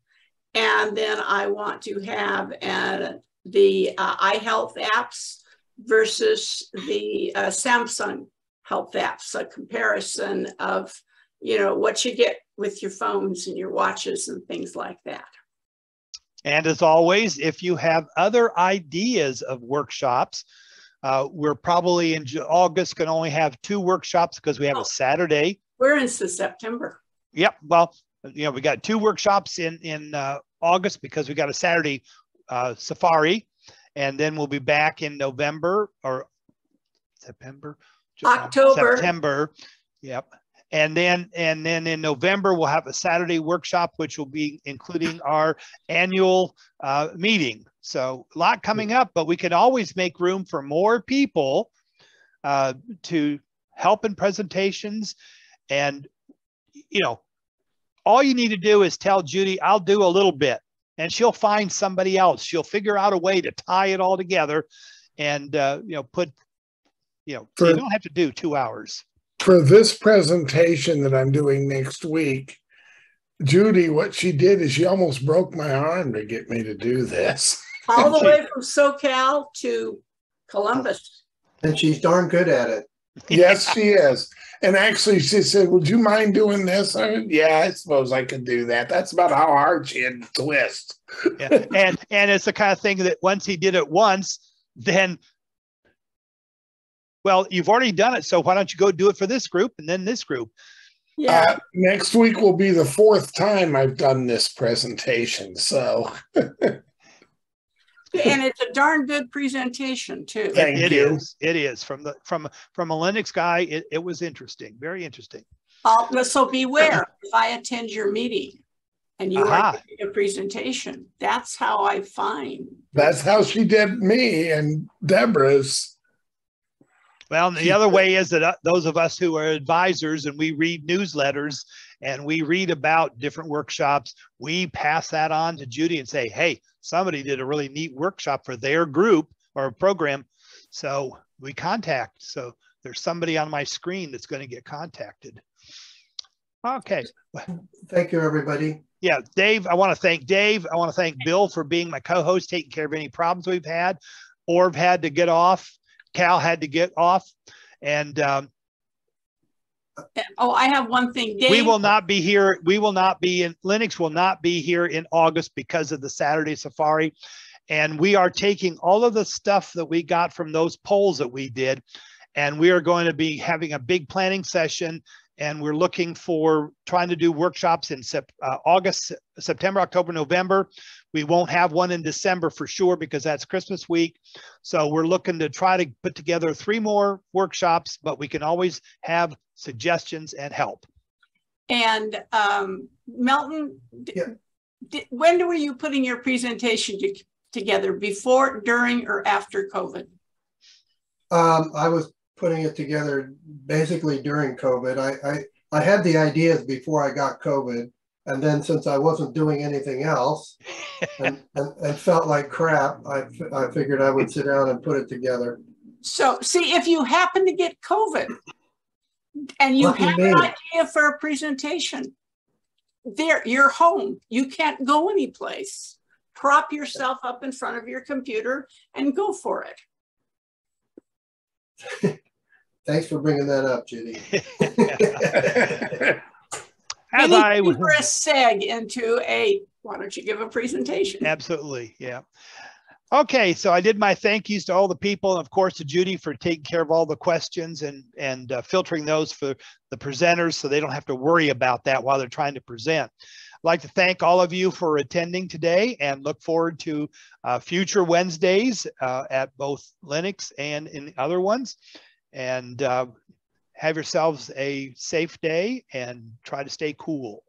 And then I want to have uh, the uh, iHealth apps versus the uh, Samsung health apps, a comparison of, you know, what you get with your phones and your watches and things like that. And as always, if you have other ideas of workshops, uh, we're probably in August to only have two workshops because we have Oh. a Saturday. We're into September. Yep. Well, you know, we got two workshops in in uh, August because we got a Saturday uh, safari, and then we'll be back in November or September, uh, October. September. Yep. And then and then in November we'll have a Saturday workshop, which will be including our annual uh, meeting. So a lot coming up, but we can always make room for more people uh, to help in presentations and you know all you need to do is tell Judy, I'll do a little bit, and she'll find somebody else. She'll figure out a way to tie it all together, and uh, you know, put, you know, so you don't have to do two hours. For this presentation that I'm doing next week, Judy, what she did is she almost broke my arm to get me to do this. (laughs) all the way from SoCal to Columbus. And she's darn good at it. Yes, she (laughs) is. And actually, she said, Would you mind doing this? I went, yeah, I suppose I could do that. That's about how hard she had to twist. Yeah. and and it's the kind of thing that once he did it once, then well, you've already done it, so why don't you go do it for this group and then this group? Yeah, Uh, next week will be the fourth time I've done this presentation. So (laughs) and it's a darn good presentation too. Thank It you. is. It is from the from from a Linux guy. It, it was interesting, very interesting. I'll- so beware if I attend your meeting and you Aha. are giving a presentation. That's how I find. that's how she did me and Deborah's. Well, the other way is that uh, those of us who are advisors and we read newsletters and we read about different workshops, we pass that on to Judy and say, hey, somebody did a really neat workshop for their group or program. So we contact. So there's somebody on my screen that's going to get contacted. Okay. Thank you, everybody. Yeah, Dave, I want to thank Dave. I want to thank Bill for being my co-host, taking care of any problems we've had. Orv had to get off. Cal had to get off. And um, Oh, I have one thing. we will not be here. We will not be in Linux will not be here in August because of the Saturday safari. And we are taking all of the stuff that we got from those polls that we did, and we are going to be having a big planning session. And we're looking for trying to do workshops in Sep- uh, August, September, October, November. We won't have one in December for sure because that's Christmas week. So we're looking to try to put together three more workshops, but we can always have suggestions and help. And um, Melton, d- Yeah. d- when were you putting your presentation to, together? Before, during, or after COVID? Um, I was putting it together basically during COVID. I, I, I had the ideas before I got COVID. And then since I wasn't doing anything else (laughs) and, and, and felt like crap, I, I figured I would sit down and put it together. So see, if you happen to get COVID and you Lucky have me. an idea for a presentation, there, you're home. You can't go anyplace. Prop yourself up in front of your computer and go for it. (laughs) Thanks for bringing that up, Judy. (laughs) As I Anything was, for a seg into a, why don't you give a presentation? absolutely, yeah. Okay, so I did my thank yous to all the people, and of course to Judy for taking care of all the questions and and uh, filtering those for the presenters, so they don't have to worry about that while they're trying to present. I'd like to thank all of you for attending today, and look forward to uh, future Wednesdays uh, at both Linux and in the other ones. And uh, have yourselves a safe day, and try to stay cool.